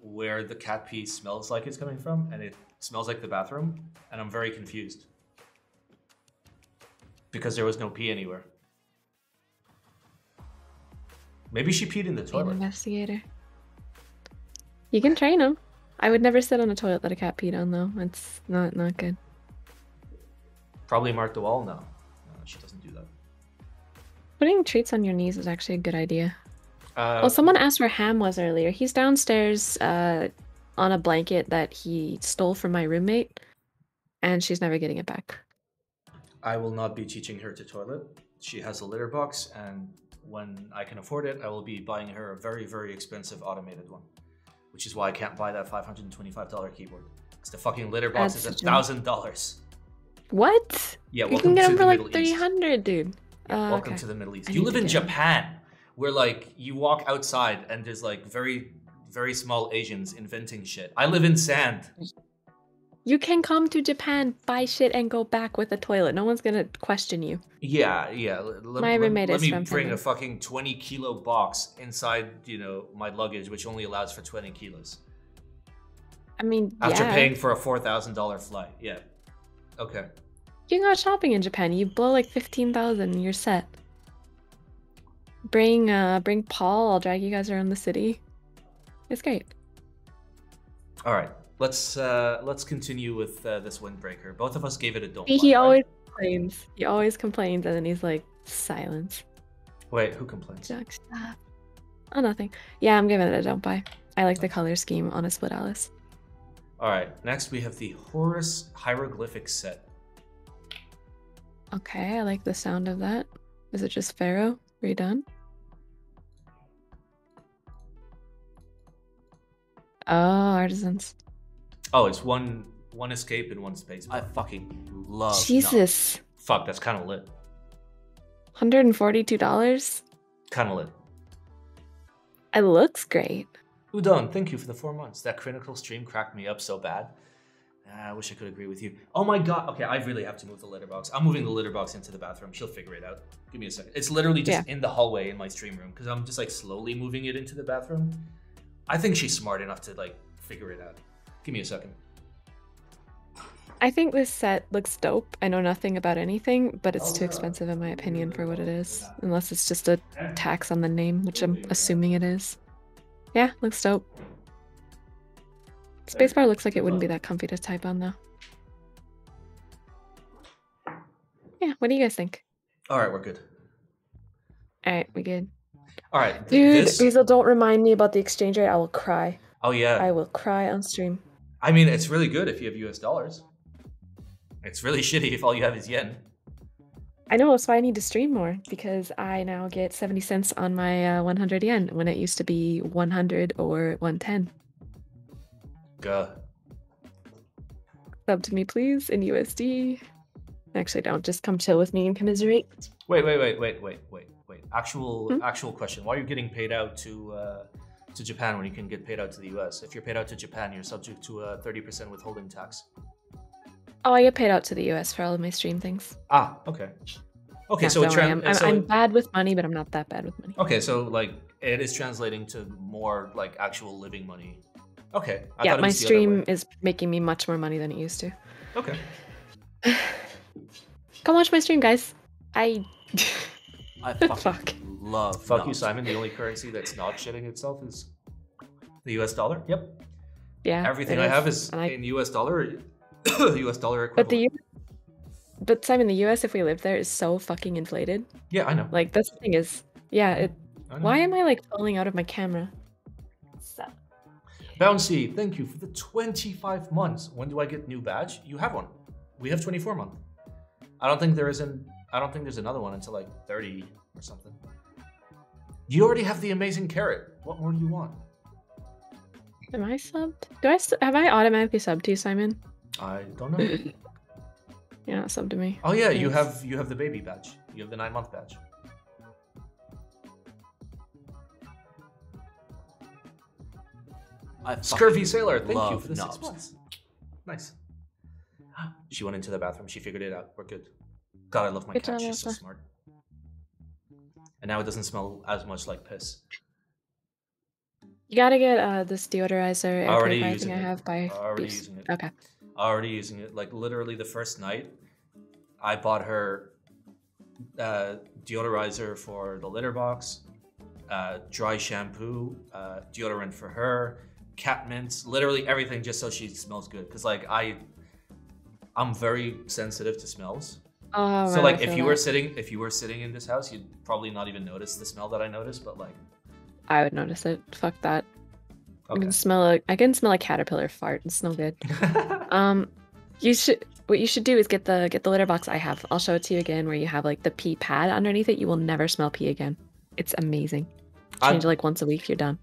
where the cat pee smells like it's coming from, and it smells like the bathroom, and I'm very confused because there was no pee anywhere. Maybe she peed in the an toilet. investigator. You can train him. I would never sit on a toilet that a cat peed on, though. It's not not good. Probably marked the wall now. No, she doesn't do that. Putting treats on your knees is actually a good idea. Uh, oh, someone asked where Ham was earlier. He's downstairs uh, on a blanket that he stole from my roommate, and she's never getting it back. I will not be teaching her to toilet. She has a litter box, and when I can afford it, I will be buying her a very, very expensive automated one. Which is why I can't buy that $525 keyboard. Because the fucking litter box That's is a thousand dollars. What? Yeah, you can get to them the for like Middle three East. dude. Yeah, Uh, welcome okay. to the Middle East. I You live in get it. Japan, where like you walk outside and there's like very, very small Asians inventing shit. I live in sand. You can come to Japan, buy shit, and go back with a toilet. No one's gonna question you. Yeah, yeah. Let, My let- roommate let is me from bring a fucking 20 kilo box inside, you know, my luggage, which only allows for 20 kilos. I mean, After yeah. paying for a $4,000 flight. Yeah. Okay. You can go shopping in Japan. You blow like fifteen thousand, and you're set. Bring uh bring Paul. I'll drag you guys around the city. It's great. All right. Let's uh let's continue with uh, this windbreaker. Both of us gave it a don't. He, right? always complains. He always complains, and then he's like, silence. Wait, who complains? Oh, nothing. Yeah, I'm giving it a don't buy. I like the color scheme on a split Alice. All right. Next we have the Horus hieroglyphic set. Okay, I like the sound of that. Is it just Pharaoh redone? Oh, artisans. Oh, it's one one escape and one space. I fucking love knobs. Jesus. Fuck, that's kind of lit. $142? Kind of lit. It looks great. Udon, thank you for the four months. That critical stream cracked me up so bad. Ah, I wish I could agree with you. Oh my god. Okay, I really have to move the litter box. I'm moving the litter box into the bathroom. She'll figure it out. Give me a second. It's literally just in the hallway in my stream room because I'm just like slowly moving it into the bathroom. I think she's smart enough to like figure it out. Give me a second. I think this set looks dope. I know nothing about anything, but it's too expensive in my opinion for what it is. Unless it's just a tax on the name, which I'm assuming it is. Yeah, looks dope. Spacebar looks like it wouldn't be that comfy to type on though. Yeah, what do you guys think? All right, we're good. Alright, we good. All right, Dude, this- Weasel, don't remind me about the exchange rate. I will cry. Oh yeah. I will cry on stream. I mean, it's really good if you have US dollars. It's really shitty if all you have is yen. I know that's why I need to stream more because I now get 70 cents on my uh, 100 yen when it used to be 100 or 110. Gah. Sub to me, please, in USD. Actually, don't. Just come chill with me and commiserate. Wait, wait, wait, wait, wait, wait, wait. Actual, Hmm? actual question. Why are you getting paid out to uh, to Japan when you can get paid out to the U.S.? If you're paid out to Japan, you're subject to a thirty percent withholding tax. Oh, I get paid out to the US for all of my stream things. Ah, okay. Okay, Yeah, so it don't worry, tran- I'm, I'm, so I'm bad with money, but I'm not that bad with money. okay, so like it is translating to more like actual living money. Okay. I yeah, thought it my was the other way. stream is making me much more money than it used to. Okay. Come watch my stream, guys. I. I fucking Fuck. love Fuck you. Simon. The only currency that's not shitting itself is the U.S. dollar. Yep. Yeah. Everything it I have is I- in U.S. dollar. U.S. dollar equivalent. But the U- but Simon, the US, if we live there, is so fucking inflated. yeah, I know. Like that's the thing is, yeah. It. Why am I like falling out of my camera? Bouncy, thank you for the 25 months. When do I get new badge? You have one. We have 24 month. I don't think there is an I don't think there's another one until like 30 or something. You already have the amazing carrot. What more do you want? am I subbed? Do I have I automatically subbed to you, Simon? I don't know. You're not subbed to me. Oh yeah, you have you have the baby badge. You have the 9 month badge. I Scurvy Sailor, thank you love for the 6 knobs. months. Nice. She went into the bathroom. She figured it out. We're good. God, I love my Good cat. job, She's so Elsa. smart. And now it doesn't smell as much like piss. You gotta get uh this deodorizer air Already purifier using thing I it. have by Already Beefs. using it. Okay. Already using it. Like literally the first night, I bought her uh, deodorizer for the litter box, uh, dry shampoo, uh, deodorant for her, cat mints, literally everything just so she smells good. Cause like I, I'm very sensitive to smells. Oh, so like if you were sitting, if you were sitting in this house, you'd probably not even notice the smell that I noticed, But like, I would notice it. Fuck that. Okay. I can smell a I can smell a caterpillar fart. It's no good. Um, you should. What you should do is get the get the litter box I have. I'll show it to you again, where you have like the pee pad underneath it. You will never smell pee again. It's amazing. I'm- Change it like once a week. You're done.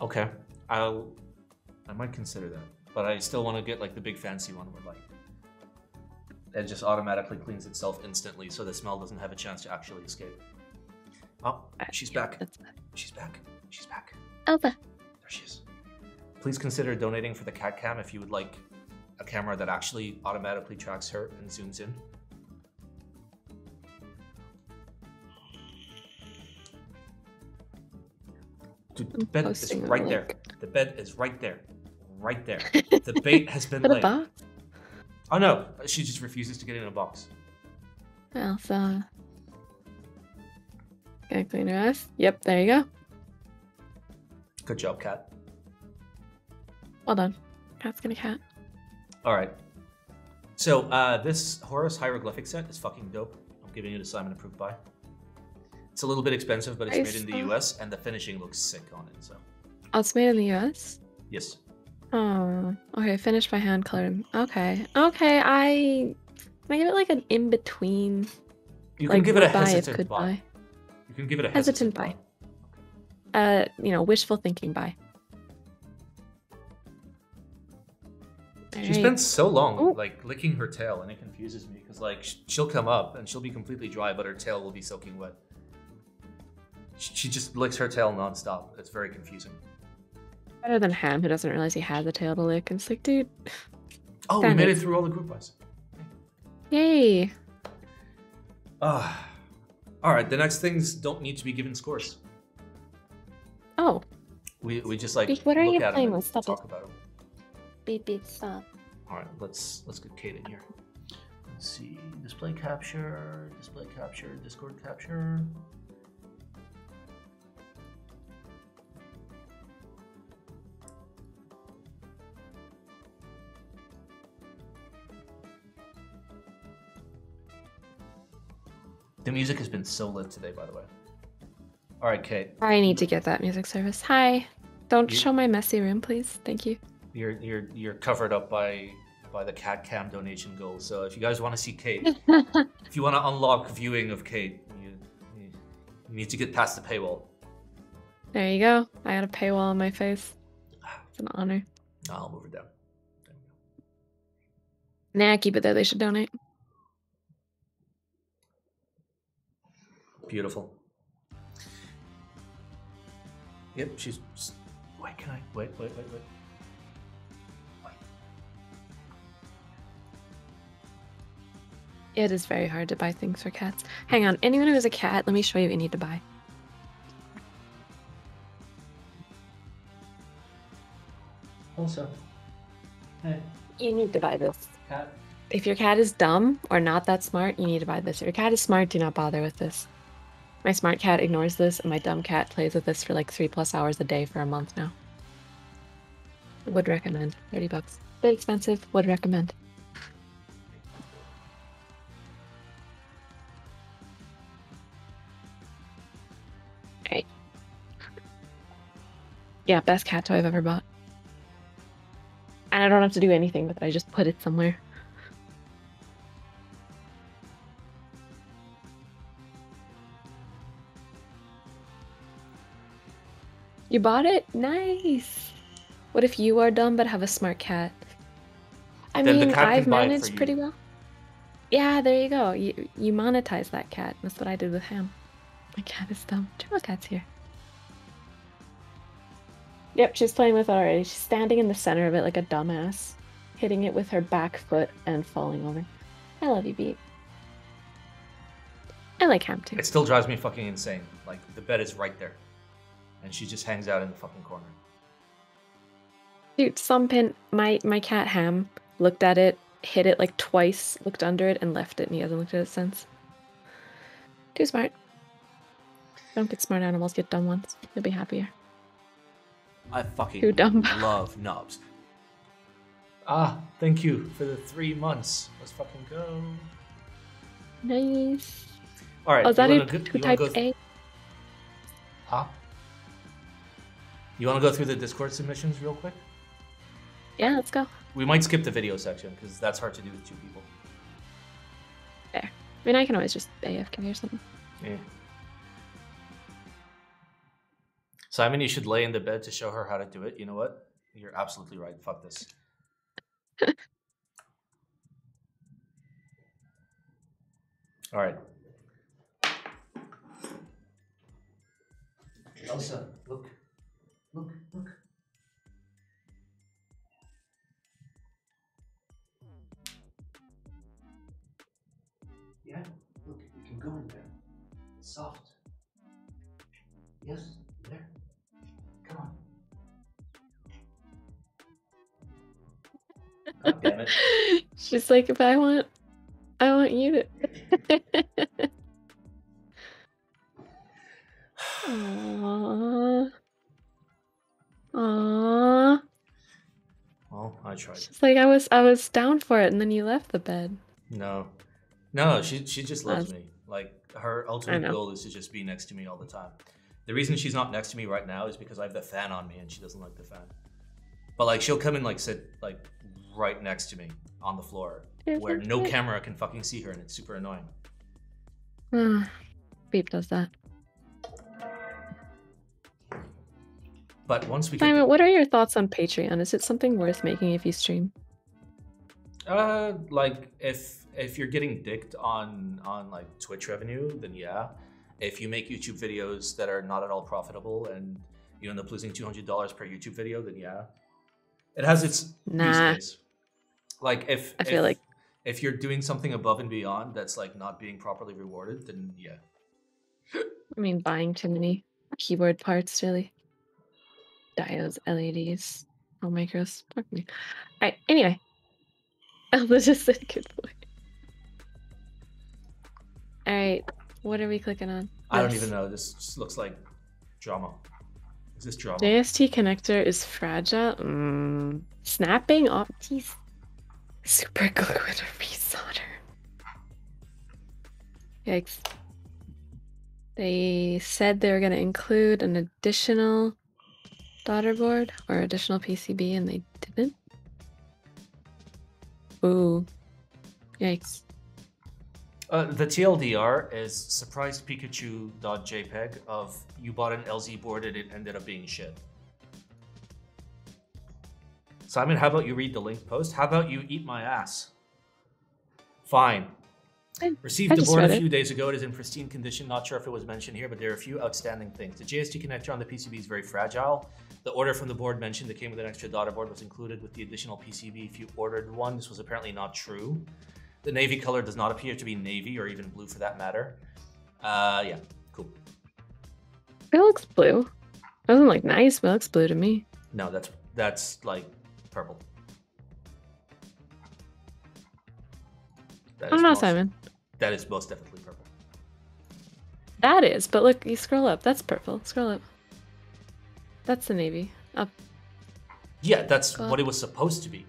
Okay, I'll. I might consider that, but I still want to get like the big fancy one where like it just automatically cleans itself instantly, so the smell doesn't have a chance to actually escape. Oh, she's yeah, back. She's back. She's back. Elsa. There she is. Please consider donating for the cat cam if you would like a camera that actually automatically tracks her and zooms in. Dude, the bed is right there. The bed is right there. Right there. The bait has been laid. Oh no, she just refuses to get in a box. Elsa. Gonna clean her ass. Yep. There you go. Good job, cat. Well done. Cat's gonna cat. All right. So uh, this Horus hieroglyphic set is fucking dope. I'm giving it a Simon approved buy. It's a little bit expensive, but it's I made in the U.S. and the finishing looks sick on it. So Oh, it's made in the U.S. yes, Oh, okay. Finish by hand colored. Okay, okay. I can I give it like an in between. you can like give it a buy hesitant could buy. buy. You can give it a Hesitant hesitant, buy. Uh, you know, wishful thinking buy. She Alright. spends so long Ooh. like licking her tail, and it confuses me because like she'll come up and she'll be completely dry, but her tail will be soaking wet. Sh- She just licks her tail nonstop. It's very confusing. better than Ham, who doesn't realize he has a tail to lick. And it's like, dude, Oh, we made it. through all the group buys. yay! Ah, all right. The next things don't need to be given scores. Oh, We, we just like Beef, what are look you playing with? Stop talk it. about them. beep beep stop. All right, let's let's get Kate in here. Let's see, display capture, display capture, Discord capture. The music has been so lit today, by the way. All right, Kate, I need to get that music service. Hi. Don't You- show my messy room, please. Thank you. you're you're you're covered up by by the cat cam donation goal. So if you guys want to see Kate, if you want to unlock viewing of Kate, you, you, you need to get past the paywall. There you go. I got a paywall on my face. It's an honor. I'll move it down. There Nah, keep it there. They should donate. we go. Beautiful. Yep, she's. s- Wait, can I? Wait, wait, wait, wait. Wait. It is very hard to buy things for cats. Hang on. Anyone who has a cat, let me show you what you need to buy. Also, hey, You need to buy this. cat. If your cat is dumb or not that smart, you need to buy this. If your cat is smart, do not bother with this. My smart cat ignores this, and my dumb cat plays with this for like three plus hours a day for a month now. Would recommend. 30 bucks. Bit expensive, would recommend. Alright. Yeah, best cat toy I've ever bought. And I don't have to do anything with it, I just put it somewhere. You bought it? Nice. What if you are dumb but have a smart cat? I Then the mean, cat I've buy it for managed pretty well. Yeah, there you go. You you monetize that cat. That's what I did with him. My cat is dumb. Jumbo cat's here. Yep, she's playing with it already. She's standing in the center of it like a dumbass, hitting it with her back foot and falling over. I love you, Beat. I like Ham too. It still drives me fucking insane. Like the bed is right there, and she just hangs out in the fucking corner. Dude, some pin my my cat Ham looked at it, hit it like twice, looked under it, and left it, and he hasn't looked at it since. Too smart. Don't get smart animals, get dumb ones. You'll be happier. I fucking Too dumb. love nubs. Ah, thank you for the three months. Let's fucking go. Nice. All right. Oh, is that you who, wanna go- who you wanna typed go th- A? Huh? You want to go through the Discord submissions real quick? Yeah, let's go. We might skip the video section because that's hard to do with two people. I mean, I can always just AFK or something. Yeah. Simon, you should lay in the bed to show her how to do it. You know what? You're absolutely right. Fuck this. All right. Elsa, look. Look, look. Yeah, look, you can go in there. It's soft. Yes, there. Come on. God damn it. She's like, if I want, I want you to. Aww. Aww. Well, I tried. She's like, I was, I was down for it, and then you left the bed. No. No, she she just loves me. Like her ultimate goal is to just be next to me all the time. The reason she's not next to me right now is because I have the fan on me and she doesn't like the fan. But like she'll come and like sit like right next to me on the floor where no camera can fucking see her and it's super annoying. Beep does that. But once we get Simon, what are your thoughts on Patreon? Is it something worth making if you stream? Uh, like if if you're getting dicked on on like Twitch revenue, then yeah. If you make YouTube videos that are not at all profitable and you end up losing two hundred dollars per YouTube video, then yeah. It has its use Nah. case. Like if I feel if- like- if you're doing something above and beyond that's like not being properly rewarded, then yeah. I mean, buying too many keyboard parts, really. Diodes, LEDs, all micros. Fuck me. Alright, anyway. Elsa just said good boy. Alright, what are we clicking on? I don't even know. This just looks like drama. Is this drama? JST connector is fragile. Mm. Snapping off. Geez. Super glue and a resolder. Yikes. They said they were going to include an additional daughter board or additional PCB, and they didn't. Ooh. Yikes. Uh, the TLDR is surprised Pikachu.jpg of you bought an LZ board and it ended up being shit. Simon, how about you read the link post? How about you eat my ass? Fine. I- Received I the board a few it. days ago. It is in pristine condition. Not sure if it was mentioned here, but there are a few outstanding things. The JST connector on the PCB is very fragile. The order from the board mentioned that came with an extra daughter board was included with the additional PCB if you ordered one. This was apparently not true. The navy color does not appear to be navy or even blue for that matter. Uh, yeah, cool. It looks blue. It doesn't look nice, but it looks blue to me. No, that's that's like purple. That I don't know, most- Simon. That is most definitely purple. That is, but look, you scroll up. That's purple. Scroll up. That's the navy. Up. Yeah, that's God. what it was supposed to be.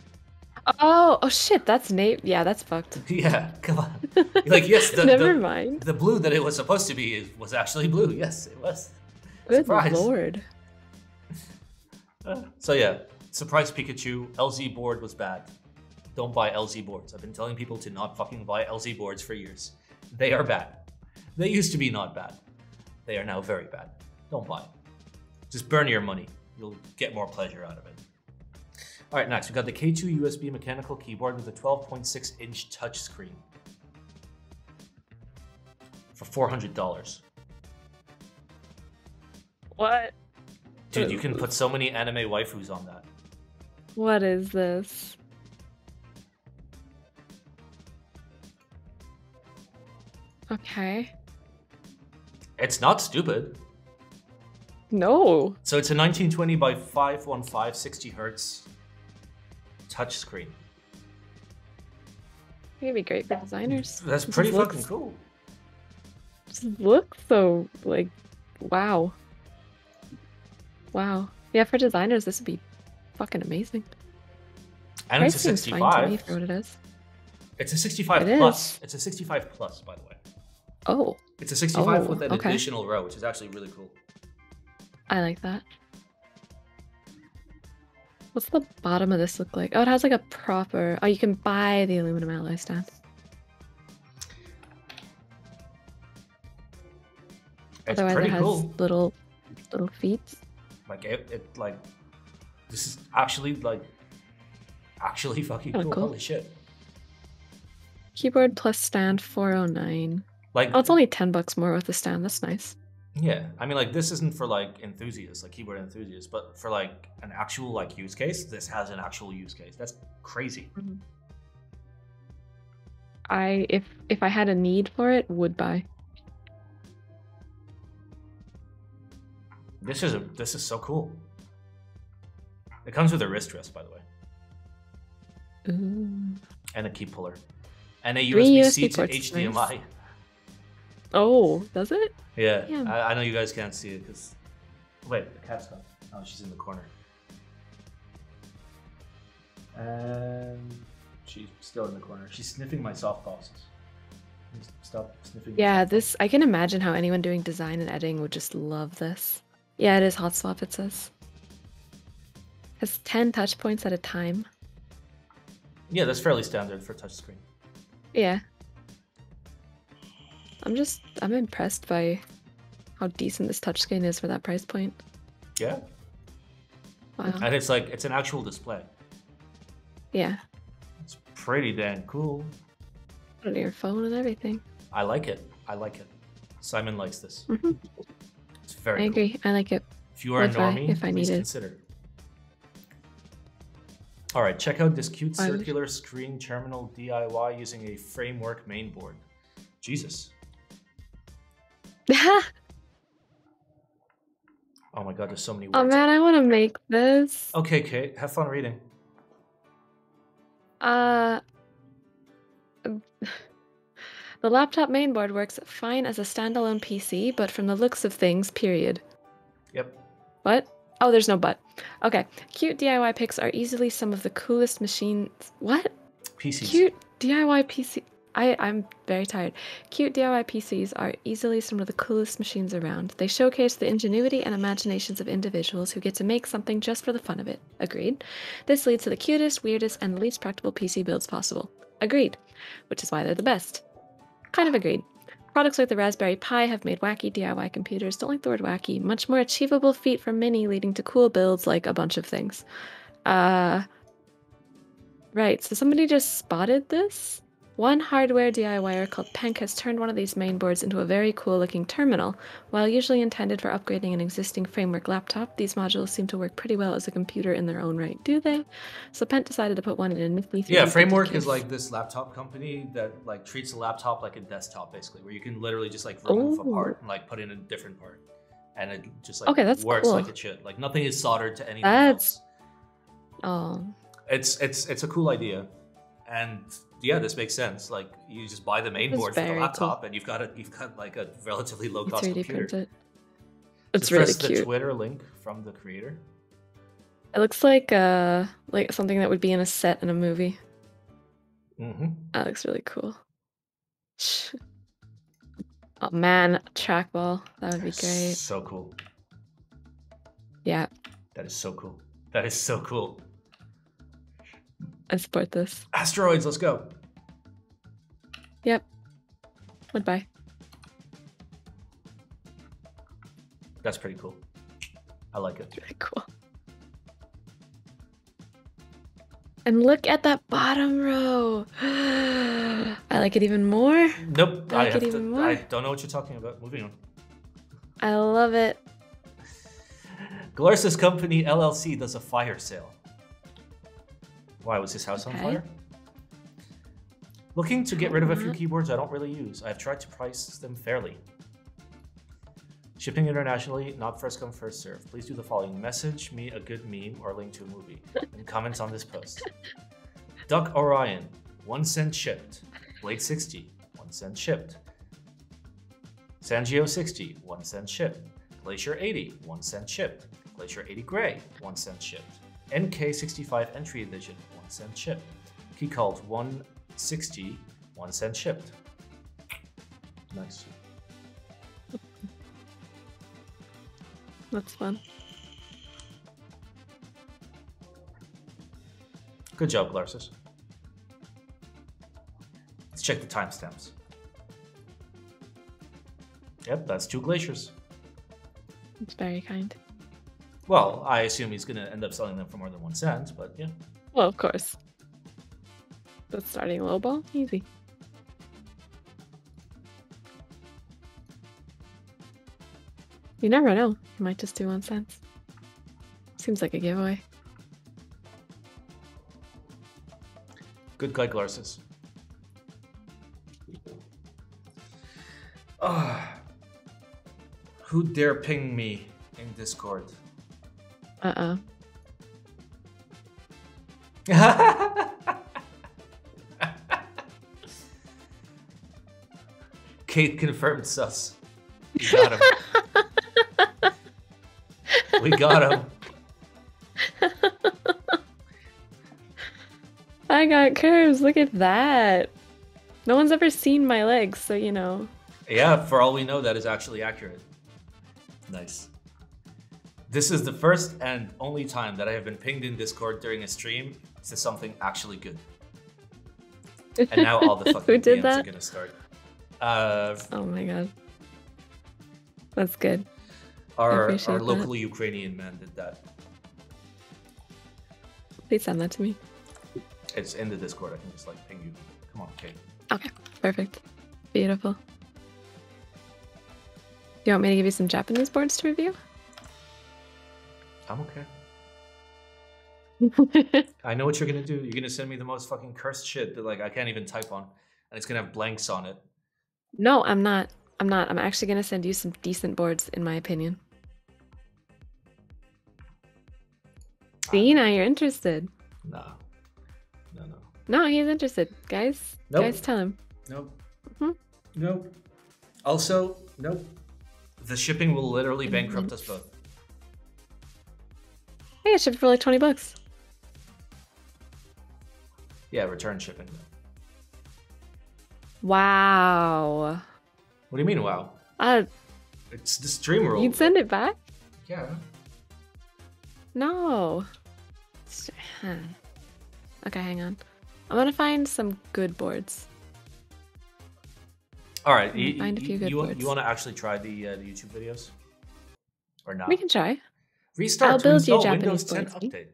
Oh, oh shit, that's navy. Yeah, that's fucked. Yeah, come on. Like yes, the, Never the, mind. the blue that it was supposed to be is, was actually blue. Yes, it was. Good surprise. lord. So yeah, surprise Pikachu. LZ board was bad. Don't buy LZ boards. I've been telling people to not fucking buy LZ boards for years. They are bad. They used to be not bad. They are now very bad. Don't buy. Just burn your money. You'll get more pleasure out of it. All right, next we've got the K2 USB mechanical keyboard with a 12.6 inch touchscreen for four hundred dollars. What? Dude, you can put so many anime waifus on that. What is this? Okay. It's not stupid. No. So it's a 1920 by 515 60 hertz touchscreen. It'd be great for designers. That's pretty just fucking looks- cool. Just looks so like, wow. Wow. Yeah, for designers, this would be fucking amazing. And it's a Price seems fine to me 65. for what it is. It's a 65 It plus. is. It's a 65 plus, by the way. Oh, It's a 65 Oh, with an oh, okay. additional row, which is actually really cool. I like that. What's the bottom of this look like? Oh, it has like a proper. Oh, you can buy the aluminum alloy stand. It's Otherwise, pretty it has cool. little little feet. Like it, it, like this is actually like actually fucking Oh, cool. cool. Holy shit! Keyboard plus stand 409. Like Oh, it's only 10 bucks more with the stand. That's nice. Yeah, I mean, like this isn't for like enthusiasts, like keyboard enthusiasts, but for like an actual like use case, this has an actual use case. That's crazy. Mm-hmm. I if if I had a need for it, would buy. This is a this is so cool. It comes with a wrist rest, by the way, Ooh. and a key puller, and a USB USB C to HDMI. nice. Oh, does it? Yeah, Yeah. I, I know you guys can't see it because wait, the cat's gone. Oh, she's in the corner, and she's still in the corner. She's sniffing my soft softballs. Stop sniffing. Yeah, this I can imagine how anyone doing design and editing would just love this. Yeah, it is hot swap. It says has 10 touch points at a time. Yeah, that's fairly standard for touchscreen. Yeah. I'm just I'm impressed by how decent this touchscreen is for that price point. Yeah, Wow. and it's like it's an actual display. Yeah. It's pretty damn cool. Put it your phone and everything. I like it. I like it. Simon likes this. Mhm. It's very I cool. agree. I like it. If you are a If I- normie, if I please consider. All right, check out this cute circular screen terminal DIY using a framework mainboard. Jesus. Oh my god, there's so many words. oh man, I want to make this. Okay, Kate, have fun reading. Uh, the laptop mainboard works fine as a standalone PC, but from the looks of things, period. Yep. What? Oh, there's no but. Okay. Cute DIY picks are easily some of the coolest machines. What? PCs. Cute DIY PC. I, I'm very tired. Cute DIY PCs are easily some of the coolest machines around. They showcase the ingenuity and imaginations of individuals who get to make something just for the fun of it. Agreed. This leads to the cutest, weirdest, and least practical PC builds possible. Agreed. Which is why they're the best. Kind of agreed. Products like the Raspberry Pi have made wacky DIY computers, don't like the word wacky, much more achievable feat for many, leading to cool builds like a bunch of things. Uh, right, so somebody just spotted this? One hardware DIYer called Penk has turned one of these mainboards into a very cool looking terminal. While usually intended for upgrading an existing framework laptop, these modules seem to work pretty well as a computer in their own right, do they? So Penk decided to put one in a nifty 3D Yeah, Framework is like this laptop company that like treats a laptop like a desktop, basically, where you can literally just like remove a part Oh. and like put in a different part, and it just like Okay, that's works cool. like it should. Like nothing is soldered to anything That's- else. Oh, It's it's it's a cool idea, and yeah, this makes sense. Like you just buy the main board for the laptop, and you've got a you've got like a relatively low cost 3D computer. print it. Just It's really press the. Twitter link from the creator. It looks like uh like something that would be in a set in a movie. Mm-hmm. That looks really cool. Oh man, trackball. That would be great. So cool. Yeah, That is so cool. That is so cool. I support this. Asteroids, let's go. Yep. Goodbye. That's pretty cool. I like it. Really cool. And look at that bottom row. I like it even more. Nope. I I, like have it to, more. I don't know what you're talking about. Moving on. I love it. Glarses Company LLC does a fire sale. Why was his house on fire? Looking to get rid of a few Uh-huh. keyboards I don't really use. I've tried to price them fairly. Shipping internationally, not first come, first serve. Please do the following message me a good meme or link to a movie and comments on this post. Duck Orion, 1 cent shipped. Blade 60, 1 cent shipped. Sangeo 60, 1 cent shipped. Glacier 80, 1 cent shipped. Glacier 80 Gray, 1 cent shipped. NK65 Entry Edition, 1 cent shipped. Key called 160, 1 cent shipped. Nice. That's fun. Good job, Glarses. Let's check the timestamps. Yep, that's two glaciers. It's very kind. Well, I assume he's gonna end up selling them for more than one cent, but yeah. Well, of course. But starting low ball, easy. You never know. You might just do one cent. Seems like a giveaway. Good guy, Glarses. Ah. who dare ping me in Discord? Uh uh Kate confirmed sus. We got him. we got him. I got curves. Look at that. No one's ever seen my legs, so you know. Yeah, for all we know, that is actually accurate. Nice. This is the first and only time that I have been pinged in Discord during a stream to something actually good. And now all the fucking Who did DMs are that? gonna start. Uh, Oh my god. That's good. our our that. local Ukrainian man did that. Please send that to me. It's in the Discord. I can just like ping you. Come on, Kate. Okay, perfect. Beautiful. Do you want me to give you some Japanese boards to review? I'm okay. I know what you're gonna do. You're gonna send me the most fucking cursed shit that like I can't even type on, and it's gonna have blanks on it. no, I'm not. I'm not. I'm actually going to send you some decent boards, in my opinion. See, now you're interested. No. No, no. No, he's interested. Guys, Nope. guys, tell him. Nope. Mhm. Nope. Also, nope. The shipping will literally bankrupt us both. Hey, it shipped for like 20 bucks. Yeah, return shipping. Wow. What do you mean, wow? Uh, It's the stream rule. you'd send it back? Yeah. No. Huh. Okay, hang on. I'm gonna find some good boards. All right. You, find a few good you, words. you want to actually try the uh, the YouTube videos, or not? We can try. Restart I'll to build you install Windows Japanese 10 boards, eh? update.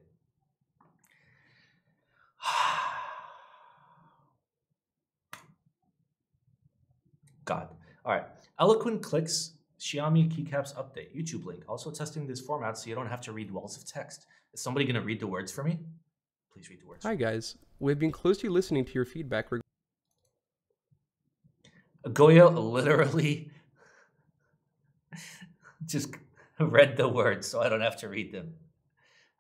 God. All right. Eloquent clicks Xiaomi keycaps update YouTube link. Also testing this format so you don't have to read walls of text. Is somebody going to read the words for me? Please read the words. Hi guys, we've been closely listening to your feedback reg- Goya literally just read the words so I don't have to read them.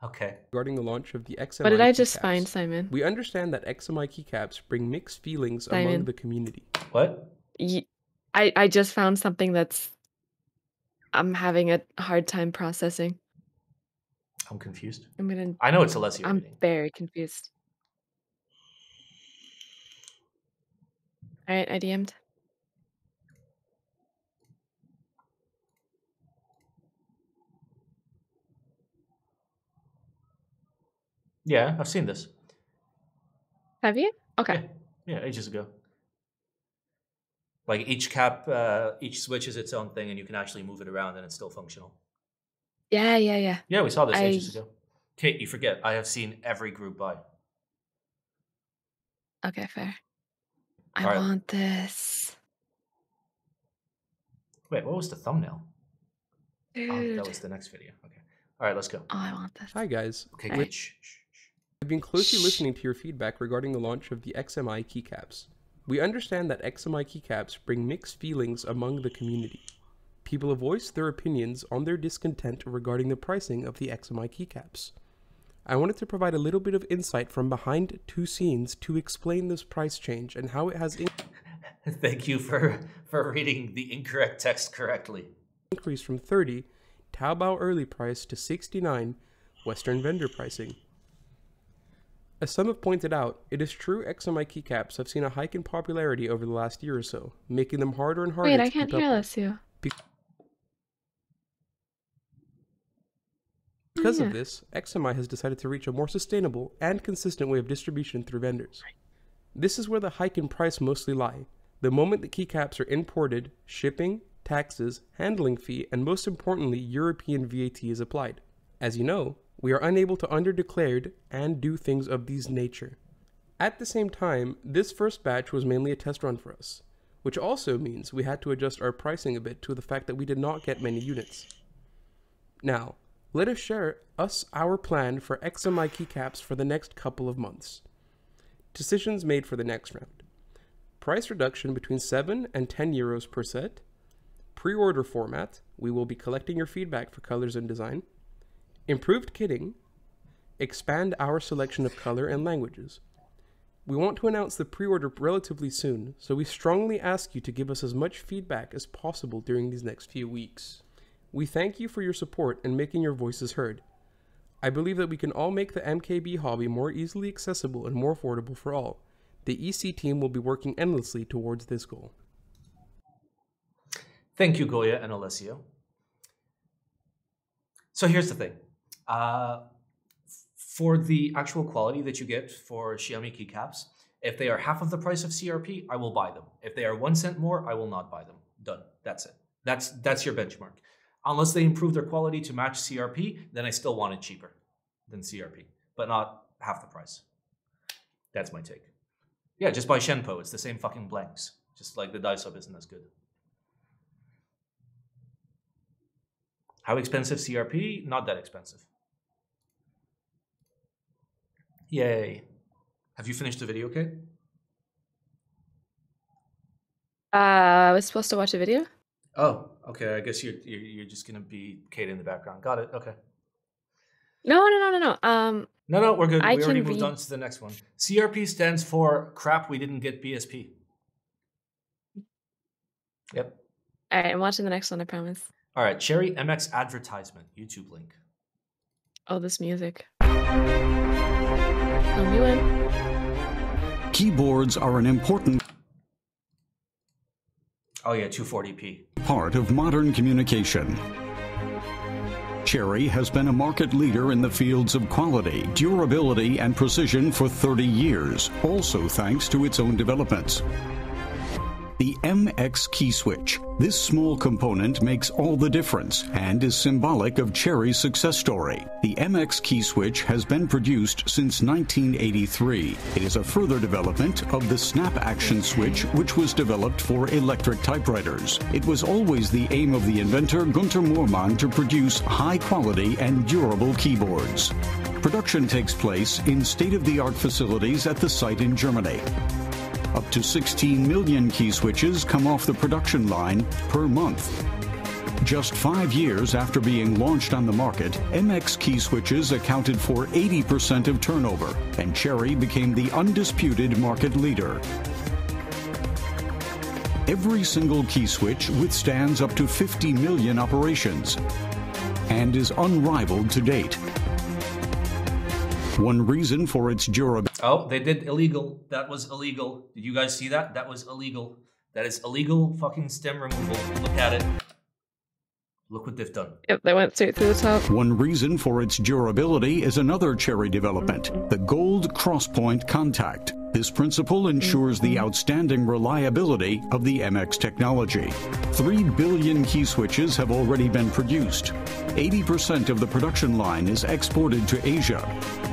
Okay. regarding the launch of the XMI What did I just keycaps. find, Simon? We understand that XMI keycaps bring mixed feelings Simon. among the community. What? Ye- I I just found something that's I'm having a hard time processing. I'm confused. I'm gonna. I know it's Alessia I'm reading. very confused. All right, I DM'd. Yeah, I've seen this. Have you? Okay. Yeah, yeah, ages ago. Like each cap, uh, each switch is its own thing, and you can actually move it around, and it's still functional. Yeah, yeah, yeah. Yeah, we saw this ages ago. Kate, you forget. I have seen every group buy. Okay, fair. I All right. want this. Wait, what was the thumbnail? Oh, that was the next video. Okay. All right, let's go. Oh, I want this. Hi guys, Okay, Right. Kate. We've been closely listening to your feedback regarding the launch of the XMI keycaps. We understand that XMI keycaps bring mixed feelings among the community. People have voiced their opinions on their discontent regarding the pricing of the XMI keycaps. I wanted to provide a little bit of insight from behind two scenes to explain this price change and how it has Thank you for for reading the incorrect text correctly. increased from 30 Taobao early price to 69 Western vendor pricing. As some have pointed out, it is true XMI keycaps have seen a hike in popularity over the last year or so, making them harder and harder Wait, to I can't hear up with. Alessio. Oh, because Yeah. of this, XMI has decided to reach a more sustainable and consistent way of distribution through vendors. This is where the hike in price mostly lie. The moment the keycaps are imported, shipping, taxes, handling fee, and most importantly, European VAT is applied. As you know, we are unable to underdeclared and do things of these nature. At the same time, this first batch was mainly a test run for us, which also means we had to adjust our pricing a bit to the fact that we did not get many units. Now, let us share us our plan for XMI keycaps for the next couple of months. Decisions made for the next round. Price reduction between 7 and 10 euros per set. Pre-order format. We will be collecting your feedback for colors and design. Improved kitting. Expand our selection of color and languages. We want to announce the pre-order relatively soon, so we strongly ask you to give us as much feedback as possible during these next few weeks. We thank you for your support and making your voices heard. I believe that we can all make the MKB hobby more easily accessible and more affordable for all. The EC team will be working endlessly towards this goal. Thank you, Goya and Alessio. So here's the thing. Uh, for the actual quality that you get for Xiaomi keycaps, if they are half of the price of CRP, I will buy them. If they are one cent more, I will not buy them. Done. That's it. That's that's your benchmark. Unless they improve their quality to match CRP, then I still want it cheaper than CRP, but not half the price. That's my take. Yeah, just buy Shenpo. It's the same fucking blanks. Just like the Daiso isn't as good. How expensive CRP? Not that expensive. Yay. Have you finished the video, Kate? Uh, I was supposed to watch a video. Oh, okay. I guess you're you're, you're just gonna be Kate in the background. Got it. Okay. No, no, no, no, no. Um, No, no, we're good. I we already moved read- on to the next one. CRP stands for crap. We didn't get BSP. Yep. all right, I'm watching the next one. I promise. All right. Cherry MX advertisement. YouTube link. Oh, this music. Oh, you in? Keyboards are an important Oh yeah, 240p. part of modern communication. Cherry has been a market leader in the fields of quality, durability, and precision for 30 years, also thanks to its own developments. The MX key switch. This small component makes all the difference and is symbolic of Cherry's success story. The MX key switch has been produced since 1983. It is a further development of the snap action switch, which was developed for electric typewriters. It was always the aim of the inventor Gunter Moorman to produce high quality and durable keyboards. Production takes place in state of the art facilities at the site in Germany. Up to 16 million key switches come off the production line per month. Just five years after being launched on the market, MX key switches accounted for 80% of turnover, and Cherry became the undisputed market leader. Every single key switch withstands up to 50 million operations and is unrivaled to date. One reason for its durability. Oh, they did illegal. That was illegal. Did you guys see that? That was illegal. That is illegal fucking stem removal. Look at it. Look what they've done. Yep, they went straight through the top. One reason for its durability is another Cherry development, the gold crosspoint contact. This principle ensures the outstanding reliability of the MX technology. 3 billion key switches have already been produced. 80% of the production line is exported to Asia.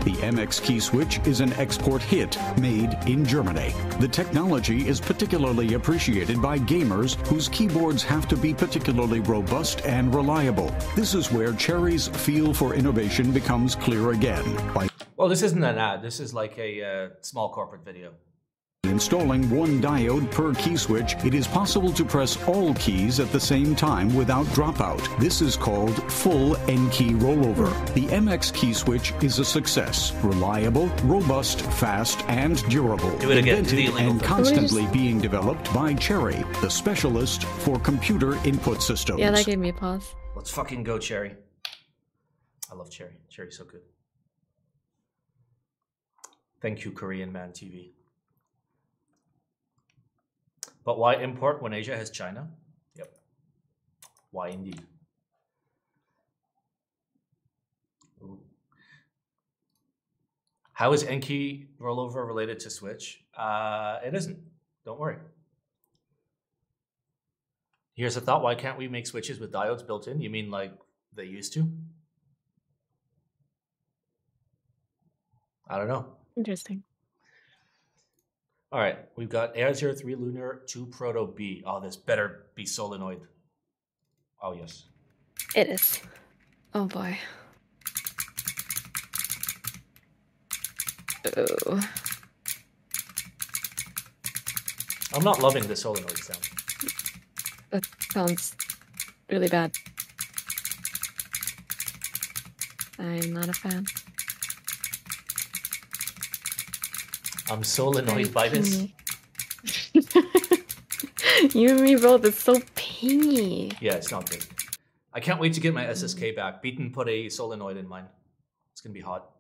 The MX key switch is an export hit made in Germany. The technology is particularly appreciated by gamers whose keyboards have to be particularly robust and reliable. This is where Cherry's feel for innovation becomes clear again by Well, this isn't an ad. This is like a uh, small corporate video. installing one diode per key switch, it is possible to press all keys at the same time without dropout. This is called full N key rollover. The MX key switch is a success. Reliable, robust, fast, and durable. Do it again. Do the Invented and thing. constantly being developed by Cherry, the specialist for computer input systems. Yeah, that gave me a pause. Let's fucking go, Cherry. I love Cherry. Cherry's so good. Thank you, Korean Man TV. But why import when Asia has China? Yep. Why indeed? Ooh. How is N key rollover related to Switch? Uh, it isn't. Don't worry. Here's a thought: Why can't we make switches with diodes built in? You mean like they used to? I don't know. Interesting. All right, we've got Ai03 Lunar 2 Proto B. Oh, this better be solenoid. Oh, yes. It is. Oh boy. Oh, I'm not loving the solenoid sound. that sounds really bad. I'm not a fan. I'm so annoyed by this. you and me both. It's so pingy. Yeah, it's not good. I can't wait to get my SSK back. Beaton put a solenoid in mine. It's gonna be hot.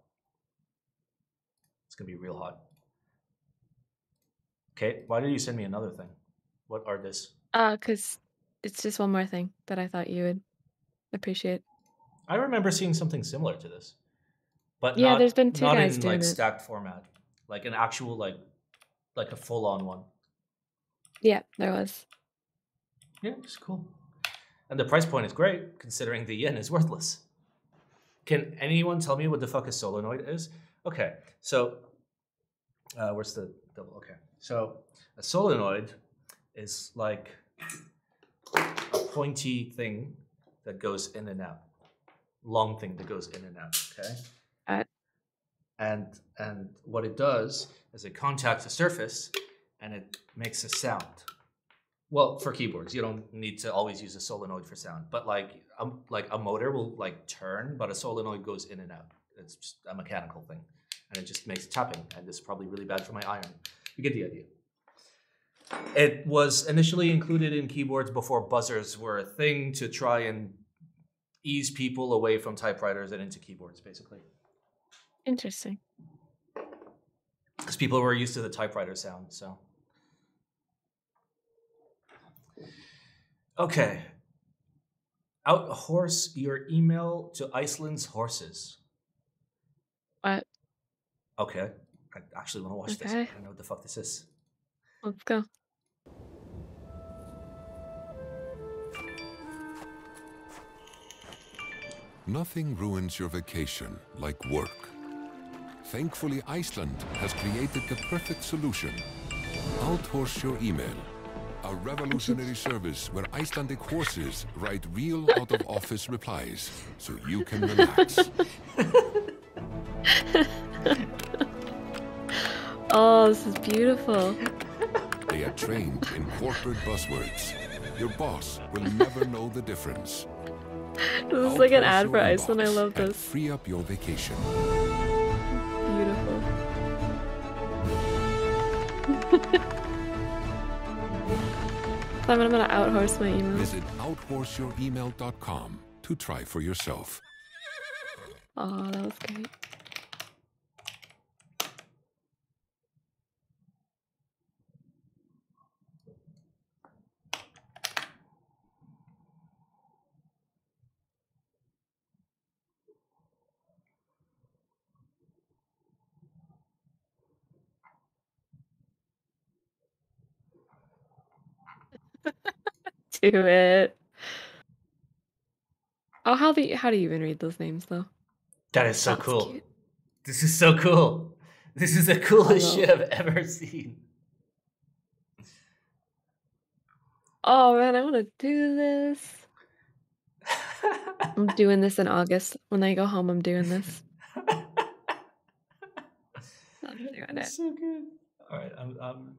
It's gonna be real hot. Okay, why did you send me another thing? What are this? Uh, cause it's just one more thing that I thought you would appreciate. I remember seeing something similar to this, but Yeah, not, there's been two not guys in doing like it. stacked format, like an actual like like a full on one. Yeah, there was. Yeah, it's cool, and the price point is great considering the yen is worthless. Can anyone tell me what the fuck a solenoid is? Okay, so uh, where's the double? Okay, so a solenoid is like a pointy thing that goes in and out, long thing that goes in and out. Okay. And and what it does is it contacts a surface and it makes a sound. Well, for keyboards, you don't need to always use a solenoid for sound, but like um, like a motor will like turn, but a solenoid goes in and out. It's just a mechanical thing, and it just makes tapping. And this is probably really bad for my iron. You get the idea. It was initially included in keyboards before buzzers were a thing to try and ease people away from typewriters and into keyboards, basically. Interesting. because people were used to the typewriter sound. So, Okay. Outhorse your email to Iceland's horses. What? Okay. I actually want to watch this. I Okay. don't know what the fuck this is. Let's go. Nothing ruins your vacation like work. Thankfully, Iceland has created the perfect solution. Outhorse your email. A revolutionary service where Icelandic horses write real out of office replies so you can relax. Oh, this is beautiful. They are trained in corporate buzzwords. Your boss will never know the difference. This is like an ad for Iceland. I love this. Free up your vacation. I'm gonna outhorse my email. Visit outhorseyouremail.com to try for yourself. Oh, that was great. Do it. Oh, how do you, how do you even read those names though? That is so That's cool. cute. This is so cool. This is the coolest shit I've ever seen. Oh man, I want to do this. I'm doing this in August. When I go home, I'm doing this. I'm doing it. That's so good. All right, I'm, I'm,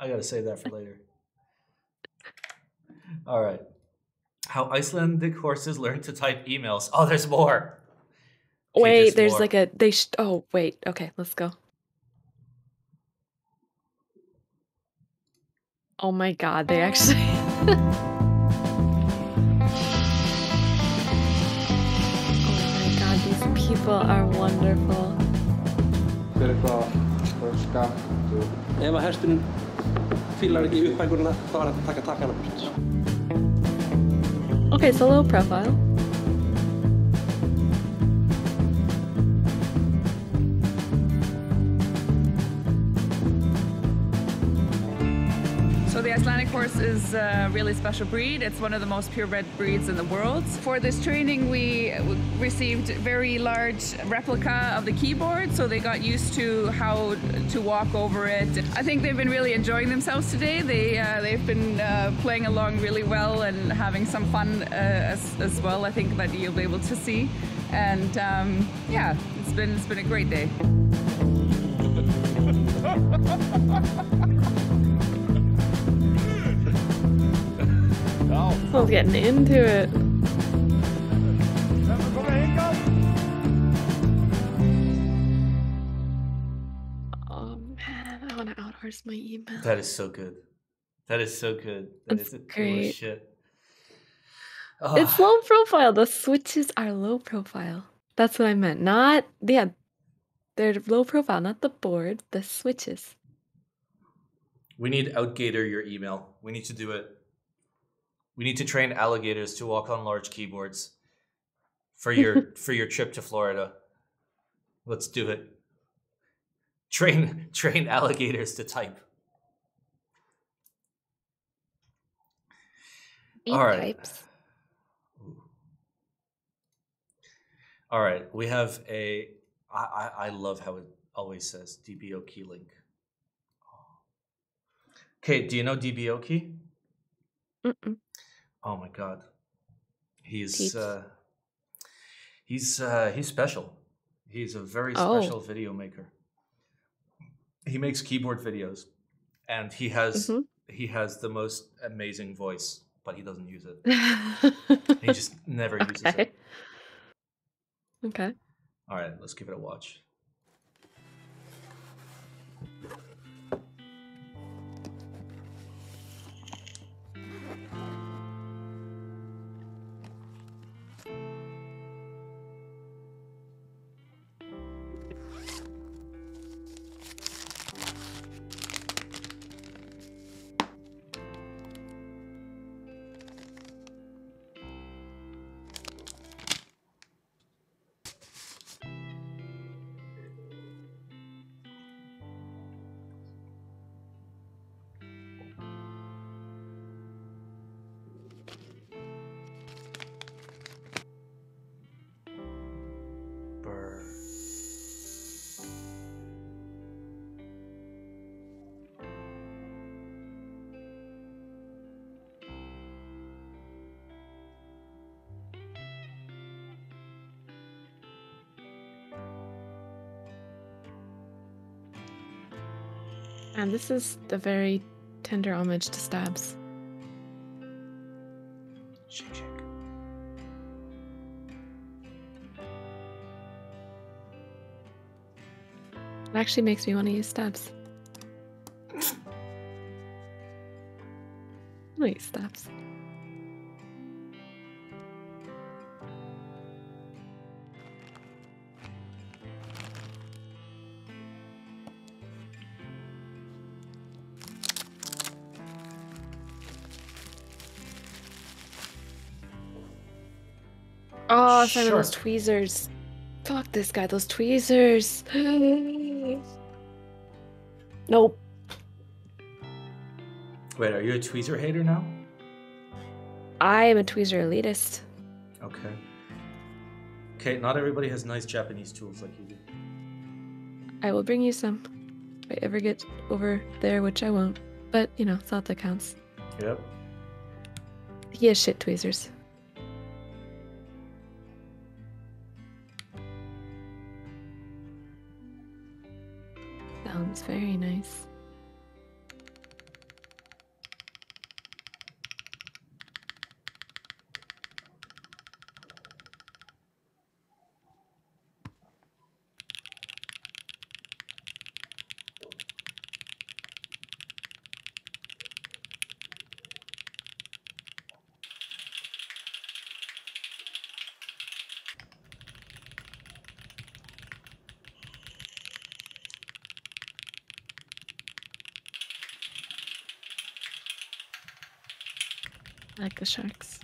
I gotta save that for later. All right. How Icelandic horses learn to type emails. Oh, there's more. Wait, there's there's more. like a they. Sh- oh wait, okay, let's go. Oh my god, they actually. oh my god, these people are wonderful. Þetta er eitthvað bara skapt og... Ef að hesturinn fílar ekki upphækurina þá er hægt að taka takkana burt. Okay, so low profile. Horse is a really special breed. It's one of the most purebred breeds in the world. For this training, we received very large replica of the keyboard, so they got used to how to walk over it. I think they've been really enjoying themselves today. They uh, they've been uh, playing along really well and having some fun uh, as, as well. I think that you'll be able to see. And um, yeah, it's been it's been a great day. I was getting into it. Oh man, I want to outhorse my email. That is so good. That is so good. That That's is great. shit. It's Ah, low profile. The switches are low profile. That's what I meant. Not yeah, they're low profile, not the board. The switches. We need Outgator your email. We need to do it. We need to train alligators to walk on large keyboards for your for your trip to Florida. Let's do it. Train train alligators to type. Beat All right. types. All right, we have a. I, I, I love how it always says DBOKEY link. Okay, do you know DBOKEY? Mm-mm. Oh my god, he's uh, he's uh, he's special. He's a very Oh. special video maker. He makes keyboard videos, and he has Mhm. he has the most amazing voice, but he doesn't use it. Mm-hmm. He just never uses okay. it. Okay. All right, let's give it a watch. And this is a very tender homage to stabs. Shake, shake. It actually makes me want to use stabs. I'll use stabs. Oh, Simon, those tweezers. Fuck this guy, those tweezers. nope. Wait, are you a tweezer hater now? I am a tweezer elitist. Okay. Okay, not everybody has nice Japanese tools like you do. I will bring you some. If I ever get over there, which I won't. But, you know, thought that counts. Yep. He has shit tweezers. The sharks.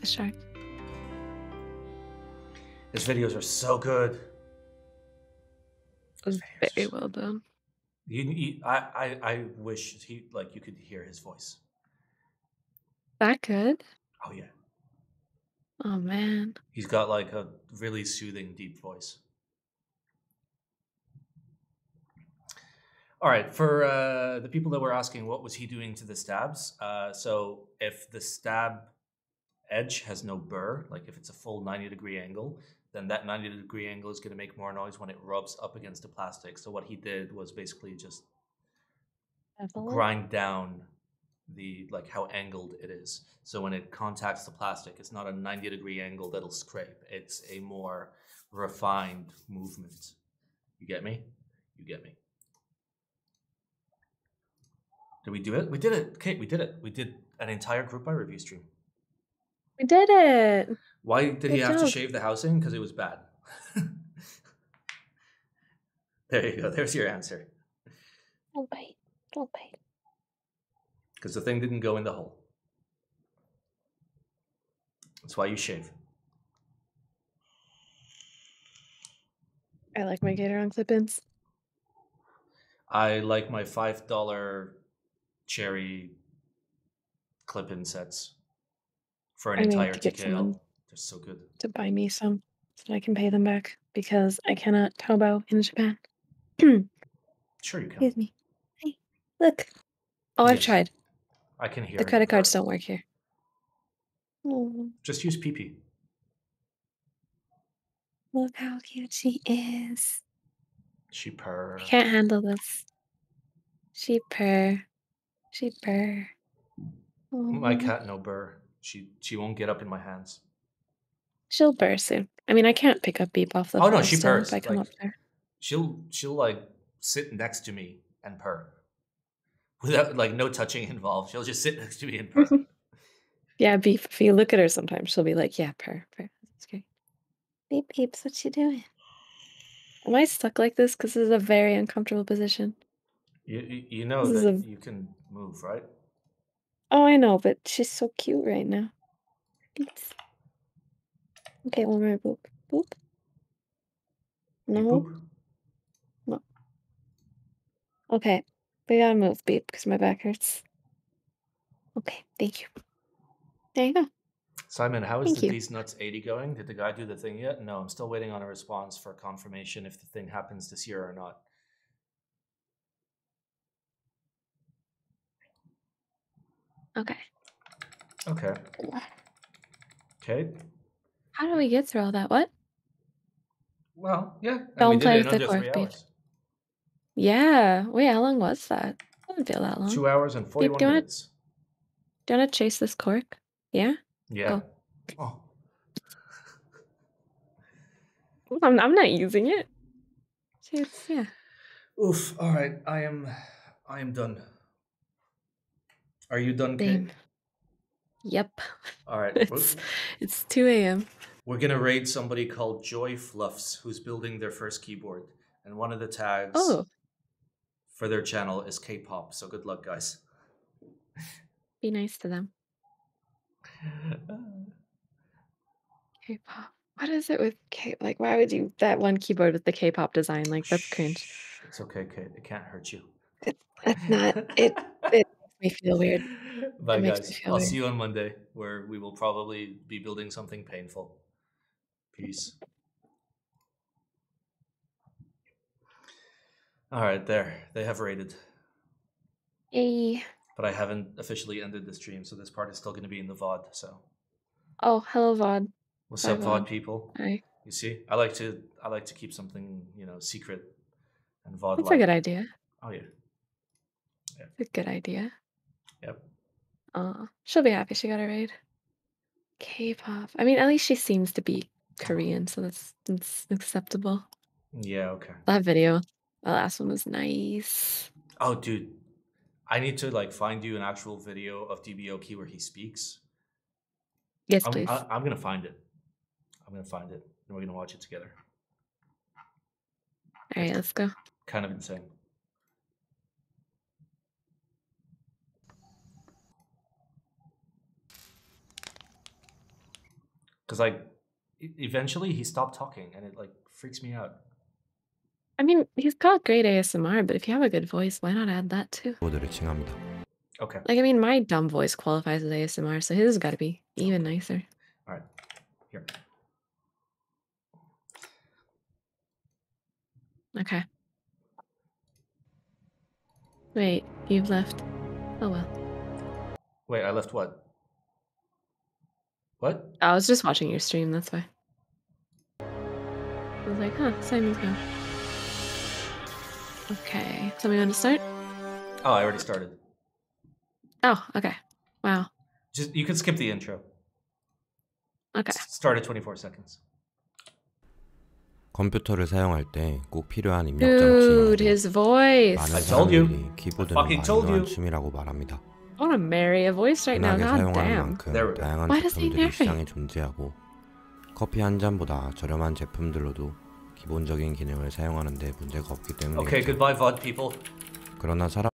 The shark. His videos are so good. It was very well done. You, you I, I, I wish he like you could hear his voice. That good? Oh yeah, Oh man. he's got like a really soothing, deep voice. All right, for uh, the people that were asking, what was he doing to the stabs? Uh, so if the stab edge has no burr, like if it's a full 90 degree angle, then that 90 degree angle is going to make more noise when it rubs up against the plastic. So what he did was basically just grind down the like how angled it is. So when it contacts the plastic, it's not a 90 degree angle that'll scrape. It's a more refined movement. You get me? You get me. Did we do it? We did it. Kate, we did it. We did an entire group buy review stream. We did it. Why did he Good have to shave the housing? Because it was bad. there you go. There's your answer. Don't bite. Don't bite. Because the thing didn't go in the hole. That's why you shave. I like my Gateron clip-ins. I like my five dollar cherry clip-in sets for an I need entire to get TKL. someone. They're so good. to buy me some so that I can pay them back because I cannot Taobao in Japan. Sure, you can. Excuse me. Hey, look. Oh, I've Yes. tried. I can hear The it. credit cards don't work here. Oh, Just use PP. look how cute she is. She purr. I can't handle this. She purr. She purr. My Aw. cat no burr. She she won't get up in my hands. She'll purr soon. I mean, I can't pick up Beep off the Oh, no, she still purrs, if I come like- up there. She'll she'll like sit next to me and purr. Without like no touching involved. She'll just sit next to me and purr. Yeah, Beep. If you look at her sometimes, she'll be like, "Yeah, purr, purr." That's great. Beep, Beeps, what you doing? Am I stuck like this? Because this is a very uncomfortable position. you, you you know This that a- you can move, right? Oh, I know, but she's so cute right now. Thanks. Okay, one more boop. Boop. No. Boop. Okay. We gotta move, beep, because my back hurts. Okay, thank you. There you go. Simon, how is Thank the you. These Nuts 80 going? Did the guy do the thing yet? No, I'm still waiting on a response for confirmation if the thing happens this year or not. Okay. Okay. Okay. How do we get through all that? What? Well, yeah. Don't play with the cork. Yeah. Wait, how long was that? Didn't feel that long. Two hours and 41 do you wanna- minutes. Do you want to chase this cork? Yeah. Yeah. Oh. I'm, I'm not using it. See, it's, yeah. Oof. All right. I am. I am done. Are you done, Kate? Yep. All right. It's it's 2 a.m. We're gonna raid somebody called Joy Fluffs, who's building their first keyboard, and one of the tags Oh, for their channel is K-pop. So good luck, guys. be nice to them. K-pop. What is it with K? Like, why would you that one keyboard with the K-pop design? Like, that's cringe. It's okay, Kate. It can't hurt you. It's not it. It me feel weird. Bye, guys. I'll weird. see you on Monday, where we will probably be building something painful. Peace. All right, there. They have raided, Yay. but I haven't officially ended the stream, so this part is still going to be in the VOD. So, Oh, hello, VOD. what's Bye, up, VOD VOD. people? Hi. You see, I like to I like to keep something you know secret and VOD. That's a good idea. Oh yeah. It's a good idea. Yep. Uh, she'll be happy she got a raid. K-pop. I mean, at least she seems to be Korean, so that's that's acceptable. Yeah. Okay. That video, the last one was nice. Oh, dude, I need to like find you an actual video of DBOK where he speaks. Yes, I'm, please. I, I'm gonna find it. I'm gonna find it, and we're gonna watch it together. All right, let's go. Kind of insane. because like eventually he stopped talking and it like freaks me out. I mean, he's got great ASMR, but if you have a good voice, why not add that too? Okay. Like, I mean, my dumb voice qualifies as ASMR, so his has got to be even nicer. All right, here. Okay. Wait, you've left. Oh well. Wait, I left what? What? I was just watching your stream, that's why. I was like, huh, Simon's gone. Okay, tell me when to start. Oh, I already started. Oh, okay. Wow. Just you can skip the intro. Okay. S- Start at 24 seconds. 컴퓨터를 사용할 때 꼭 필요한 입력 Dude, 장치. his voice. 많은 I told you. 사람들이 키보드는 fucking told 마이너한 you. 취미라고 말합니다. I want to marry a voice right now. God 사용하는 damn. 만큼. 다양한 Why does he 제품들이? 시장에 존재하고 커피 한 잔보다 저렴한 제품들로도 기본적인 기능을 사용하는데 문제가 없기 때문에 Okay, goodbye, VOD people. 그러나 사람